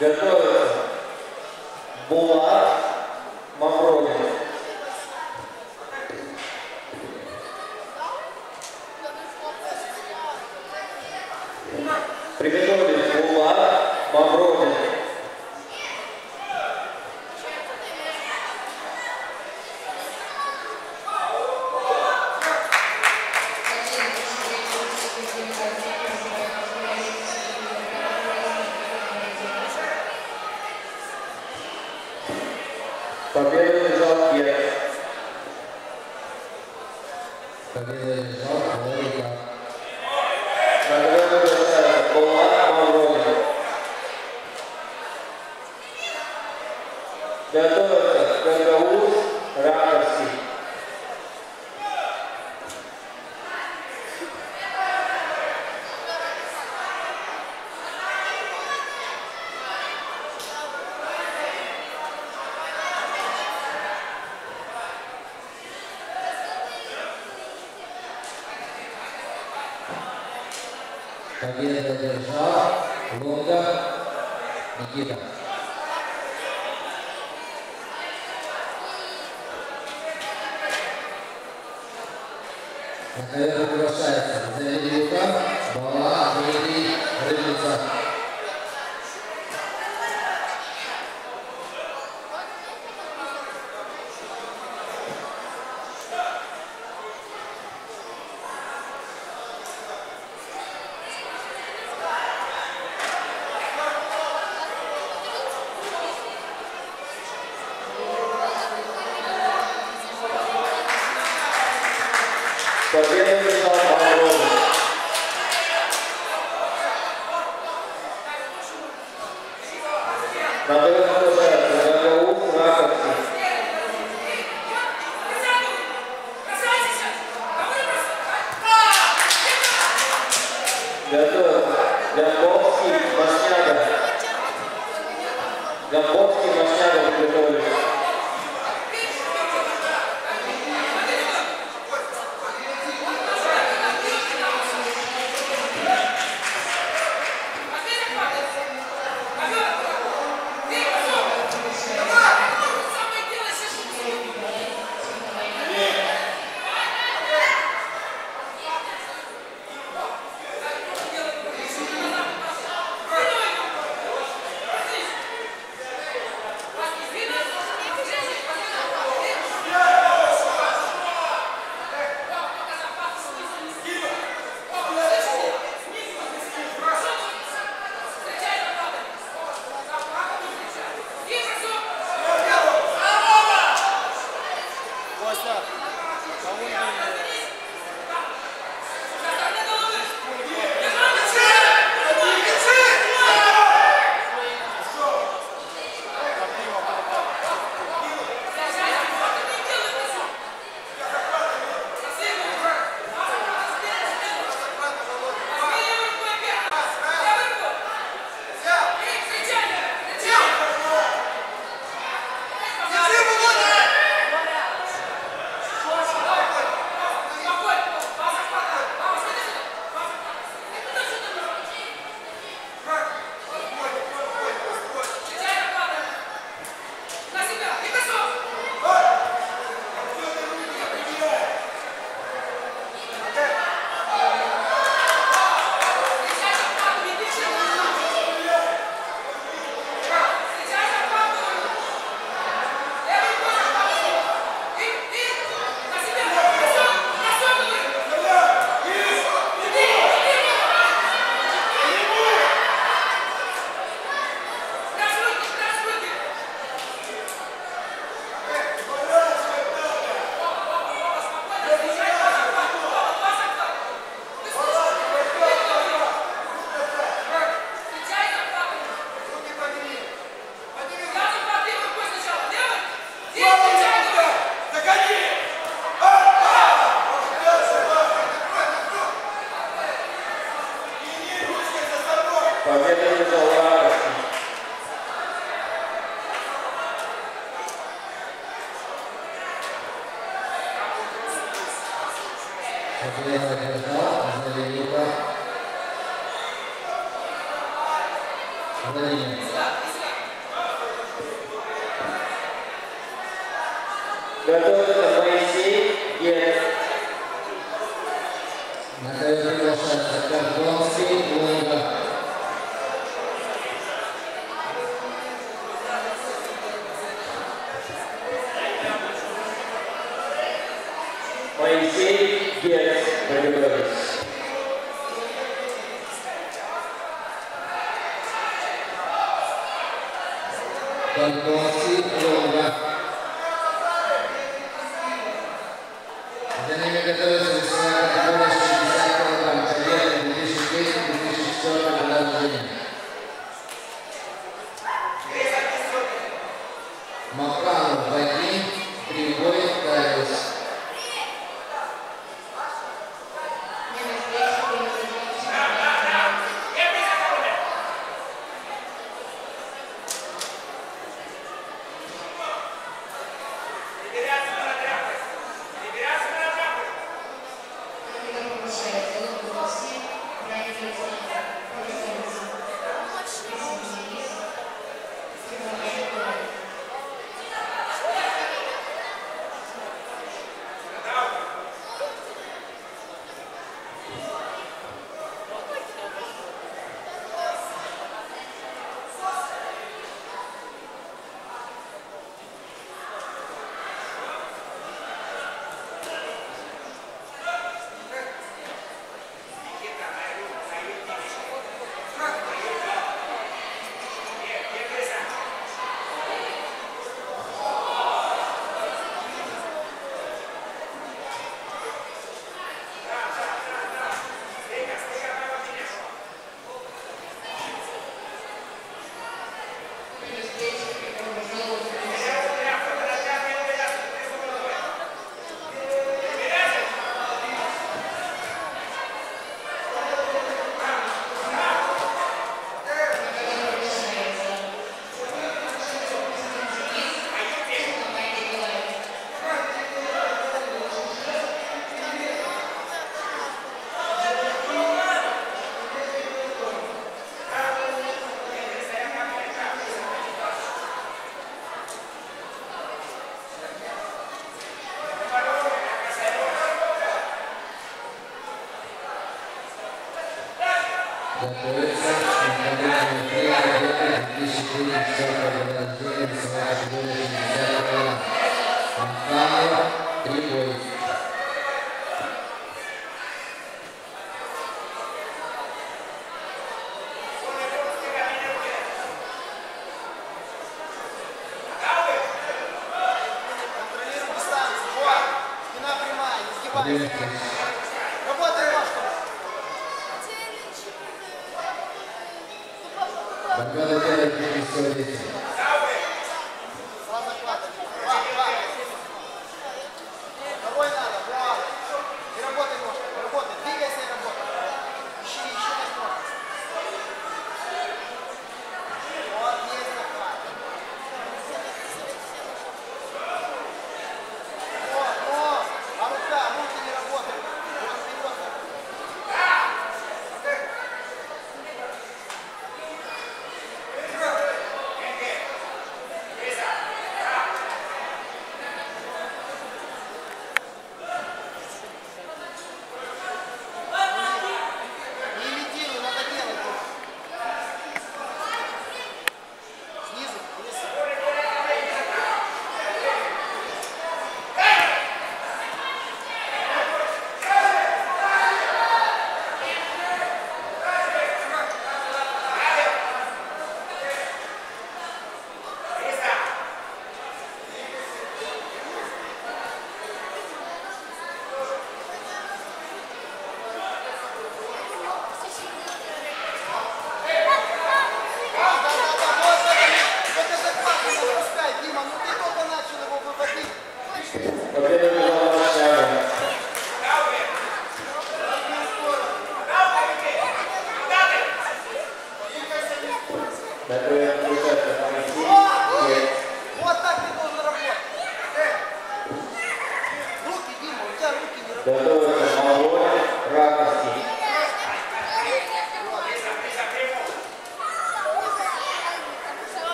the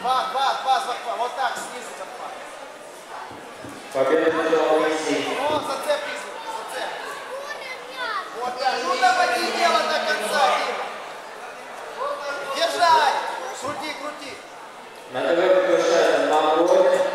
Два, два, два захвата. Вот так, снизу захват. Победа на Моисей. О, зацеп снизу, зацеп. Вот так. Ну доводи дело до конца, Дима. Держать. Крути, крути. На ТВ приглашается Мамброй.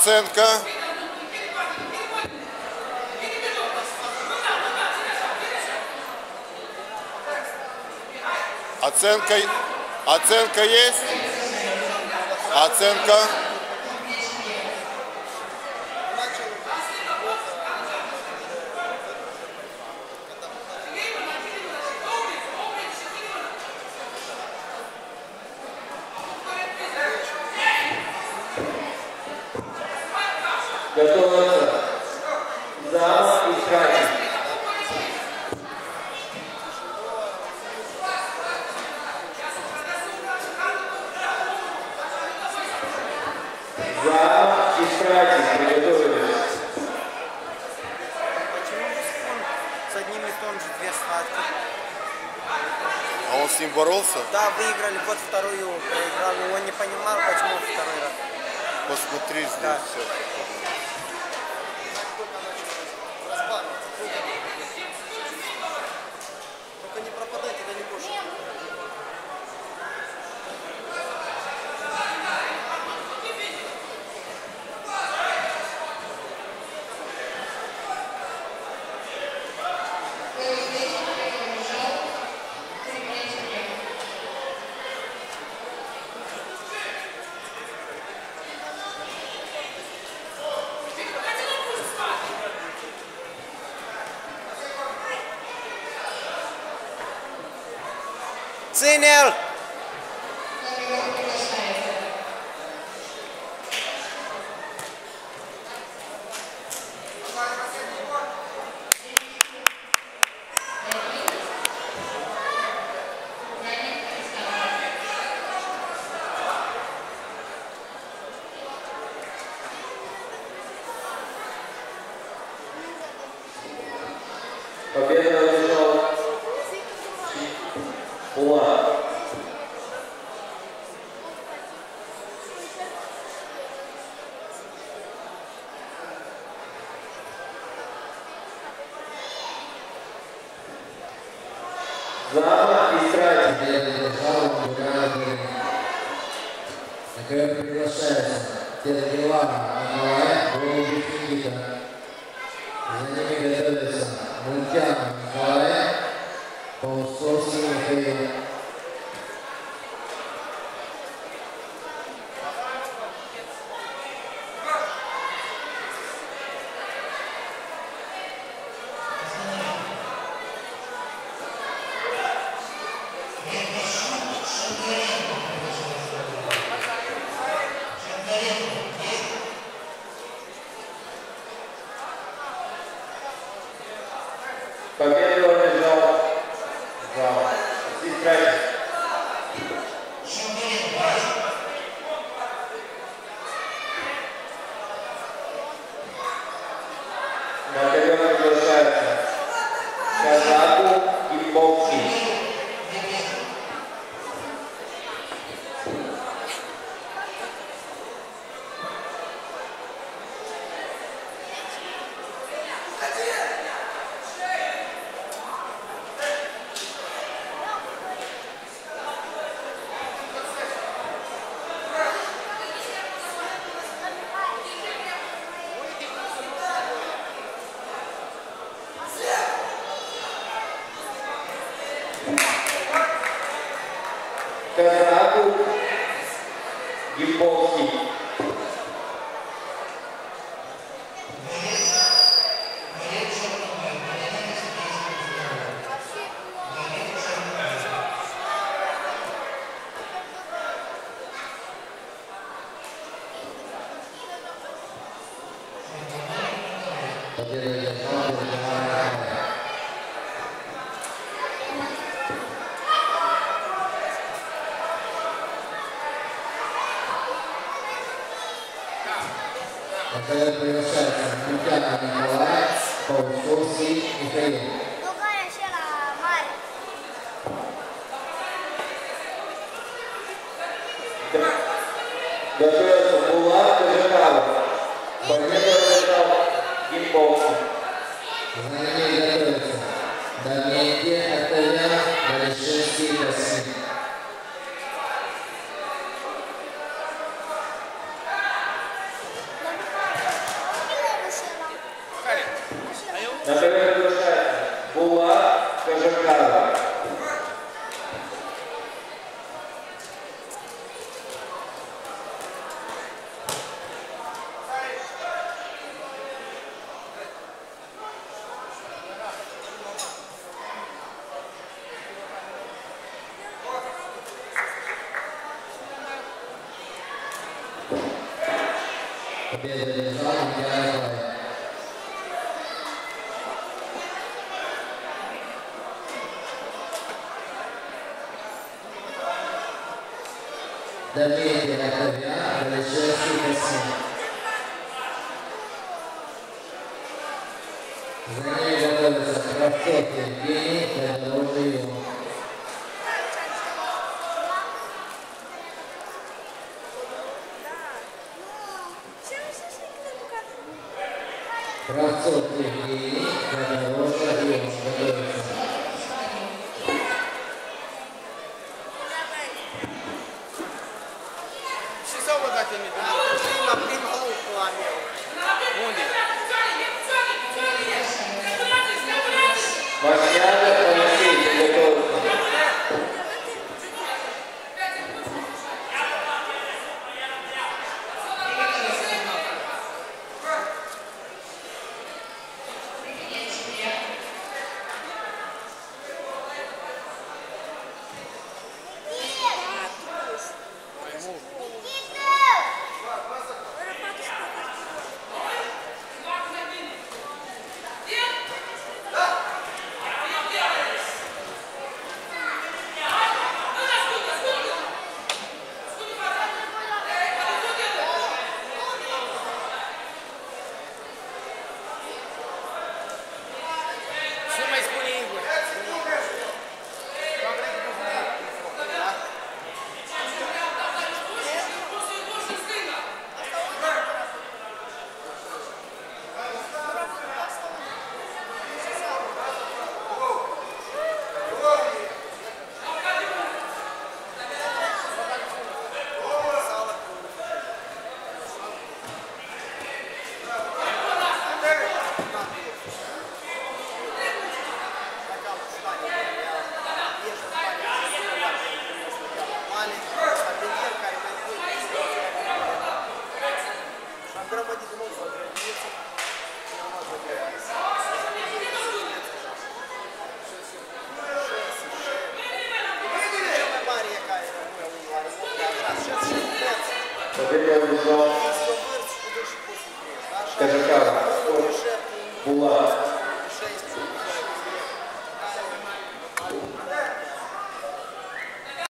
Оценка. Оценка, оценка есть? Оценка.